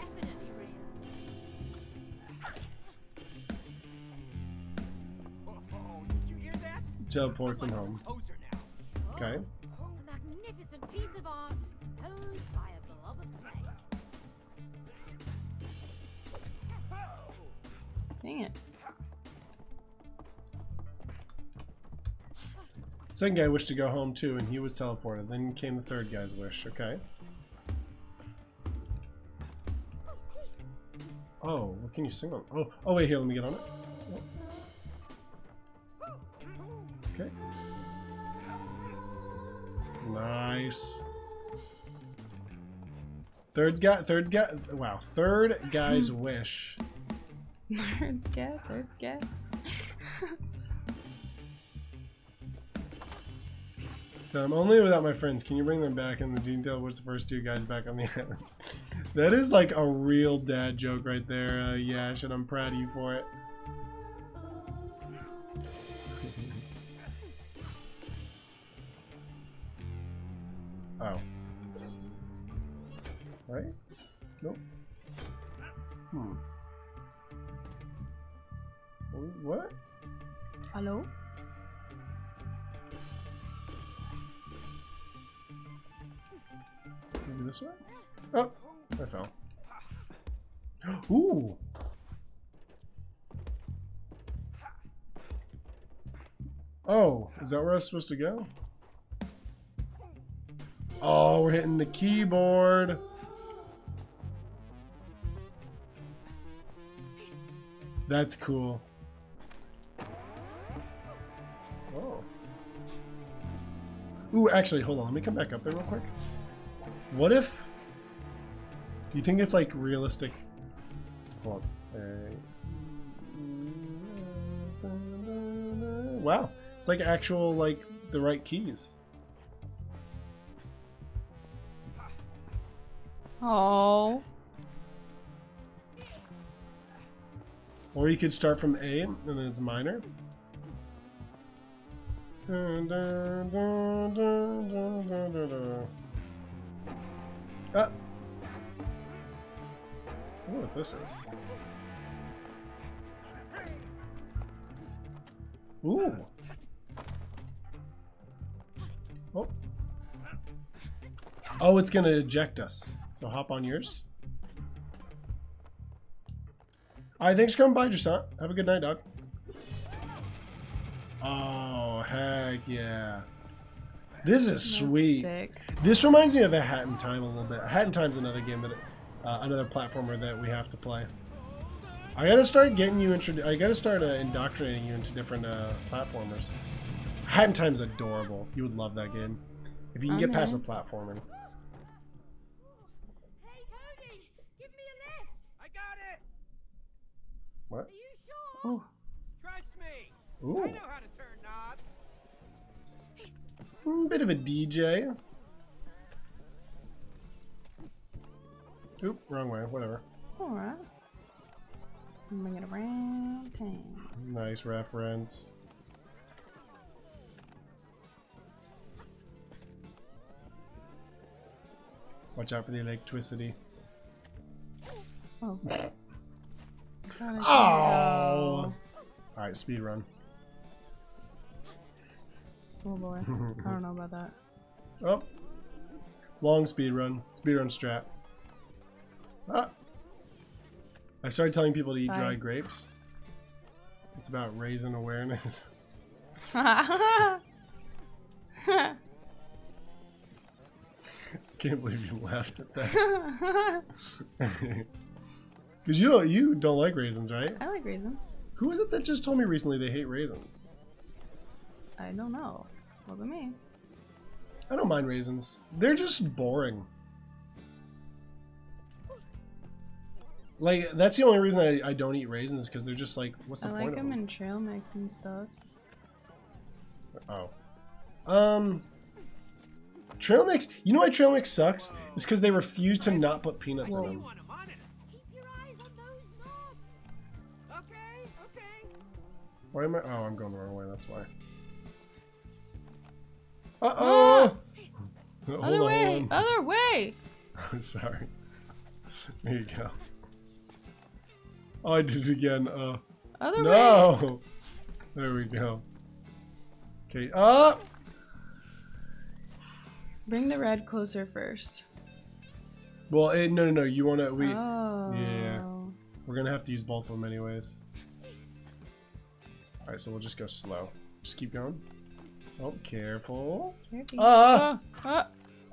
Oh, did you hear that? Teleports him home. Okay. Oh, Dang it. Second guy wished to go home too, and he was teleported. Then came the third guy's wish. Okay. Oh, what can you sing on? Oh, oh wait, here, let me get on it. Okay. Nice. Third's got third's got wow. Third guy's wish. Third scat, third scat. So I'm only without my friends. Can you bring them back? And the Gene What's the first two guys back on the (laughs) island. that is like a real dad joke right there, uh, Yash, and I'm proud of you for it. (laughs) oh. Right? Nope. What? Hello? Maybe this way? Oh, I fell. (gasps) Ooh! Oh, is that where I was supposed to go? Oh, we're hitting the keyboard. That's cool. Oh. Ooh, actually, hold on. Let me come back up there real quick. What if... Do you think it's like realistic? Hold on. Wow. It's like actual, like, the right keys. Oh. Or you could start from A and then it's minor. Ah. What this is. Ooh. Oh. Oh, it's gonna eject us. So hop on yours. Alright, thanks for coming by, Jasant. Have a good night, dog. Oh, heck yeah. This is That's sweet. Sick. This reminds me of a Hat in Time a little bit. Hat in Time's another game that, uh, another platformer that we have to play. I gotta start getting you introduced. I gotta start uh, indoctrinating you into different uh, platformers. Hat in Time's adorable. You would love that game if you can get past the Okay. platforming. Hey, Cody! Give me a lift! I got it! What? Are you sure? Oh. Trust me! Ooh, Mm, bit of a DJ. Oop, wrong way. Whatever. It's alright. I'm it around town. Nice reference. Watch out for the electricity. Oh. Oh! Alright, speed run. Oh boy. I don't (laughs) know about that. Oh. Long speed run. Speed run strat. Ah. I started telling people to eat dry Bye. grapes. It's about raising awareness. I (laughs) Can't believe you laughed at that. (laughs) Because you don't, you don't like raisins, right? I like raisins. Who is it that just told me recently they hate raisins? I don't know. Wasn't me. I don't mind raisins. They're just boring. Like that's the only reason I, I don't eat raisins because they're just like what's the I point like of them them? in trail mix and stuffs. Oh, um, trail mix. You know why trail mix sucks? It's because they refuse to not put peanuts in them. You want 'em on it. Keep your eyes on those knobs! Okay, okay. Why am I? Oh, I'm going the wrong way. That's why. Uh oh. Hold Other on, way! Other way! I'm (laughs) sorry. There you go. Oh, I did it again. Uh. Other way! No! There we go. Okay, up! Bring the red closer first. Well, eh, no, no, no. You wanna? We oh. yeah. we're gonna have to use both of them anyways. All right, so we'll just go slow. Just keep going. Oh, careful. Careful. Ah! Oh, oh.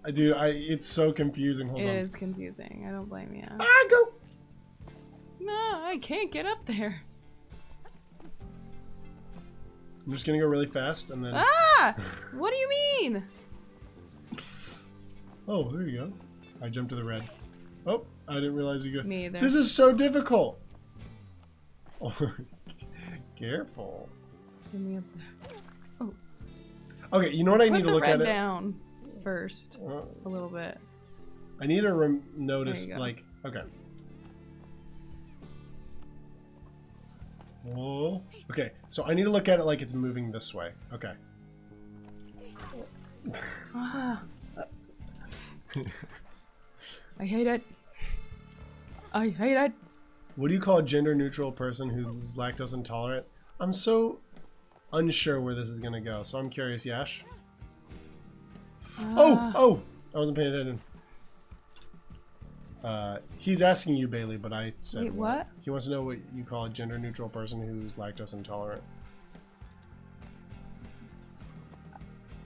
I do. I. It's so confusing. Hold It on. is confusing. I don't blame you. Ah, go. No, I can't get up there. I'm just gonna go really fast and then. Ah! What do you mean? (sighs) Oh, there you go. I jumped to the red. Oh, I didn't realize you go. Me either. This is so difficult. Oh, (laughs) careful. Get me up there. Okay, you know what I Put need to look at down first. Uh, a little bit. I need to rem- notice, There you go. like, okay. Whoa. Okay, so I need to look at it like it's moving this way. Okay. Ah. I hate it. I hate it. What do you call a gender neutral person who's lactose intolerant? I'm so unsure where this is gonna go, so I'm curious, Yash. Oh, Ah. oh! I wasn't paying attention. Uh, he's asking you, Bailey, but I said Wait, what? He wants to know what you call a gender neutral person who's lactose intolerant.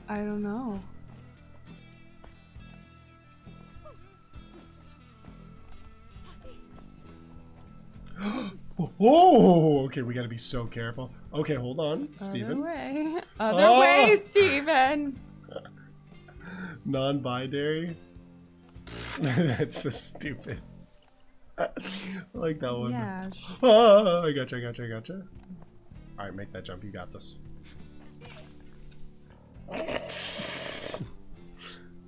I don't know. (gasps) Oh, okay, we gotta be so careful. Okay, hold on, Other Steven. way. (laughs) Other Oh! way, Steven. (laughs) Non-binary. (laughs) That's so stupid. I like that one. Yeah. Ah, I gotcha, I gotcha, I gotcha. Alright, make that jump. You got this.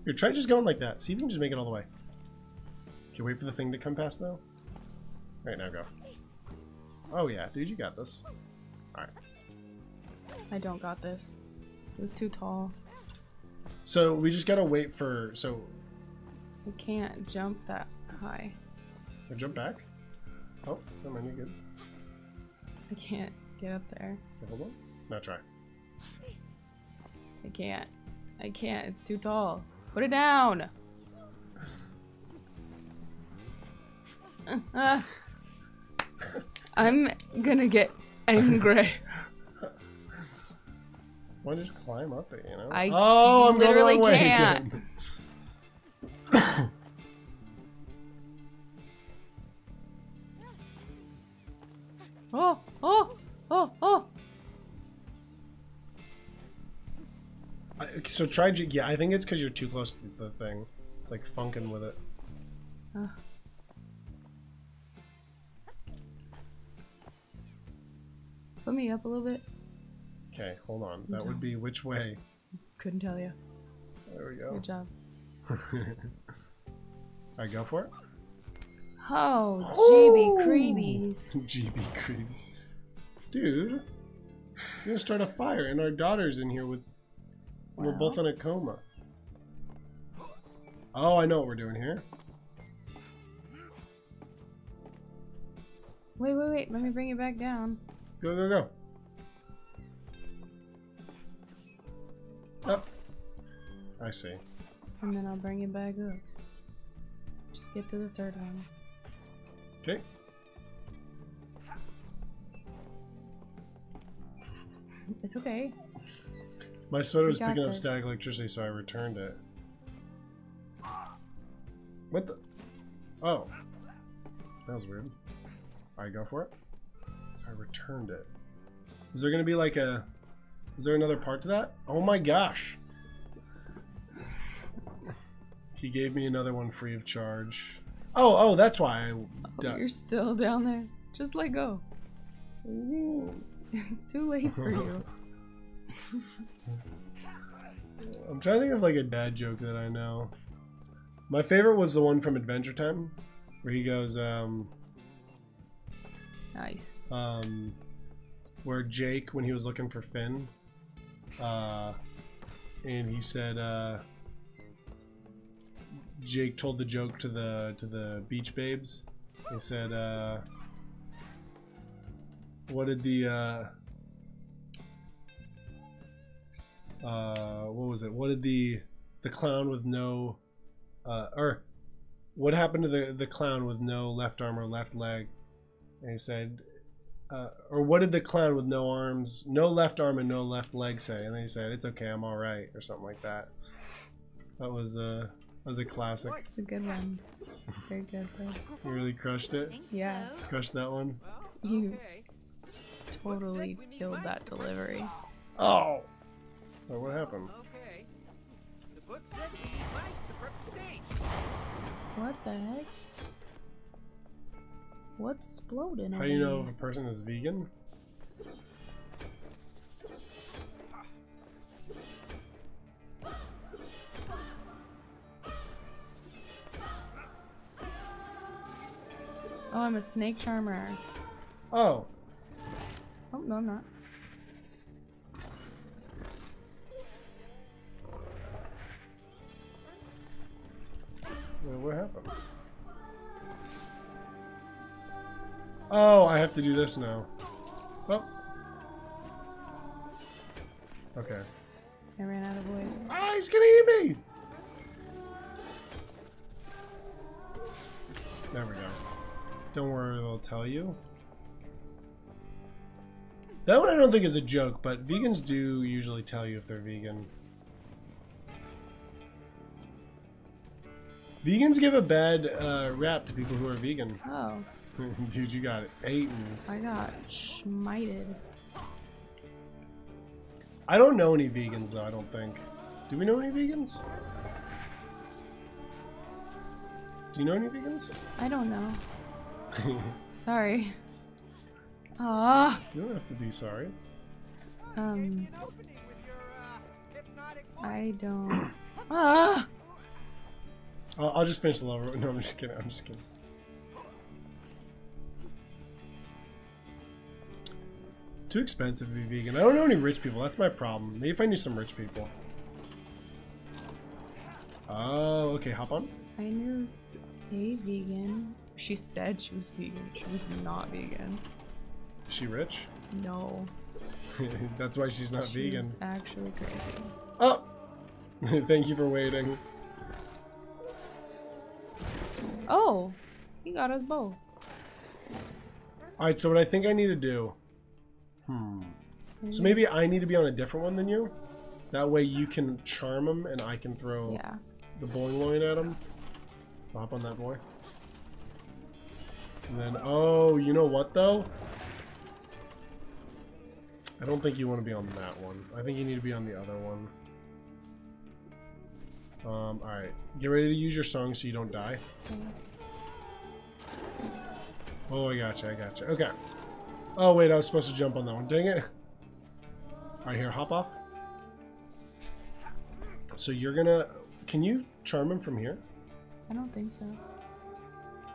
Here, try just going like that. See if you can just make it all the way. Okay, wait for the thing to come past though. Right now, go. Oh yeah, dude, you got this. I don't got this. It was too tall. So we just gotta wait for. So, I can't jump that high. uh, jump back. Oh, never mind, you're good. I can't get up there. Okay, hold on. Now try. I can't. I can't. It's too tall. Put it down. Uh. (laughs) (laughs) I'm gonna get angry. (laughs) Why just climb up it, you know? I oh, I'm going the literally can't. again. (laughs) Oh, oh, oh, oh. I, so try. j- Yeah, I think it's because you're too close to the thing. It's like funking with it. Ugh. Put me up a little bit. Okay, hold on. That would be which way? Couldn't tell you. There we go. Good job. (laughs) I go for it. Oh. GB creebies. GB (laughs) creeps. Dude, you're gonna start a fire, and our daughter's in here with. We're both in a coma. Oh, I know what we're doing here. Wait, wait, wait. Let me bring it back down. Go, go, go. Up. I see. And then I'll bring it back up. Just get to the third one. Okay. It's okay. My sweater was picking up static electricity, so I returned it. What the? Oh. That was weird. I go for it. I returned it. Was there gonna be like a... Is there another part to that? Oh my gosh! He gave me another one free of charge. Oh, oh, that's why I... Oh, you're still down there. Just let go. (laughs) It's too late for you. (laughs) I'm trying to think of like a dad joke that I know. My favorite was the one from Adventure Time, where he goes, um, Nice. um, where Jake, when he was looking for Finn, uh, and he said, uh, Jake told the joke to the to the beach babes. He said, uh, "What did the uh, uh, what was it? What did the the clown with no uh, or what happened to the the clown with no left arm or left leg?" And he said, uh, or what did the clown with no arms, no left arm and no left leg say? And then he said, "It's okay, I'm all right," or something like that. That was a that was a classic. It's a good one. Very good though. You really crushed it. Yeah, Crushed that one. Well, You- totally killed that delivery. Oh. Oh, what happened? Okay. The book said he likes the purple stage. What the heck? What's exploding? How do you know if a person is vegan? Oh, I'm a snake charmer. Oh, Oh no, I'm not. well, what happened? Oh, I have to do this now. Oh. Okay. I ran out of voice. Ah, he's gonna eat me! There we go. Don't worry, they'll tell you. That one I don't think is a joke, but vegans do usually tell you if they're vegan. Vegans give a bad uh, rap to people who are vegan. Oh, (laughs) Dude, you got. Eaten. I got schmited. I don't know any vegans though, I don't think. Do we know any vegans? Do you know any vegans? I don't know. (laughs) Sorry. Ah. You don't have to be sorry. Um, An opening with your hypnotic voice. I don't. (clears throat) Ah. I'll, I'll just finish the level. (laughs) No, I'm just kidding. I'm just kidding. Too expensive to be vegan. I don't know any rich people. That's my problem. Maybe if I knew some rich people. Oh, okay. Hop on. I knew a vegan. She said she was vegan. She was not vegan. Is she rich? No. (laughs) That's why she's not vegan. She's actually crazy. Oh! (laughs) Thank you for waiting. Oh, he got us both. Alright, so what I think I need to do. Hmm. So maybe I need to be on a different one than you. That way you can charm him and I can throw Yeah. the bowling loin at him. Hop on that boy. And then, oh, you know what though? I don't think you want to be on that one. I think you need to be on the other one. Um, alright. Get ready to use your song so you don't die. Oh, I gotcha, I gotcha. Okay. Oh, wait, I was supposed to jump on that one. Dang it. Alright, here, hop off. So you're gonna... Can you charm him from here? I don't think so.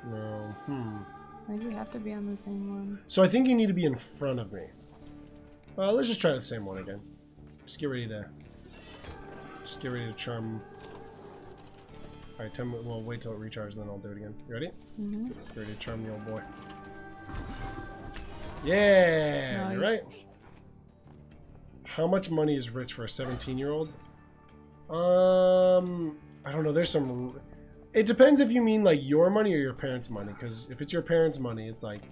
No. Hmm. I think we have to be on the same one. So I think you need to be in front of me. Well, let's just try the same one again. Just get ready to... Just get ready to charm... Alright, tell me... Well, wait till it recharges, and then I'll do it again. You ready? Mm-hmm. Ready to charm the old boy. Yeah! You're right. How much money is rich for a 17-year-old? Um... I don't know, there's some... It depends if you mean, like, your money or your parents' money, because if it's your parents' money, it's, like,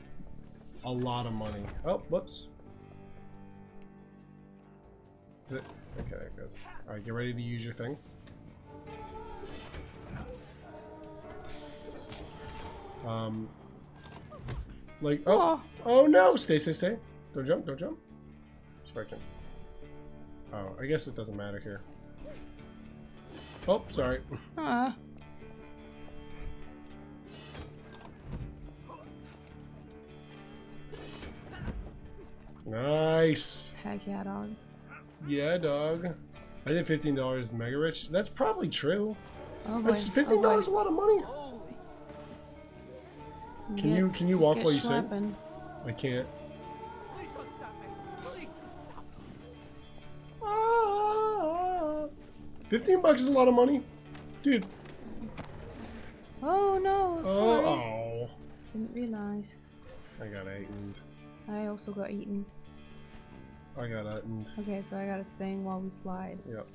a lot of money. Oh, whoops. Is it? Okay, there it goes. Alright, get ready to use your thing. Um, like, oh, oh no, stay, stay, stay. Don't jump, don't jump. If I can. Oh, I guess it doesn't matter here. Oh, sorry. Ah. Nice. Heck yeah, dog. Yeah, dog. I did fifteen dollars mega rich. That's probably true. Oh boy. That's fifteen dollars oh a lot of money. Can Get- you can you walk while you sing? I can't. Please don't stop me. Please stop. Ah, Fifteen bucks is a lot of money, dude. Oh no, Oh, sorry. oh. Didn't realize. I got eaten. I also got eaten. I got eaten. Okay, so I gotta sing while we slide. Yep.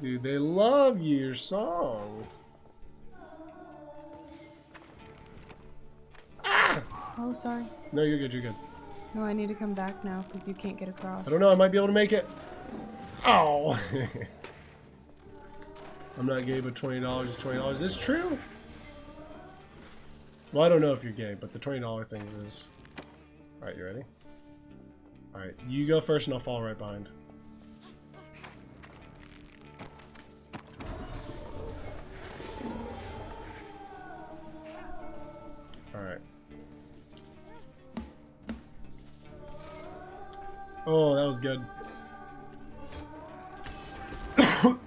Dude, they love your songs. Oh, sorry. No, you're good. You're good. No, I need to come back now because you can't get across. I don't know. I might be able to make it. Oh. (laughs) I'm not gay, but twenty dollars is twenty dollars. Is this true? Well, I don't know if you're gay, but the twenty dollar thing is. All right, you ready? All right, you go first, and I'll fall right behind. All Oh, that was good. (coughs)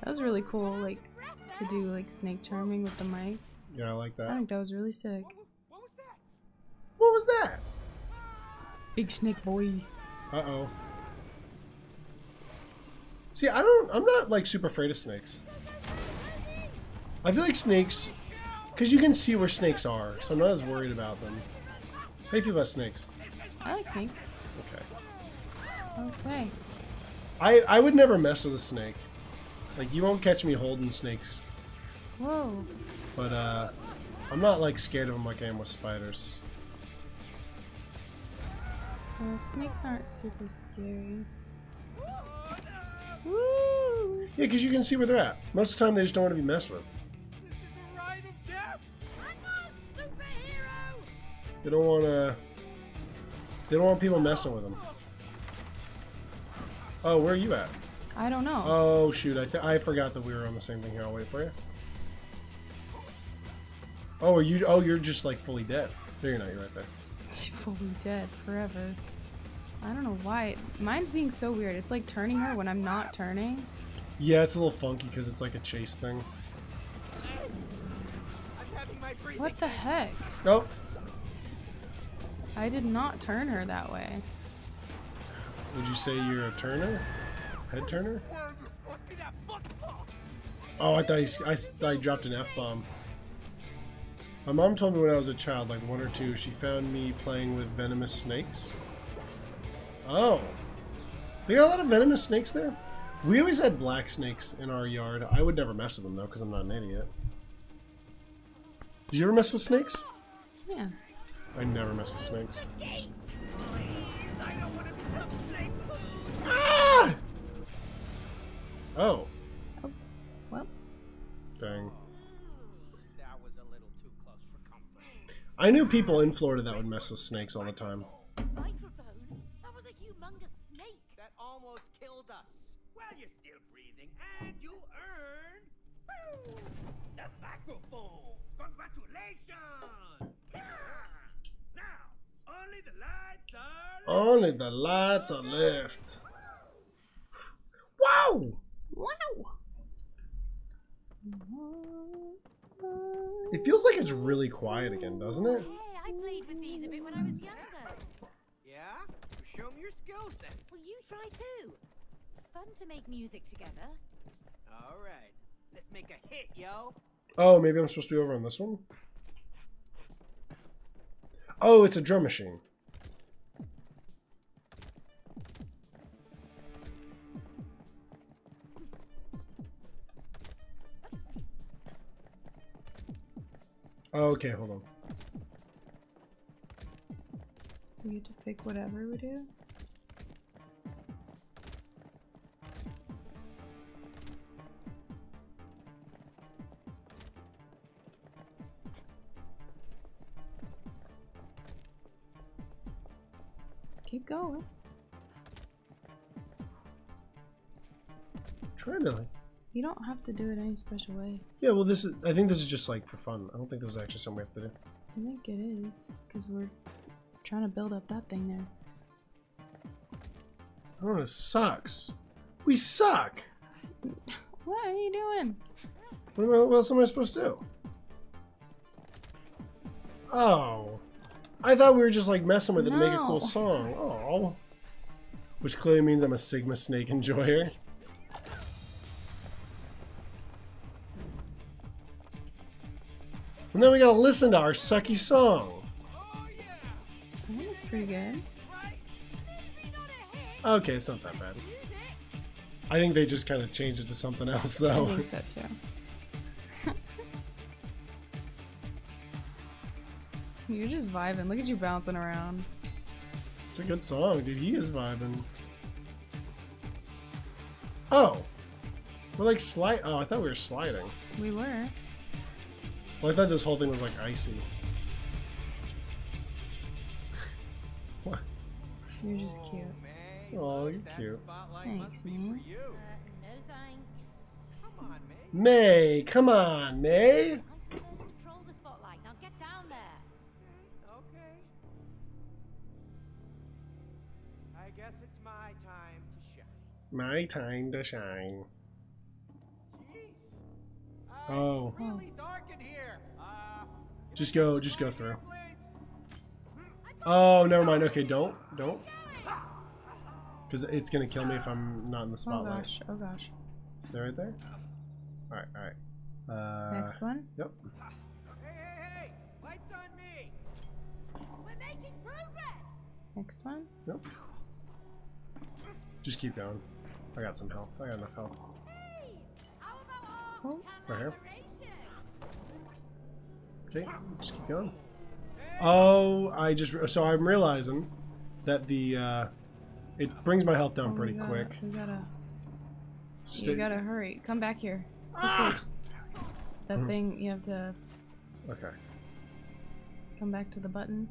That was really cool, like, to do, like, snake charming with the mics. Yeah, I like that. I think that was really sick. What was that? What was that? Big snake boy. Uh oh. See, I don't. I'm not like super afraid of snakes. I feel like snakes, because you can see where snakes are, so I'm not as worried about them. How do you feel about snakes? I like snakes. Okay. Okay. I I would never mess with a snake. Like you won't catch me holding snakes, Whoa. but uh, I'm not like scared of them like I am with spiders. Uh, snakes aren't super scary. Woo! Yeah, because you can see where they're at. Most of the time, they just don't want to be messed with. They don't want to. They don't want people messing with them. Oh, where are you at? I don't know. Oh shoot! I th I forgot that we were on the same thing here. I'll wait for you. Oh, are you? Oh, you're just like fully dead. There you're not. You're right there. (laughs) Fully dead forever. I don't know why. Mine's being so weird. It's like turning her when I'm not turning. Yeah, it's a little funky because it's like a chase thing. I'm having my breathing. What the heck? Oh, I did not turn her that way. would you say you're a turner? Head turner? Must be that foot's fault. Oh, I thought he, I, I dropped an F bomb. My mom told me when I was a child, like one or two, she found me playing with venomous snakes. Oh. We got a lot of venomous snakes there? We always had black snakes in our yard. I would never mess with them though, because I'm not an idiot. Did you ever mess with snakes? Yeah. I never mess with snakes. I don't want to become snake. Ah! Oh. Well, Dang. That was a little too close for comfort. I knew people in Florida that would mess with snakes all the time. Only the lights are left. Wow! wow. It feels like it's really quiet again, doesn't it? Hey, I played with these a bit when I was younger. Yeah? Show me your skills then. Well, you try too. It's fun to make music together. All right, let's make a hit, yo. Oh, maybe I'm supposed to be over on this one? Oh, it's a drum machine. Okay, hold on. We get to pick whatever we do. Keep going. Trying to like. You don't have to do it any special way. Yeah, well, this is. I think this is just like for fun. I don't think this is actually something we have to do. I think it is, because we're trying to build up that thing there. I don't know. It sucks. We suck. (laughs) What are you doing? What, I, what else am I supposed to do? Oh. I thought we were just like messing with it to make a cool song. Oh. Which clearly means I'm a Sigma Snake enjoyer. And then we gotta listen to our sucky song. Oh yeah, I pretty good. Okay, it's not that bad. I think they just kind of changed it to something else, though. I think so too. (laughs) You're just vibing. Look at you bouncing around. It's a good song, dude. He is vibing. Oh, we're like slide. Oh, I thought we were sliding. We were. Well, I thought this whole thing was like icy. What? You're just cute. Oh, you're cute. Thanks, man. no thanks. Come on, May. May, come on, May. I can first control the spotlight. Now get down there. Okay. I guess it's my time to shine. My time to shine. Jeez. Uh, Oh. It's really dark in here. Just go, just go through. Oh, never mind. Okay, don't, don't. Because it's gonna kill me if I'm not in the spotlight. Oh gosh. Oh gosh. Stay right there. All right, all right. Uh, Next one. Yep. Hey, hey, hey! Lights on me! We're making progress. Next one. Yep. Just keep going. I got some health. I got enough health. Hey, how about our Oh. Right here. Okay, just keep going. Oh, I just so I'm realizing that the uh, it brings my health down Oh, we pretty gotta- quick. We gotta. Just you gotta hurry. Come back here. Ah! That Mhm. thing. You have to Okay. come back to the button.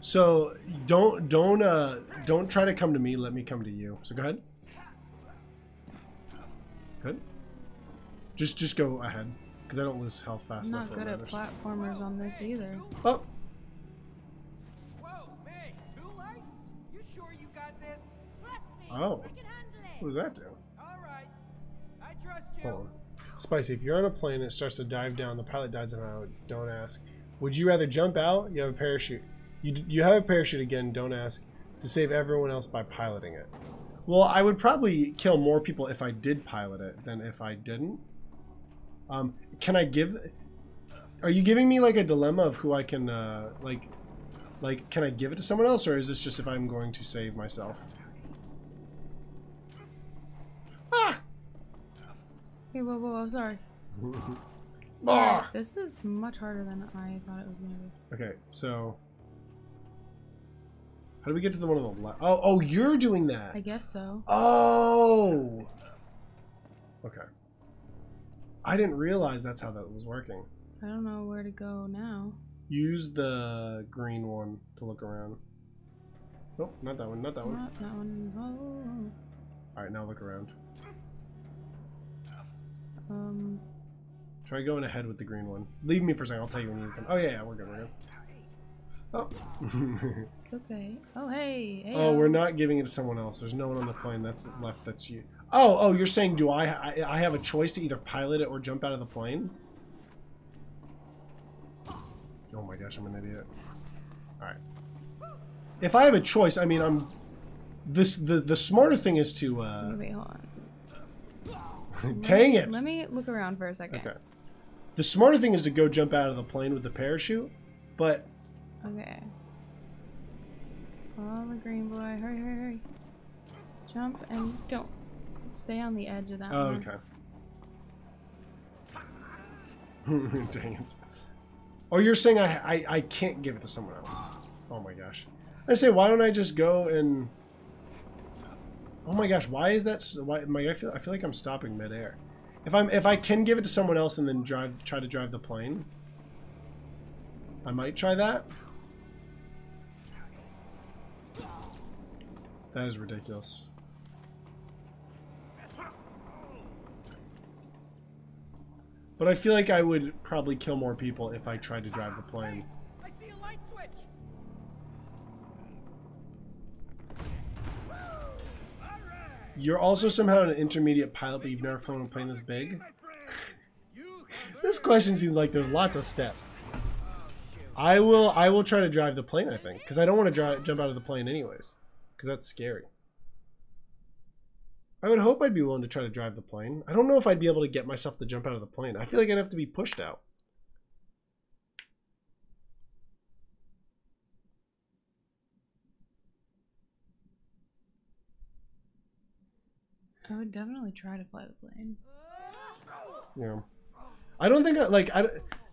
So don't don't uh don't try to come to me. Let me come to you. So go ahead. Good. Just just go ahead because I don't lose health fast I'm fast not good at others. platformers on this either. Oh, Whoa, May! Two lights? You sure you got this? Trust me. Oh. I can handle it. what does that do? Alright. I trust you. Hold on. Spicy, if you're on a plane and it starts to dive down, the pilot dies somehow, don't ask. Would you rather jump out? You have a parachute. You, you have a parachute again, don't ask. To save everyone else by piloting it. Well, I would probably kill more people if I did pilot it than if I didn't. Um, can I give... Are you giving me like a dilemma of who I can, uh, like... Like, can I give it to someone else or is this just if I'm going to save myself? Ah! Hey, whoa, whoa, sorry. (laughs) Ah! This is much harder than I thought it was gonna be. Okay, so how do we get to the one on the left? Oh, oh, you're doing that. I guess so. Oh. Okay. I didn't realize that's how that was working. I don't know where to go now. Use the green one to look around. Nope, not that one. Not that one. Not that one. Oh. All right, now look around. Um. Try going ahead with the green one. Leave me for a second. I'll tell you when you come. Oh yeah, yeah, we're good. We're good. Oh. (laughs) It's okay. Oh, hey. hey Oh, we're not giving it to someone else. There's no one on the plane that's left. That's you. Oh, oh, you're saying do I, I I have a choice to either pilot it or jump out of the plane? Oh my gosh, I'm an idiot. All right. If I have a choice, I mean, I'm this the the smarter thing is to uh Wait, hold on. (laughs) dang Let it. Let me look around for a second. Okay. The smarter thing is to go jump out of the plane with the parachute, but Okay. Follow the green boy. Hurry, hurry, hurry. Jump and don't stay on the edge of that oh, one. okay. (laughs) Dang it. Oh, you're saying I, I I can't give it to someone else. Oh my gosh. I say, why don't I just go and? Oh my gosh, why is that? Why? My, I feel I feel like I'm stopping midair. If I'm if I can give it to someone else and then drive try to drive the plane, I might try that. That is ridiculous. But I feel like I would probably kill more people if I tried to drive the plane. I see a light switch. You're also somehow an intermediate pilot, but you've never flown a plane this big? This question seems like there's lots of steps. I will I will try to drive the plane, I think, because I don't want to jump out of the plane anyways, because that's scary. I would hope I'd be willing to try to drive the plane. I don't know if I'd be able to get myself to jump out of the plane. I feel like I'd have to be pushed out. I would definitely try to fly the plane. Yeah. I don't think I, like I,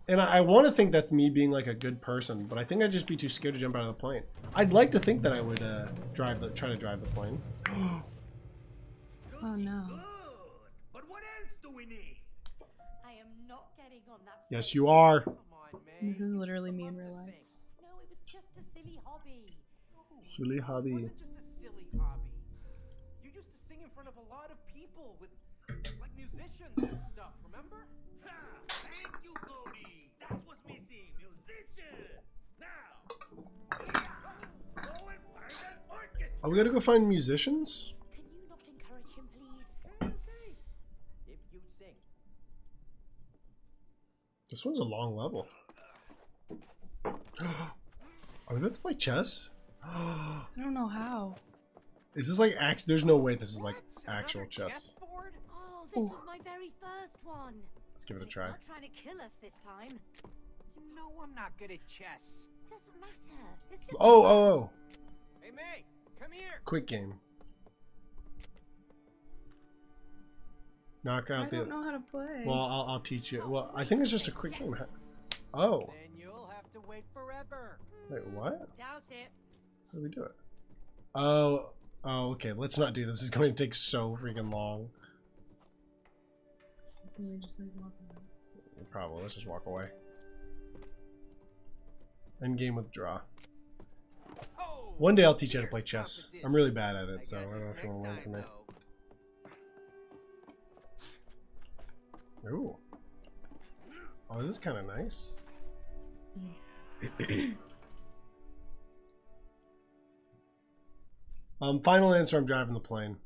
And I, I want to think that's me being like a good person, but I think I'd just be too scared to jump out of the plane. I'd like to think that I would uh, drive the try to drive the plane. (gasps) (gasps) (gasps) Oh no. Good. But what else do we need? I am not getting on that. Yes, you are. On, This is literally me in real life. No, it was just a silly hobby. Silly It wasn't just a silly hobby. You used to sing in front of a lot of people with, like, musicians and stuff, remember? Ha! Thank you, Cody. That's what's missing. Musicians. Now, yeah. go and find an orchestra. Are we gonna go find musicians? This one's a long level. (gasps) Are we about to play chess? I don't know how. Is this like act? There's no way this is like actual chess. Oh, this Ooh. was my very first one. Let's give it a It's try. not trying to kill us this time. You know I'm not good at chess. Doesn't matter. It's just Oh, oh, oh! Hey, May, come here. Quick game. Knock I out the. I don't know how to play. Well, I'll, I'll teach you. Well, I think it's just a quick game. Oh, Then you'll have to wait forever. wait, what? doubt it. How do we do it? Oh, oh, okay. Let's not do this. This is going to take so freaking long. Can we just like walk away? Probably. Let's just walk away. End game with draw. Oh, One day I'll teach you how to play chess. I'm really bad at it, so I got don't know if you want to learn from me. Ooh. Oh, this is kind of nice. (clears throat) um, final answer, I'm driving the plane.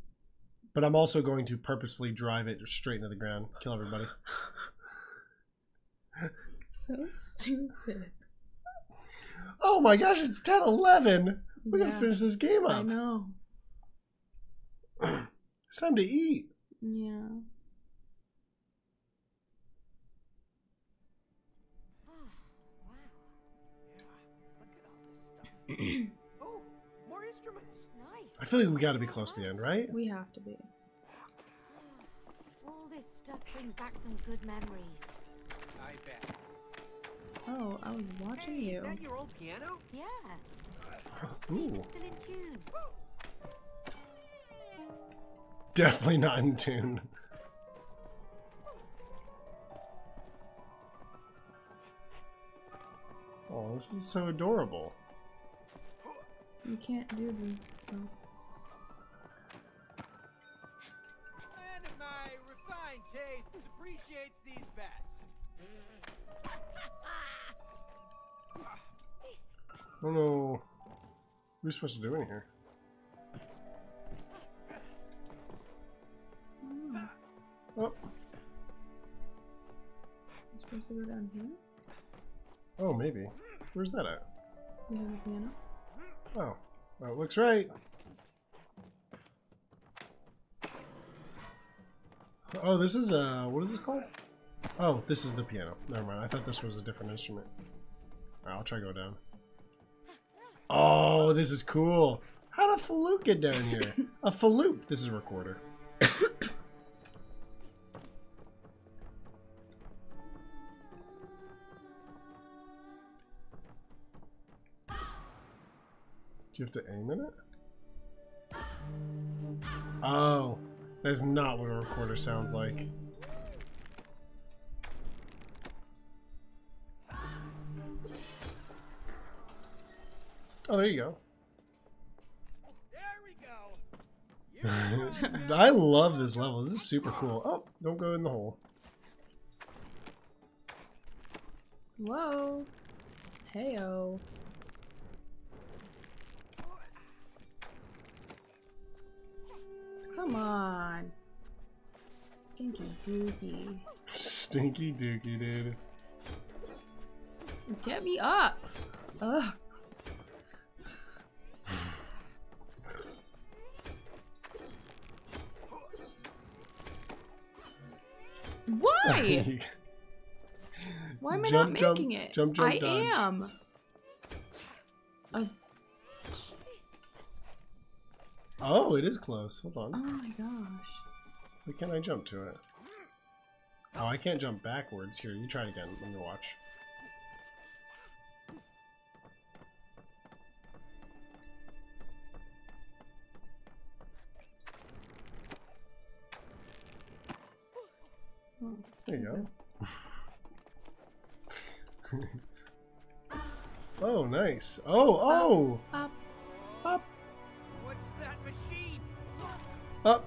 But I'm also going to purposefully drive it straight into the ground. Kill everybody. (laughs) So stupid. Oh my gosh, it's 10 11. We gotta finish this game up. I know. (clears throat) It's time to eat. Yeah. (clears throat) oh, more instruments. Nice. I feel like we gotta be close to the end, right? We have to be. All this stuff brings back some good memories. I bet. Oh, I was watching Hey, you. is that your old piano? Yeah, Ooh. still in tune. Definitely not in tune. Oh, this is so adorable. You can't do the. oh. Man of my refined tastes appreciates these best. Oh no. What are we supposed to do in here? Hmm. Oh, Oh, I'm supposed to go down here? oh, maybe. Where's that at? We have a piano. Oh, that looks right. Oh, this is uh, what is this called? Oh, this is the piano. Never mind. I thought this was a different instrument. Alright, I'll try to go down. Oh, this is cool. How did a flute get down here? (laughs) a flute. This is a recorder. You have to aim in it? Oh, that's not what a recorder sounds like. Oh, there you go. There we go. (laughs) I love this level. This is super cool. Oh, don't go in the hole. Whoa. Heyo. Come on. Stinky dookie. Stinky dookie, dude. Get me up. Ugh. Why? Why am I Jump, not jump, making it? jump, jump, I dodge. am. Oh, Oh, it is close. Hold on. Oh my gosh. Why can't I jump to it? Oh, I can't jump backwards. Here, you try it again. Let me watch. There you go. (laughs) oh, nice. Oh, oh! Up. Up. up up.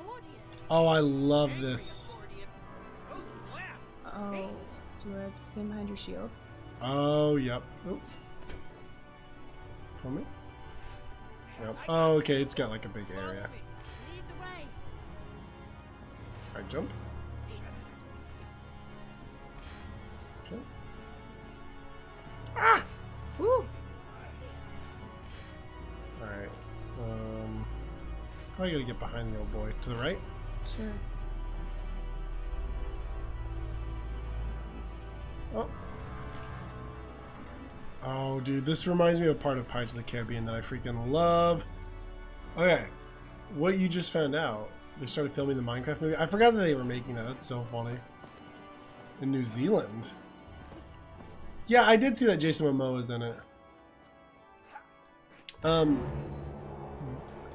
Accordion. Oh, I love this. accordion. Those blasts. Oh, do I have to stand behind your shield? Oh, yep. Oop. Pull me? Yep. Oh, okay, it's got like a big area. me. Lead the way. I jump. Okay. Woo! Alright. Um, probably gotta get behind the old boy. To the right? Sure. Oh. Oh, dude, this reminds me of part of Pirates of the Caribbean that I freaking love. Okay, what you just found out? They started filming the Minecraft movie. I forgot that they were making that. That's so funny. In New Zealand. Yeah, I did see that Jason Momoa is in it. Um,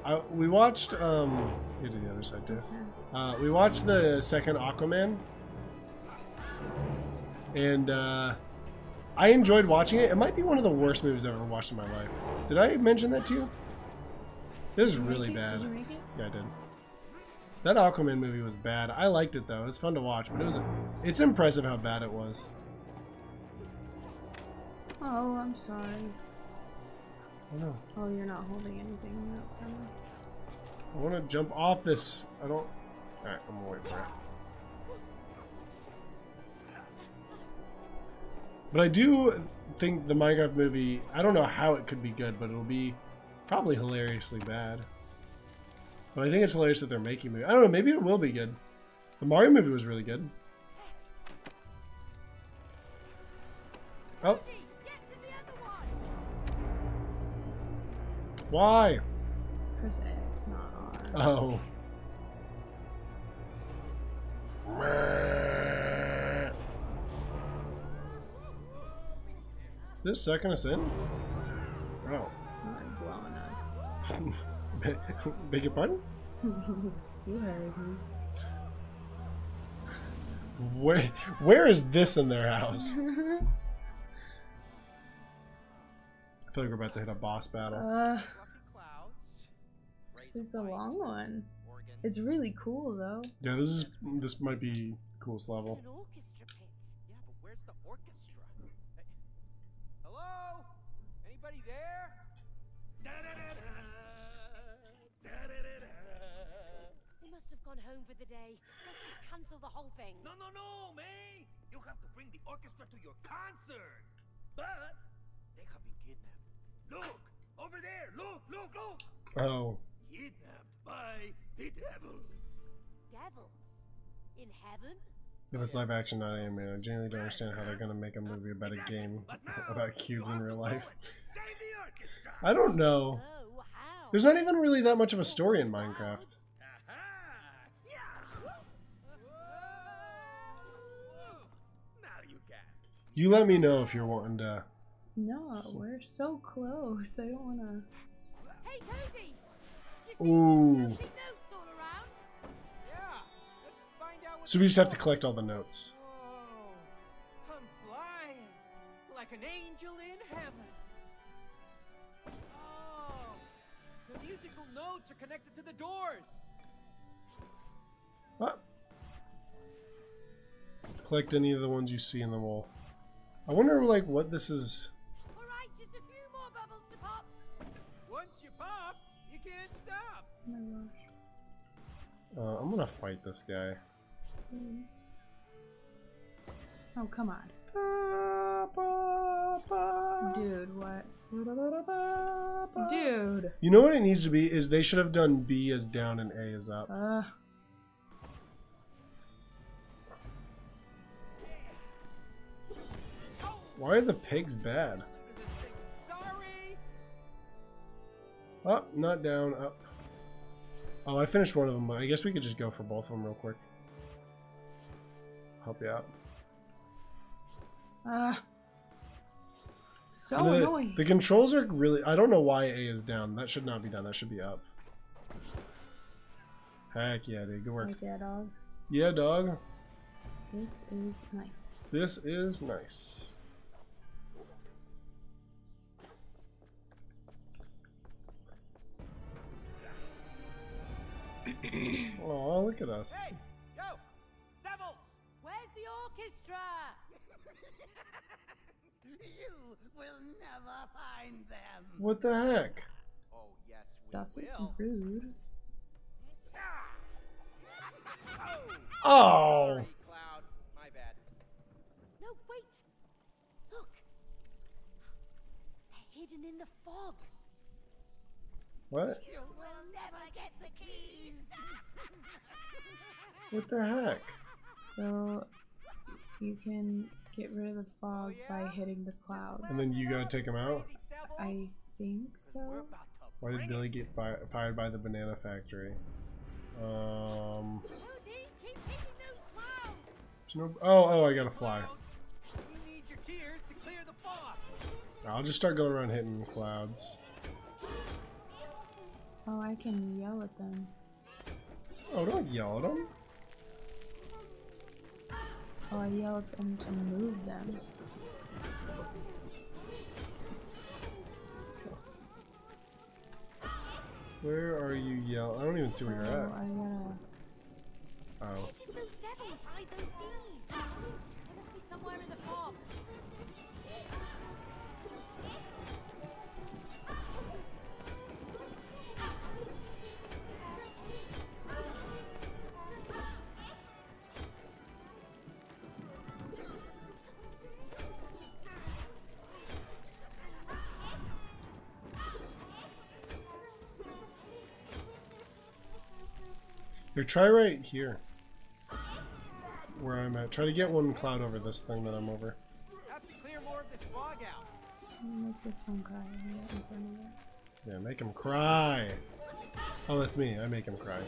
I, we watched. Um, you did the other side too. Uh, we watched the second Aquaman, and uh, I enjoyed watching it. It might be one of the worst movies I've ever watched in my life. Did I mention that to you? It was really bad. Did you make it? Yeah, I did. That Aquaman movie was bad. I liked it though. It was fun to watch, but it was. It's impressive how bad it was. Oh, I'm sorry. Oh no! Oh, you're not holding anything. Mind. I want to jump off this. I don't. All right, I'm gonna wait for it. But I do think the Minecraft movie. I don't know how it could be good, but it'll be probably hilariously bad. But I think it's hilarious that they're making movie. I don't know. Maybe it will be good. The Mario movie was really good. Oh, why? Press X, not R. Oh. This sucking us in? Oh. Not blowing us. (laughs) Beg your pardon? (laughs) you heard me. Where where is this in their house? (laughs) I feel like we're about to hit a boss battle. Uh. This is a long one. It's really cool though. Yeah, this is this might be coolest level. An orchestra pit. Yeah, but where's the orchestra? Hey, hello? Anybody there? They must have gone home for the day. Let's just cancel the whole thing. No, no, no, May! You have to bring the orchestra to your concert! But they have been kidnapped. Look! Over there! Look, look, look! Oh. Kidnapped by the devils. Devils. In heaven? If it's live action, not animated, I genuinely don't understand how they're gonna make a movie about a game (laughs) about cubes in real life. go and Save the orchestra! I don't know. Oh. There's not even really that much of a story in Minecraft. Aha! Yeah! Now you. You let me know if you're wanting to. No, we're so close. I don't wanna. Hey, Cody! You see Ooh. those nosy notes all around? Yeah! Let's find out what So we just have to collect all the notes. Whoa! I'm flying like an angel in heaven. Oh! The musical notes are connected to the doors. What? Collect any of the ones you see in the wall. I wonder, like, what this is. Can't stop. Oh my gosh. Uh, I'm gonna fight this guy. Oh come on, dude. What, dude? You know what it needs to be is they should have done B as down and A as up. Uh, Why are the pigs bad? Up, not down, up. Oh, I finished one of them. I guess we could just go for both of them real quick. Help you out. uh. So the- annoying. The, controls are really. I don't know why A is down. That should not be down. That should be up. Heck yeah, dude. Good work. Like that dog. Yeah, dog. This is nice. This is nice. Oh, look at us. Hey, yo, devils! Where's the orchestra? (laughs) You will never find them. What the heck? Oh yes, we Das ist will. rude. Ah! (laughs) Oh! Sorry, Cloud. My bad. No, wait. Look. They're hidden in the fog. What? You will never get the keys. What the heck? So you can get rid of the fog by hitting the clouds. And then you gotta take them out? I think so. Why did Billy get fi- fired by the banana factory? Um. Cody, keep hitting those clouds. there's no- oh, oh, I gotta fly. Clouds, need your tears to clear the fog. I'll just start going around hitting clouds. Oh, I can yell at them. Oh, don't yell at them. Oh, I yell at them to move them. Where are you yell? I don't even see where you're Oh, at. Where I Oh. Here, try right here. Where I'm at. Try to get one cloud over this thing that I'm over. Have to clear more of this fog out. gotta make this one cry. Right in front of it. Yeah, make him cry. Oh, that's me. I make him cry.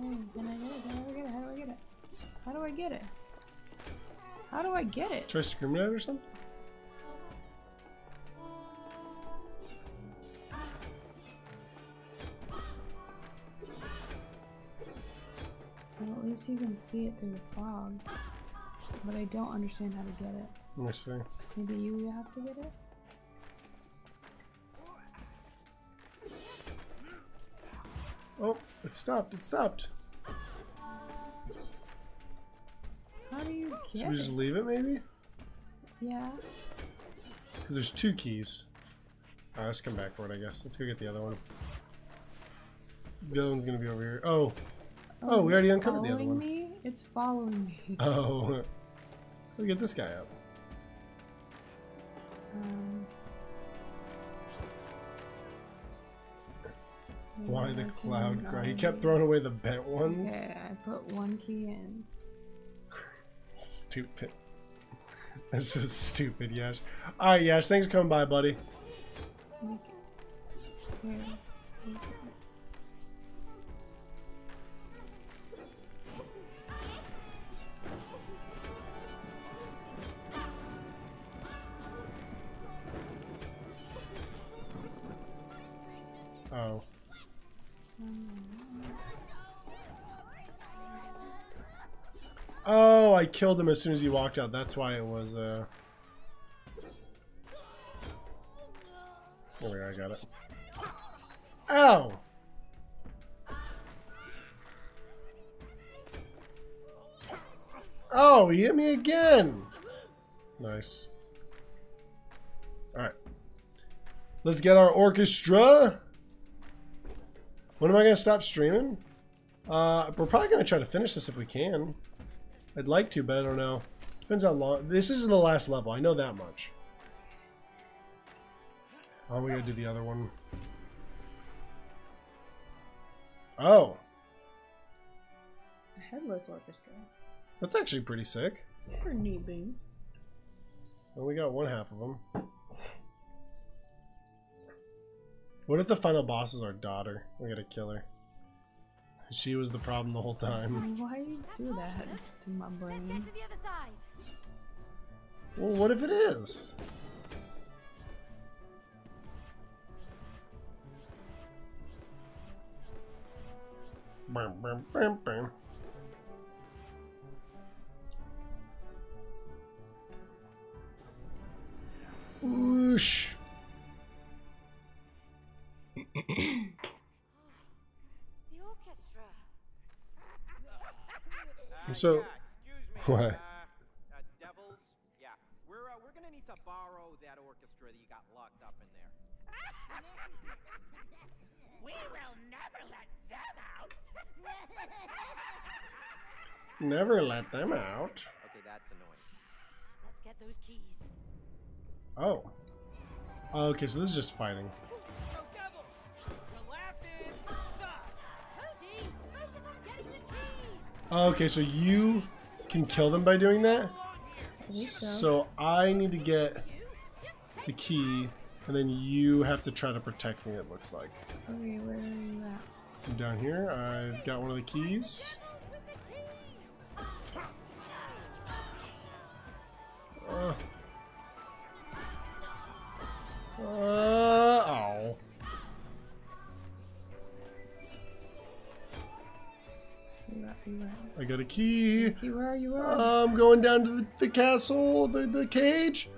Oh, can I get it? How do I get it? How do I get it? How do I get it? How do I get it? Try screaming at it or something? Well, at least you can see it through the fog. But I don't understand how to get it. Let me see. Maybe you have to get it? Oh, it stopped. It stopped. You Should we just leave it maybe? Yeah. Because there's two keys. Alright, let's come back for it, I guess. Let's go get the other one. The other one's gonna be over here. Oh. Oh, we already uncovered the other following one. me? It's following me. (laughs) Oh. Look get this guy up. Um, Why the cloud cry? He kept throwing away the bent ones. Okay, I put one key in. Stupid. (laughs) This is stupid, Yash. Alright, Yash, thanks for coming by, buddy. Oh, I killed him as soon as he walked out. That's why it was, uh... Oh, yeah, I got it. Ow! Oh, he hit me again! Nice. Alright. Let's get our orchestra! When am I going to stop streaming? Uh, we're probably going to try to finish this if we can. I'd like to, but I don't know. Depends how long. This is the last level. I know that much. Oh, we gotta do the other one. Oh, A headless orchestra. that's actually pretty sick. Pretty big. Well, we got one half of them. What if the final boss is our daughter? We gotta kill her. She was the problem the whole time. Why you do that to my brain? Well, what if it is? Whoosh. (clears throat) gonna need to borrow that orchestra that you got locked up in there. (laughs) We will never let them out. (laughs) Never let them out. Okay, that's annoying. Let's get those keys. Oh. Okay, so this is just fighting. Okay, so you can kill them by doing that? Hold on here. I so. So I need to get the key, and then you have to try to protect me, it looks like. Okay, where are you at? I'm down here, I've got one of the keys. Uh, uh, oh. You? You? I got a key. Where are you? Are? I'm going down to the, the castle, the, the cage.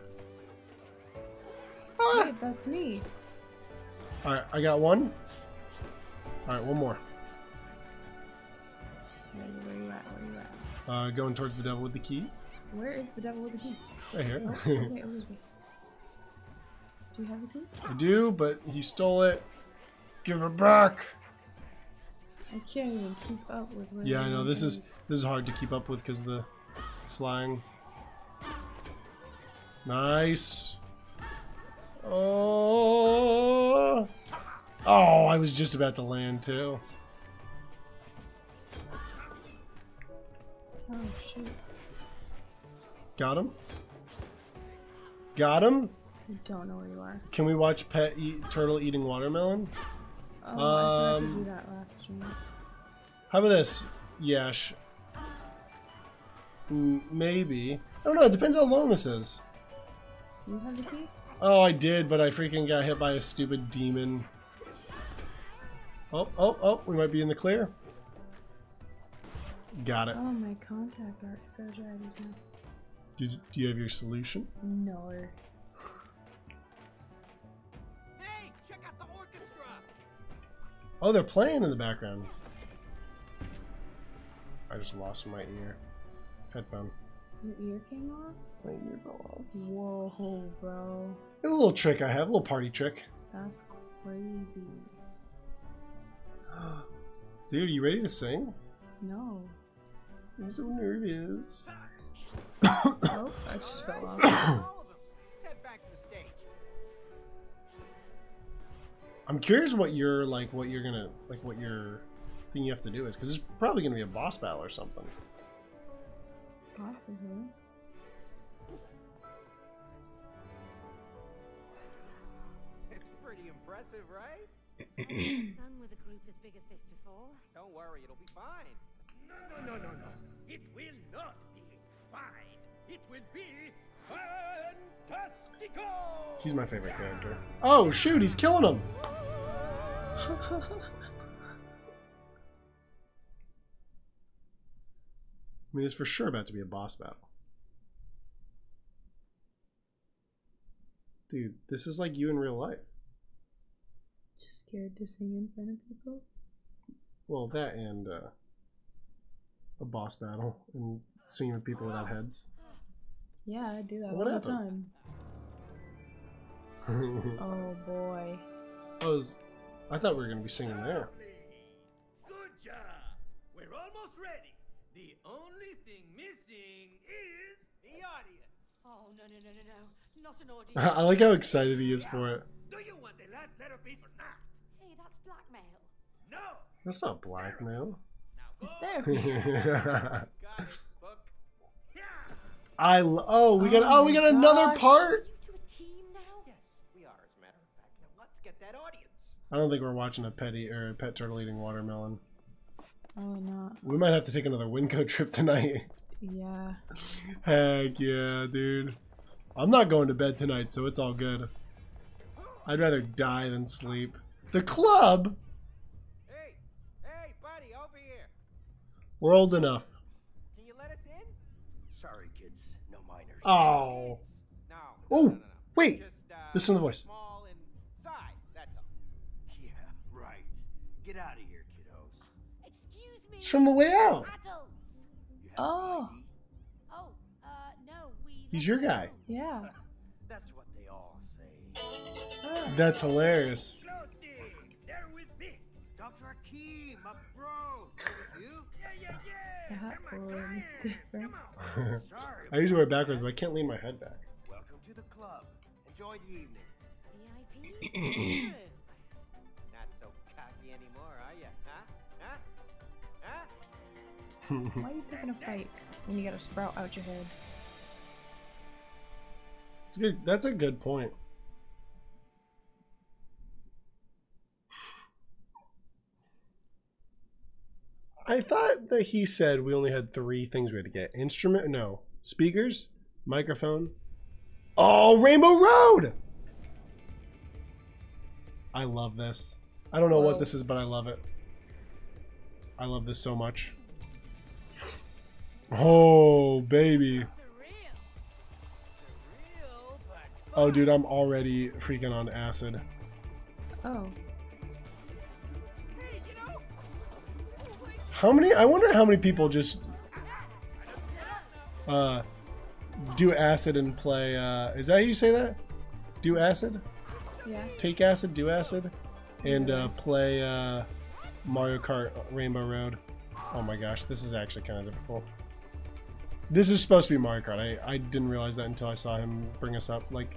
Ah. Wait, that's me. Alright, I got one. Alright, one more. Where, where you at? Where you at? Uh, going towards the devil with the key. Where is the devil with the key? Right here. Oh, okay, okay, okay. Do you have the key? I do, but he stole it. Give it back. I can't even keep up with where Yeah, I know. This is this is hard to keep up with because the flying. Nice. Oh. Oh, I was just about to land too. Oh shoot! Got him. Got him. I don't know where you are. Can we watch pet eat turtle eating watermelon? Oh, I forgot to Um, do that last stream. How about this, Yash? Maybe. I don't know. It depends how long this is. Do you have the key? Oh, I did, but I freaking got hit by a stupid demon. Oh, oh, oh, we might be in the clear. Got it. Oh, my contact art so dragons now. Do, do you have your solution? No. Oh, they're playing in the background. I just lost my ear. Headphone. Your ear came off? My ear fell off. Whoa, bro. A little trick I have, a little party trick. That's crazy. (gasps) Dude, you ready to sing? No. I'm so nervous. (coughs) Oh, I just fell off. (coughs) I'm curious what your like what you're gonna like what your thing you have to do is because it's probably gonna be a boss battle or something. Possibly. It's pretty impressive, right? (clears throat) Sung with a group as big as this before. Don't worry, it'll be fine. No, no, no, no, no. It will not be fine. It will be fantastico. He's my favorite character. Oh shoot, he's killing him. I mean, it's for sure about to be a boss battle. Dude, this is like you in real life. Just scared to sing in front of people? Well, that and uh, a boss battle and singing with people without heads. Yeah, I do that What all happened? the time. (laughs) Oh boy. I was, I thought we were gonna be singing there. Good job. We're almost ready. The only thing missing is The audience. Oh, no, no, no, no, no. Not an audience. (laughs) I like how excited he is for it. Do you want the last letter piece or not? hey, that's blackmail. No. That's not blackmail. Now It's go. therapy. (laughs) Got it. I oh we got Oh oh we my got another gosh. part. You two a team now? Yes, we are, as a matter of fact. Now let's get that audience. I don't think we're watching a petty or a pet turtle eating watermelon. Oh, not. We might have to take another Winco (laughs) trip tonight. Yeah. Heck yeah, dude. I'm not going to bed tonight, so it's all good. I'd rather die than sleep. The club? Hey, hey, buddy, over here. We're old enough. Can you let us in? Sorry, kids. No minors. Oh. Kids. No. Oh, no, no, no, no. wait. Just, uh, Listen to the voice. From the way out. Adults. You have Oh. Oh, uh, no, we. He's your guy. know. Yeah. That's what they all say. That's hilarious. Glow stick, they're with me. Dr. Akeem, my bro. You? Yeah, yeah, yeah. That They're my was different. Come on. Sorry. I usually wear backwards, but I can't lean my head back. Welcome to the club. Enjoy the evening. Why are you picking a fight when you got a sprout out your head? It's good. That's a good point. I thought that he said we only had three things we had to get. Instrument, no. Speakers, microphone. Oh, Rainbow Road! I love this. I don't know what this is, but I love it. I love this so much. Oh, baby. Surreal. Surreal, but Oh, dude, I'm already freaking on acid. Oh. hey, you know, this place How many? I wonder how many people just uh do acid and play. Uh, is that how you say that? Do acid? Yeah. Take acid, do acid, and uh, play uh, Mario Kart Rainbow Road. Oh my gosh, this is actually kind of difficult. This is supposed to be Mario Kart. I, I didn't realize that until I saw him bring us up, like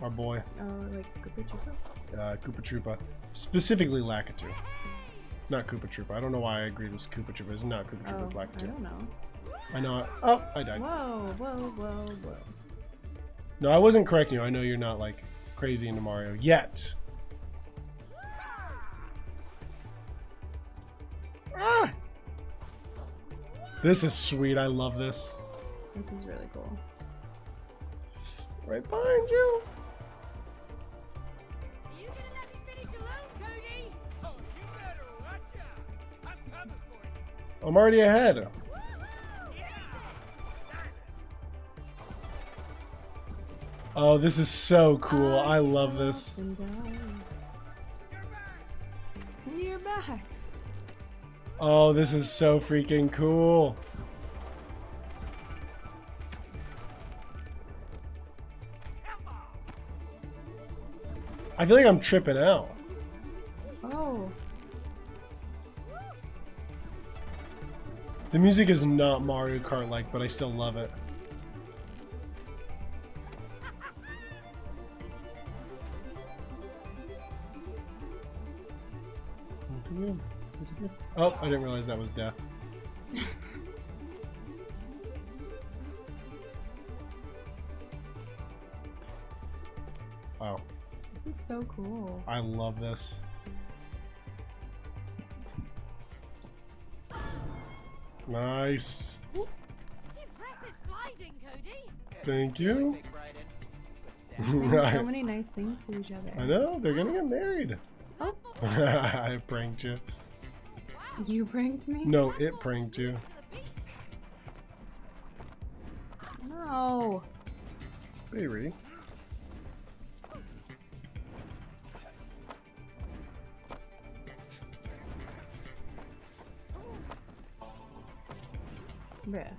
our boy, Oh, like Koopa Troopa? uh, Koopa Troopa. Specifically Lakitu. Not Koopa Troopa. I don't know why I agreed with Koopa Troopa. It's not Koopa Oh, Troopa, it's I don't know. I know. I, oh, I died. Whoa, whoa, whoa, whoa. No, I wasn't correcting you. I know you're not like crazy into Mario yet. Ah! This is sweet. I love this. This is really cool. Right behind you. Are you gonna let me finish alone, Cody? Oh, you better watch out. I'm coming for you. I'm already ahead. Oh, this is so cool. I love this. And down. You're back. Oh, this is so freaking cool. I feel like I'm tripping out. Oh. The music is not Mario Kart like, but I still love it. (laughs) Oh, I didn't realize that was death. Wow, This is so cool. I love this. Nice. Impressive sliding, Cody. Thank you. Take pride in. They're saying so (laughs) many nice things to each other. I know, they're gonna get married. Oh, (laughs) I pranked you. You pranked me? No, it pranked you. No. Baby. Bruh.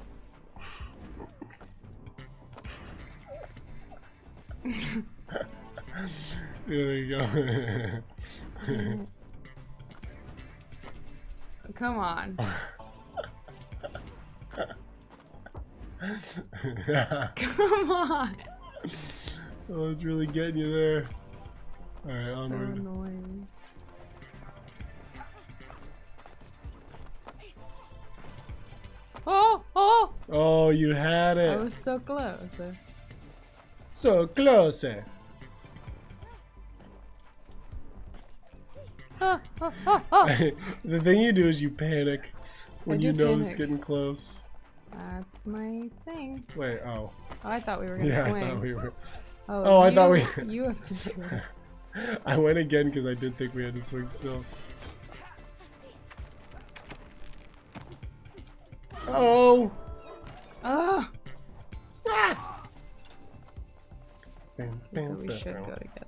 (laughs) There you go. (laughs) Come on. (laughs) (laughs) Come on. oh, it's really getting you there. Alright, So onward. annoying. Oh, oh! Oh, you had it. I it. was so close. So close. Ah, ah, ah, ah. the thing you do is you panic when you know it's getting close. That's my thing. Wait, oh. Oh, I thought we were gonna Yeah, I swing. thought we were. Oh, Oh, I thought we- You have to do it. (laughs) I went again because I did think we had to swing still. Oh. Ugh. Bam, So bam, we bam, should bam. go together.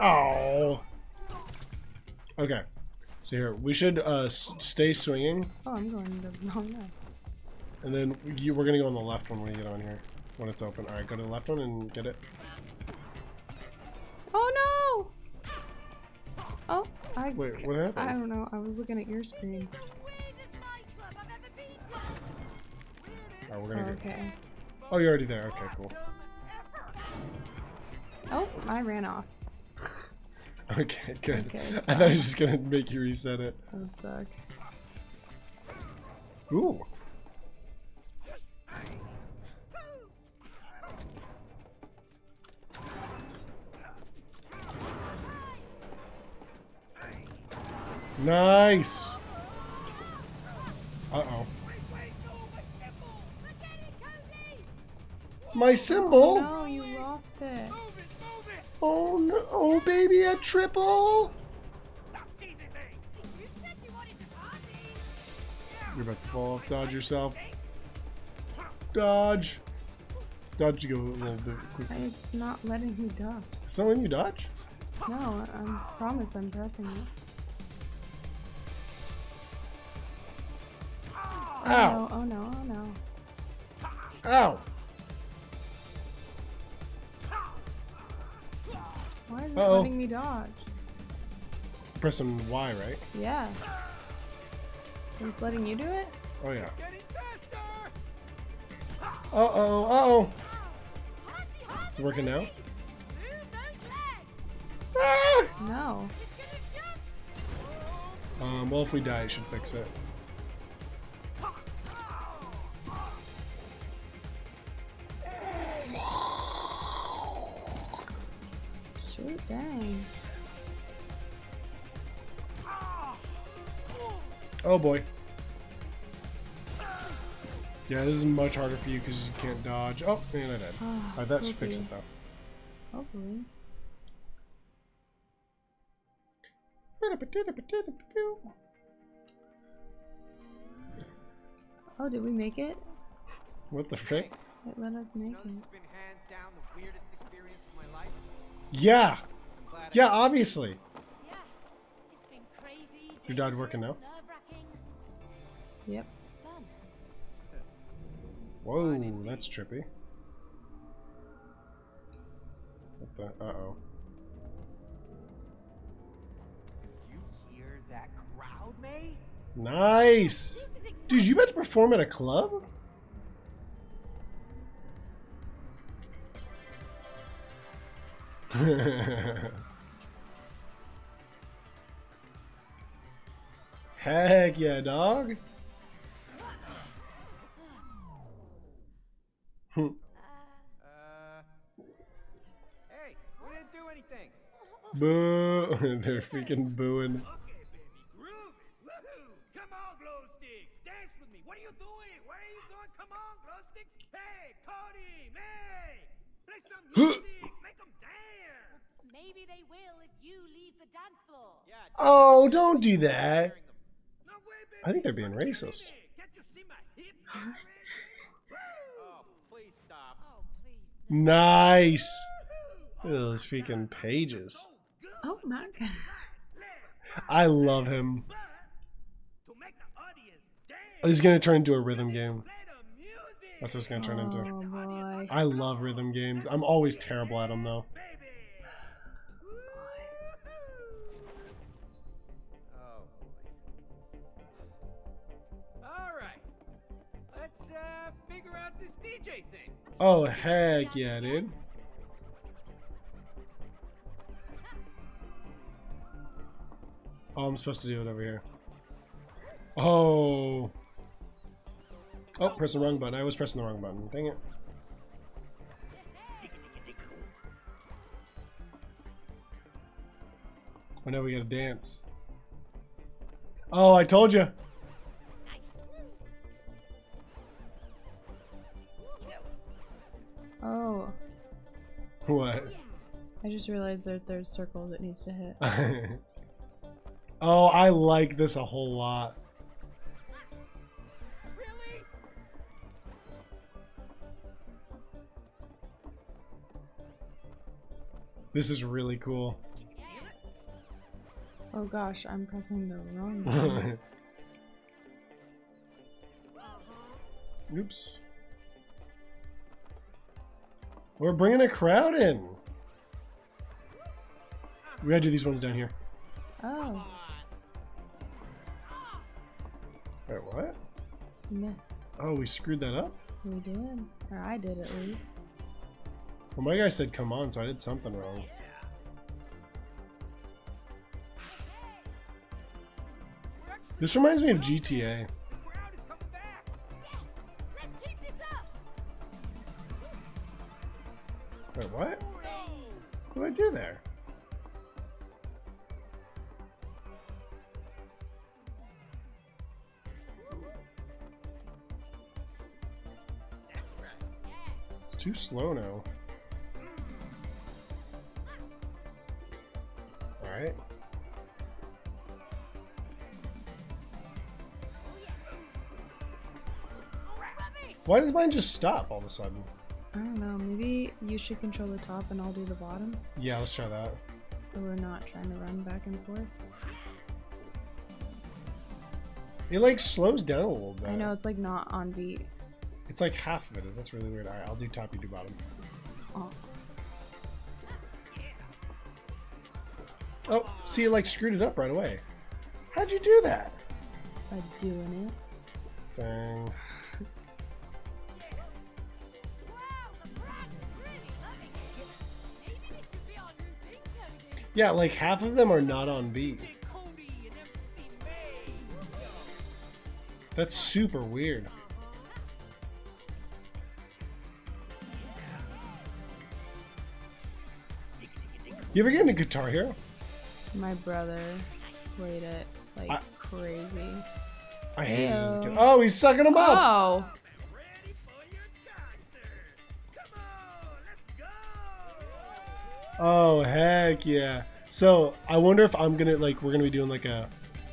Oh. Okay. So here we should uh s- stay swinging, Oh, I'm going the wrong way. and then you, we're gonna go on the left one when we get on here when it's open. All right, go to the left one and get it. Oh no! Oh, I. Wait, what happened? I don't know. I was looking at your screen. Weirdest nightclub I've to. Oh, we're gonna get. Okay. Oh, you're already there. Okay, cool. Oh, I ran off. Okay, good. Okay, I thought I was just gonna make you reset it. That would suck. Ooh. Nice. Uh oh. My symbol. No, you lost it. Oh no! Oh baby, a triple. You said you wanted to party. You're about to fall off. Dodge yourself. Dodge. Dodge. Go a little bit quicker. It's not letting me dodge. It's not letting you dodge. No, I, I promise I'm pressing it. Oh Ow! no, oh no, oh no. Ow! Is it Uh-oh. letting me dodge? Pressing Y, right? Yeah. It's letting you do it? Oh yeah. Uh oh. Uh oh. It's working now. Move those legs. Ah! No. It's gonna jump. Um. Well, if we die, it should fix it. Dang. Oh boy. Yeah, this is much harder for you because you can't dodge. Oh, man, I did. Ah, (sighs) Alright, that should fix it though. Hopefully. (laughs) Oh, did we make it? What the frick? It let us make You know, this it. has been hands down the weirdest experience of my life. Yeah. I'm glad I Yeah, obviously. Yeah. It's been crazy. Your dad working now? Yep. Fun. Whoa, that's trippy. What the? Uh oh. You hear that crowd, May? Nice. This. Dude, you about to perform at a club? (laughs) Heck yeah, dog. Uh. Hey, we didn't do anything. Boo! (laughs) They're freaking booing. Okay, baby, groove Come on, glow sticks, dance with me. What are you doing? Where are you going? Come on, glow sticks. Hey, Cody, May, play some music. Make them dance. Maybe they will if you leave the dance floor. Yeah. Oh, don't do that. hearing them. No way, baby. I think they're being What are you racist. doing? Can't you see my hip already? Woo! Oh, please stop. Oh, please. Nice. Look at those freaking pages. Oh my god. I love him. But to make the audience dance, This is gonna turn into a rhythm game. play the music. That's what it's gonna turn into. Oh. I love rhythm games. I'm always terrible at them though. Oh heck yeah, dude. Oh, I'm supposed to do it over here. Oh. Oh, press the wrong button. I was pressing the wrong button. Dang it. Oh no, we gotta dance. Oh, I told you. Oh. What? I just realized that there's circles it needs to hit. (laughs) Oh, I like this a whole lot. Really? This is really cool. Oh gosh, I'm pressing the wrong (laughs) buttons. Oops. We're bringing a crowd in. We gotta do these ones down here. oh, Wait, what? missed. Oh, we screwed that up? We did. Or I did at least. Well, my guy said come on, so I did something wrong. This reminds me of GTA. Wait, what? What did I do there? It's too slow now. Alright. Why does mine just stop all of a sudden? I don't know. Maybe you should control the top and I'll do the bottom. Yeah, let's try that. So we're not trying to run back and forth. It like slows down a little bit. I know it's like not on beat. It's like half of it is. That's really weird. Alright, I'll do top, you do bottom. Oh, Oh, see, it like screwed it up right away. How'd you do that? by doing it. Dang. Yeah, like half of them are not on beat. Hey, Cody and MC May. That's super weird. You ever get into Guitar Hero? My brother played it like I- crazy. I hate it. as a Heyo. kid. Oh, he's sucking them up. Oh, Oh heck yeah! So I wonder if I'm gonna like we're gonna be doing like a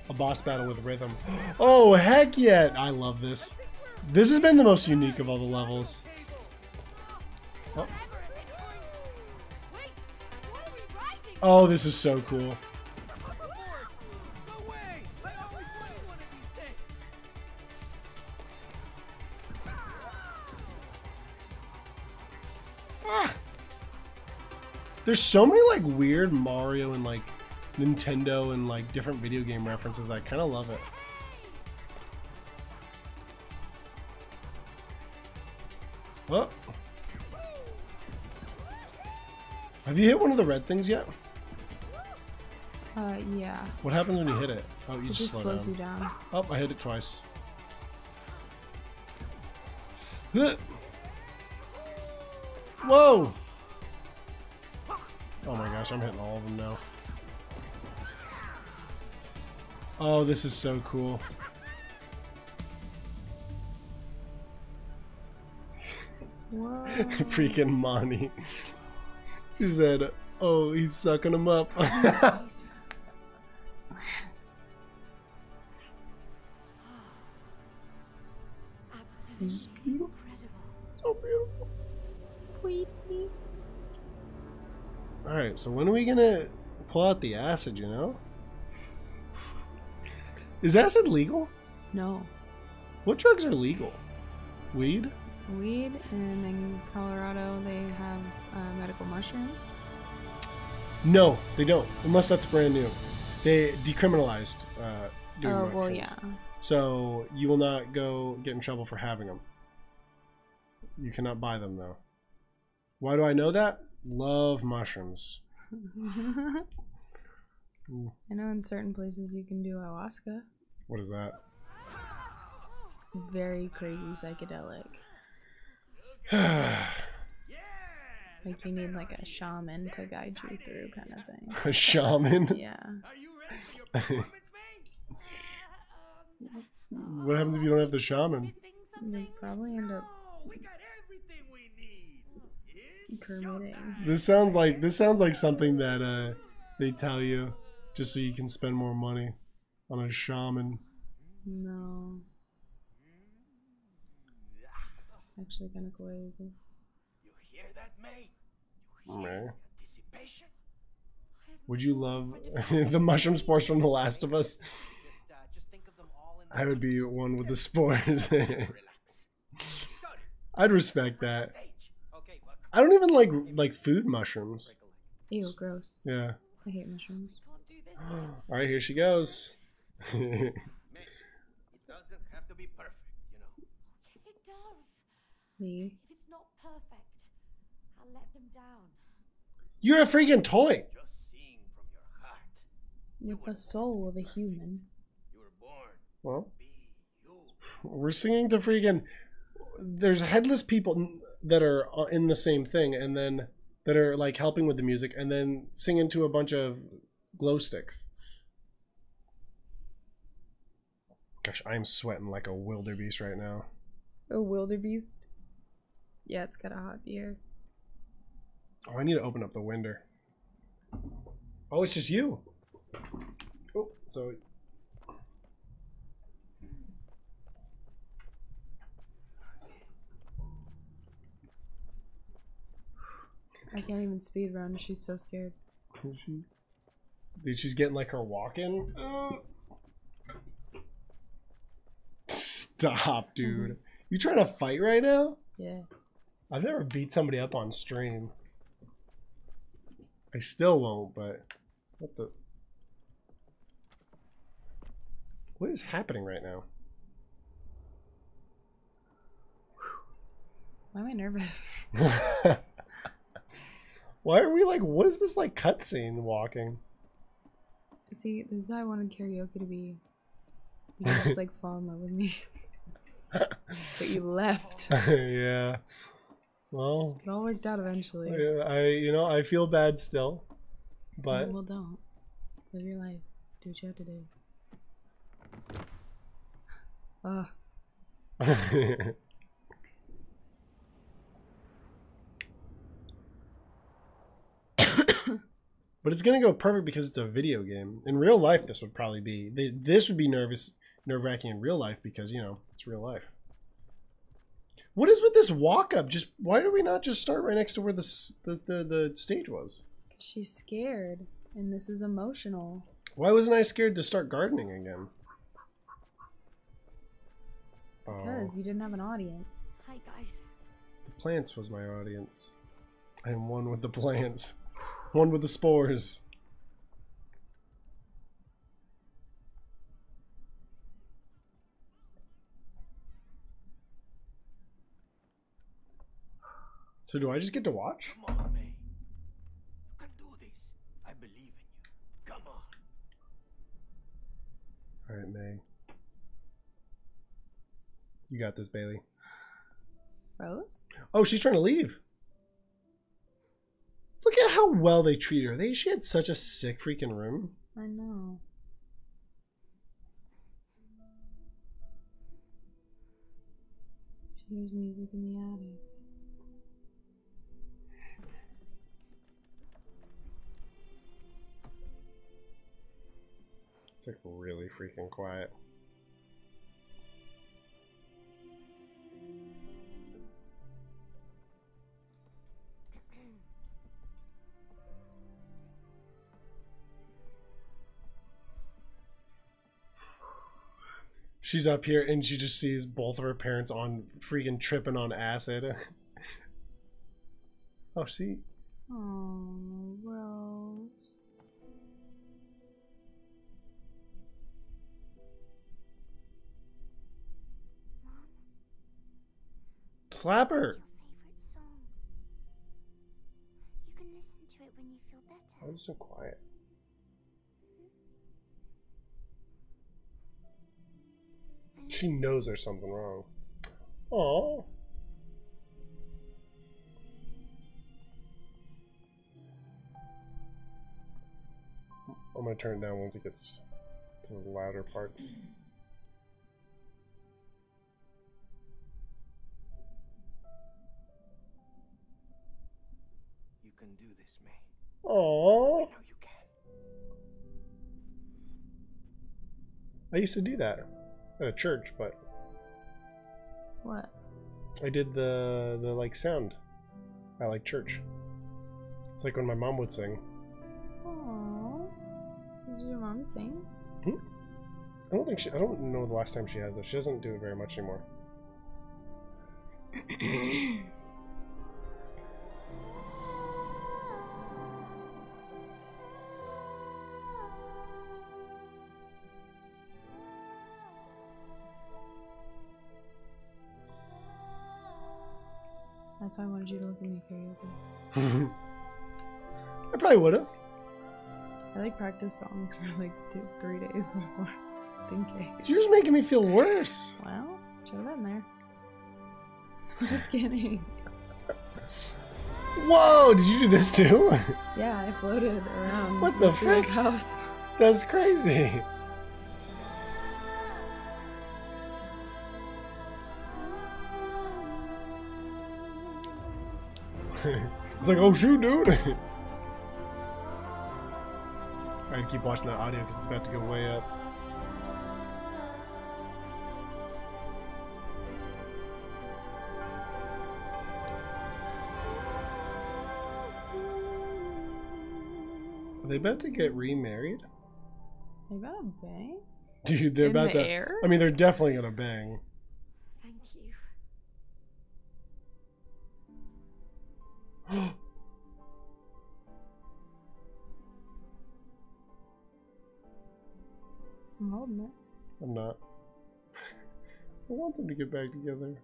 a boss battle with rhythm. Oh heck yeah! I love this. This has been the most unique of all the levels. Oh, oh this is so cool. There's so many like weird Mario and like Nintendo and like different video game references. I kind of love it. Oh. Have you hit one of the red things yet? uh, yeah. What happens when you hit it? Oh, you It just, just slow slows down. you down. Oh, I hit it twice. (gasps) Whoa! Gosh, I'm hitting all of them now. Oh, this is so cool. (laughs) Freaking Monty. He said, oh, he's sucking him up. Alright, so when are we gonna pull out the acid, you know? Is acid legal? No. What drugs are legal? Weed? Weed, and in Colorado they have uh, medical mushrooms. No, they don't. Unless that's brand new. They decriminalized uh, doing oh well, mushrooms. yeah. So you will not go get in trouble for having them. You cannot buy them though. Why do I know that? Love mushrooms. (laughs) I know in certain places you can do ayahuasca. what is that? Very crazy psychedelic. (sighs) Like you need like a shaman to guide you through, kind of thing. (laughs) A shaman? Yeah. Are you ready for your performance, May? What happens if you don't have the shaman? You probably end up Oh, we got everything we need. It's permitting. This sounds like this sounds like something that uh they tell you just so you can spend more money on a shaman. No. It's actually kind of crazy. You hear that, May? You hear anticipation? Would you love (laughs) the mushroom spores from The Last of Us? Just, uh, just think of them all in. I would be one with the spores. (laughs) Relax. Got it. I'd respect that. Stage. Okay, but I don't even like like food mushrooms. Ew, gross. Yeah. I hate mushrooms. Can't do this. All right, here she goes. It doesn't have to be perfect, you know. Yes, it does. Me. If it's not perfect, I'll let them down. You're a freaking toy. Just sing from your heart. With the soul of a human. You were born Well, to be you. we're singing to freaking. There's headless people that are uh, in the same thing, and then that are like helping with the music, and then singing to a bunch of glow sticks. Gosh, I'm sweating like a wildebeest right now. A wildebeest. Yeah, it's got a hot beer. Oh, I need to open up the window. Oh, it's just you. Oh, so I can't even speed run. She's so scared. She? Dude, she's getting like her walk in. Stop, dude. You trying to fight right now? Yeah. I've never beat somebody up on stream. I still won't, but what the What is happening right now? Why am I nervous? (laughs) Why are we like what is this like cutscene walking? See, this is how I wanted karaoke to be. (laughs) You just like fall in love with me. (laughs) but you left. (laughs) yeah. Well, It all worked out eventually. I, you know, I feel bad still. But well, don't. Live your life. Do what you have to do. Ugh. But it's gonna go perfect because it's a video game. In real life, this would probably be th- this would be nervous, nerve wracking in real life because you know it's real life. What is with this walk up? Just why do we not just start right next to where the the the, the stage was? Because she's scared, and this is emotional. Why wasn't I scared to start gardening again? Oh, Because you didn't have an audience. Hi, guys. the plants was my audience. I am one with the plants, one with the spores. So do I just get to watch? Come on, May. You can do this. I believe in you. Come on. All right, May. You got this, Bailey. Rose? Oh, she's trying to leave. Look at how well they treat her. They she had such a sick freaking room. I know. She hears music in the attic. It's like really freaking quiet. She's up here and she just sees both of her parents on freaking tripping on acid. (laughs) oh, see, Oh, Rose. Slap her. your favorite song. You can listen to it when you feel Why better. is it so quiet? She knows there's something wrong. Oh. I'm gonna turn it down once it gets to the louder parts. You can do this, May. Oh. I know you can. I used to do that at a church, but What? I did the the like sound I like church. It's like when my mom would sing. Aww. Did your mom sing? Hmm? I don't think she. I don't know the last time she has that. She doesn't do it very much anymore. (clears throat) That's why I wanted you to look at me karaoke. (laughs) I probably would have. I like practice songs for like two, three days (laughs) before, just in case. You're just making me feel worse. Well, should have been there. I'm (laughs) just kidding. Whoa! Did you do this too? Yeah, I floated around What the frick? house. That's crazy. It's like, oh shoot, dude. (laughs) I gotta keep watching that audio because it's about to go way up. Are they about to get remarried? They about to bang? Dude, they're In about the to. air? I mean, they're definitely gonna bang. I'm holding it. I'm not. I want them to get back together.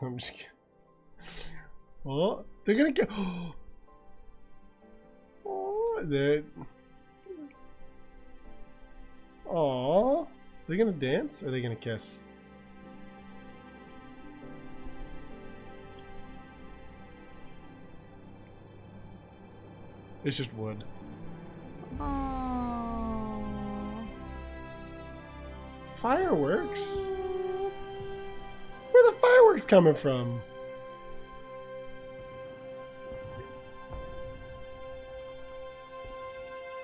I'm just kidding. Oh, they're gonna get. (gasps) Oh, they're. Aw, they're gonna dance or are they gonna kiss? It's just wood. Oh. Fireworks? Where the fireworks coming from?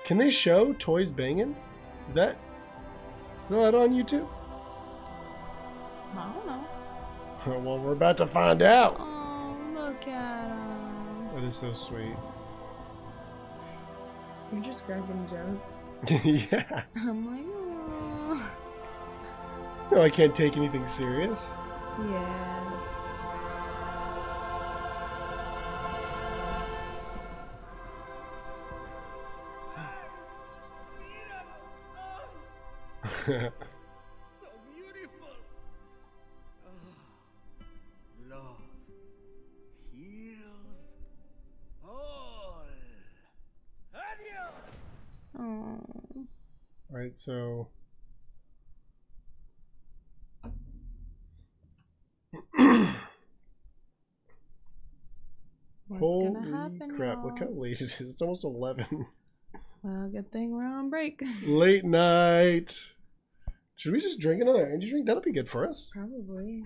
Can they show toys banging? Is that is that on YouTube? I don't know. (laughs) well, we're about to find out. Oh, look at him. That is so sweet. You're just cracking jokes. (laughs) yeah. I'm like, oh. No, I can't take anything serious. Yeah. (laughs) (laughs) Right, so (clears throat) What's holy gonna happen? crap! Look how late it is. It's almost eleven. Well, good thing we're on break. (laughs) Late night. Should we just drink another energy drink? That'll be good for us. Probably.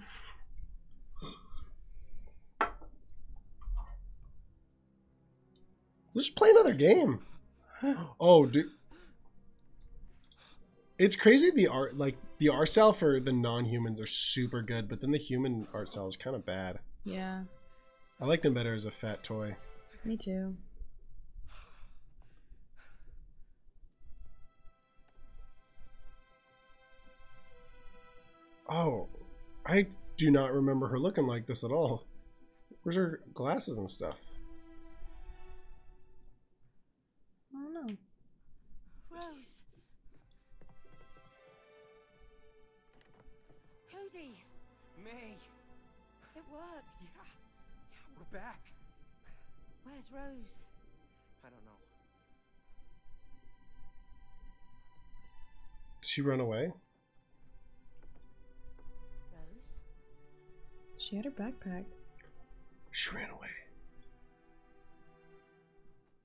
Let's just play another game. Oh, dude. It's crazy the art like the art style for the non-humans are super good, but then the human art style is kind of bad. Yeah. I liked him better as a fat toy. Me too. Oh, I do not remember her looking like this at all. Where's her glasses and stuff? Worked. Yeah. Yeah, we're back. Where's Rose? I don't know. Did she run away? Rose? She had her backpack. She ran away.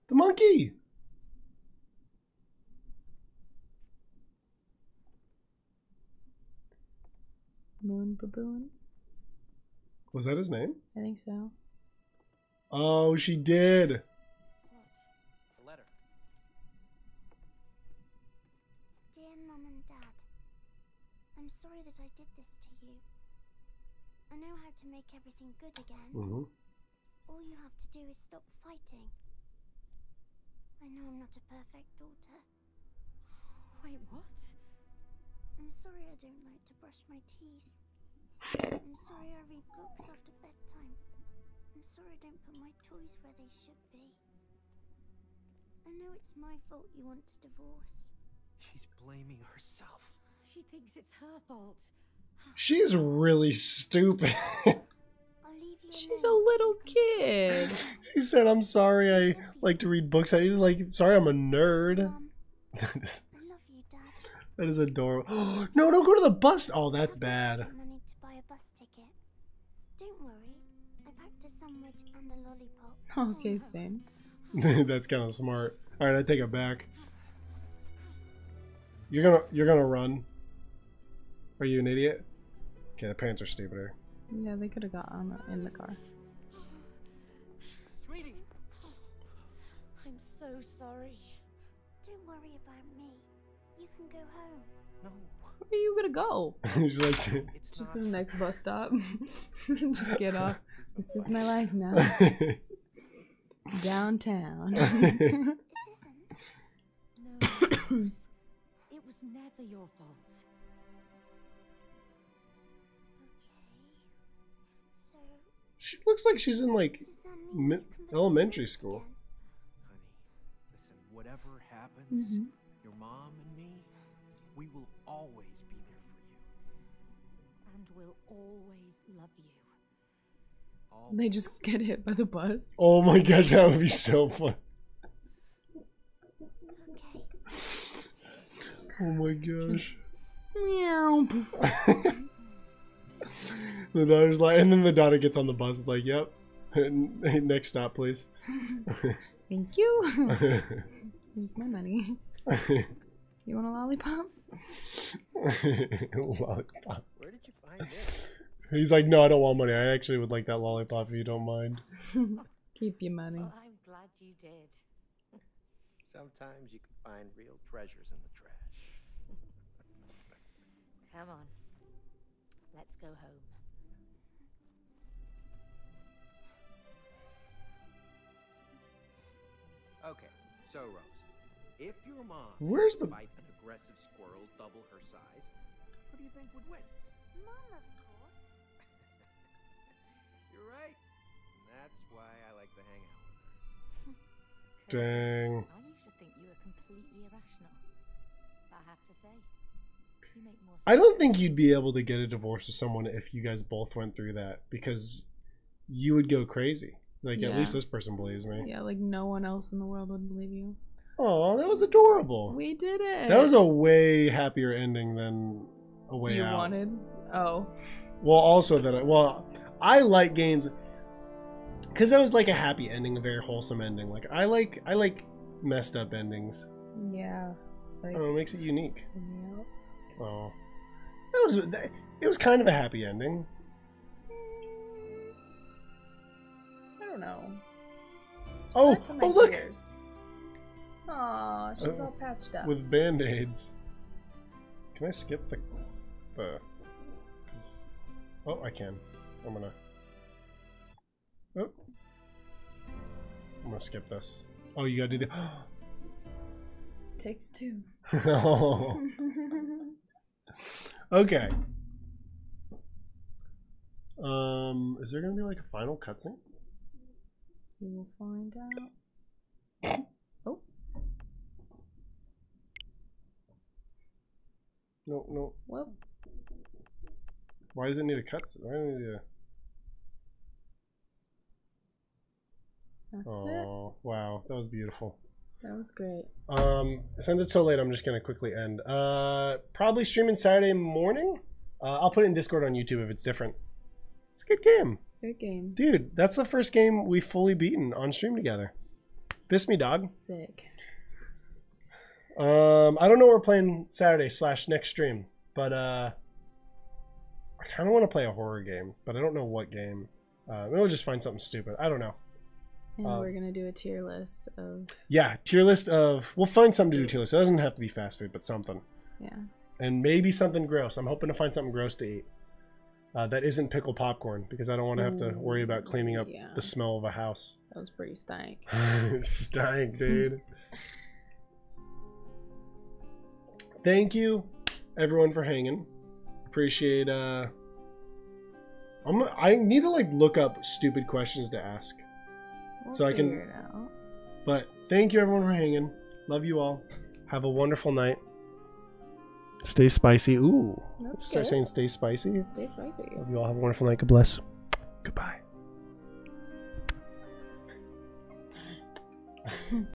The monkey! Moon baboon. Was that his name? I think so. Oh, she did. A letter. Dear Mum and Dad, I'm sorry that I did this to you. I know how to make everything good again. hmm All you have to do is stop fighting. I know I'm not a perfect daughter. Wait, what? I'm sorry I don't like to brush my teeth. I'm sorry I read books after bedtime. I'm sorry I don't put my toys where they should be. I know it's my fault you want a divorce. She's blaming herself. She thinks it's her fault. She's really stupid. I'll leave you She's a little kid. (laughs) she said, "I'm sorry. I like to read books." I was like, "Sorry, I'm a nerd." Mum, (laughs) I love you, Dad. that is adorable. (gasps) no, don't go to the bus. Oh, that's I've bad. (laughs) Okay, oh, same. (laughs) that's kind of smart. All right, I take it back. You're gonna you're gonna run. Are you an idiot? Okay, the parents are stupider. Yeah, they could have got on in the car. Sweetie, I'm so sorry. Don't worry about me. You can go home. no, Where are you gonna go? (laughs) She's like, Just to the next bus stop. Just get off. This is my life now. Downtown. It isn't. No, it was never your fault. Okay. She looks like she's in like does that mean mi- you can become elementary school. Honey, listen, whatever happens, Mhm. your mom and me, we will always be there for you. And we'll always love you. Always. they just get hit by the bus. Oh my gosh, that would be so fun. Oh my gosh. Meow. (laughs) the daughter's like, and then the daughter gets on the bus. It's like, yep. (laughs) Next stop, please. (laughs) Thank you. Here's my money. You want a lollipop? lollipop. Where did you find this? He's like, no, I don't want money. I actually would like that lollipop if you don't mind. (laughs) Keep your money. Well, I'm glad you did. Sometimes you can find real treasures in the trash. Come on. Let's go home. Okay, so Rose, if your mom Where's the- fight an aggressive squirrel double her size, who do you think would win? Mom, of why I like to hang out with her. (laughs) Dang. I used to think you were completely irrational. But I have to say, you make more sense. I don't think you'd be able to get a divorce with someone if you guys both went through that because you would go crazy. Like at least this person believes me. Yeah, like no one else in the world would believe you. Oh, that was adorable. We did it. That was a way happier ending than a way you out. wanted. Oh, Well, also that I, well, I like games because that was like a happy ending, a very wholesome ending. Like I like I like messed up endings. yeah. Like, know, it makes it unique. yeah. Oh, that was that, it was kind of a happy ending. Mm, I don't know. Oh, Back to my oh look, tears. Aw, she's Oh, all patched up. with band aids. Can I skip the the? oh, I can. I'm gonna. Oh. I'm gonna skip this. Oh, you gotta do the. (gasps) Takes two. oh. (laughs) Okay. Um, is there gonna be like a final cutscene? We will find out. (coughs) Oh, No, no. well, Why does it need a cutscene? Why do it need a? That's it. Oh, wow, that was beautiful. That was great. Um, since it's so late, I'm just gonna quickly end. Uh, probably streaming Saturday morning. Uh, I'll put it in Discord on YouTube if it's different. It's a good game, Good game. dude. That's the first game we fully beaten on stream together. Fist me, dog. Sick. Um, I don't know what we're playing Saturday slash next stream, but uh, I kind of want to play a horror game, but I don't know what game. Uh, maybe we'll just find something stupid. I don't know. And Um, we're gonna do a tier list of Yeah, tier list of. We'll find something to do tier list. It doesn't have to be fast food, but something. yeah. and maybe something gross. I'm hoping to find something gross to eat. Uh, that isn't pickled popcorn because I don't want to have to worry about cleaning up Yeah. the smell of a house. That was pretty stank. (laughs) it's stank, (laughs) dude. Thank you, everyone, for hanging. Appreciate. uh I'm. I need to like look up stupid questions to ask. We'll so I can. But thank you everyone for hanging. Love you all. Have a wonderful night. Stay spicy. Ooh. That's Start good. saying stay spicy. Stay spicy. Love you all. Have a wonderful night. God bless. Goodbye. (laughs)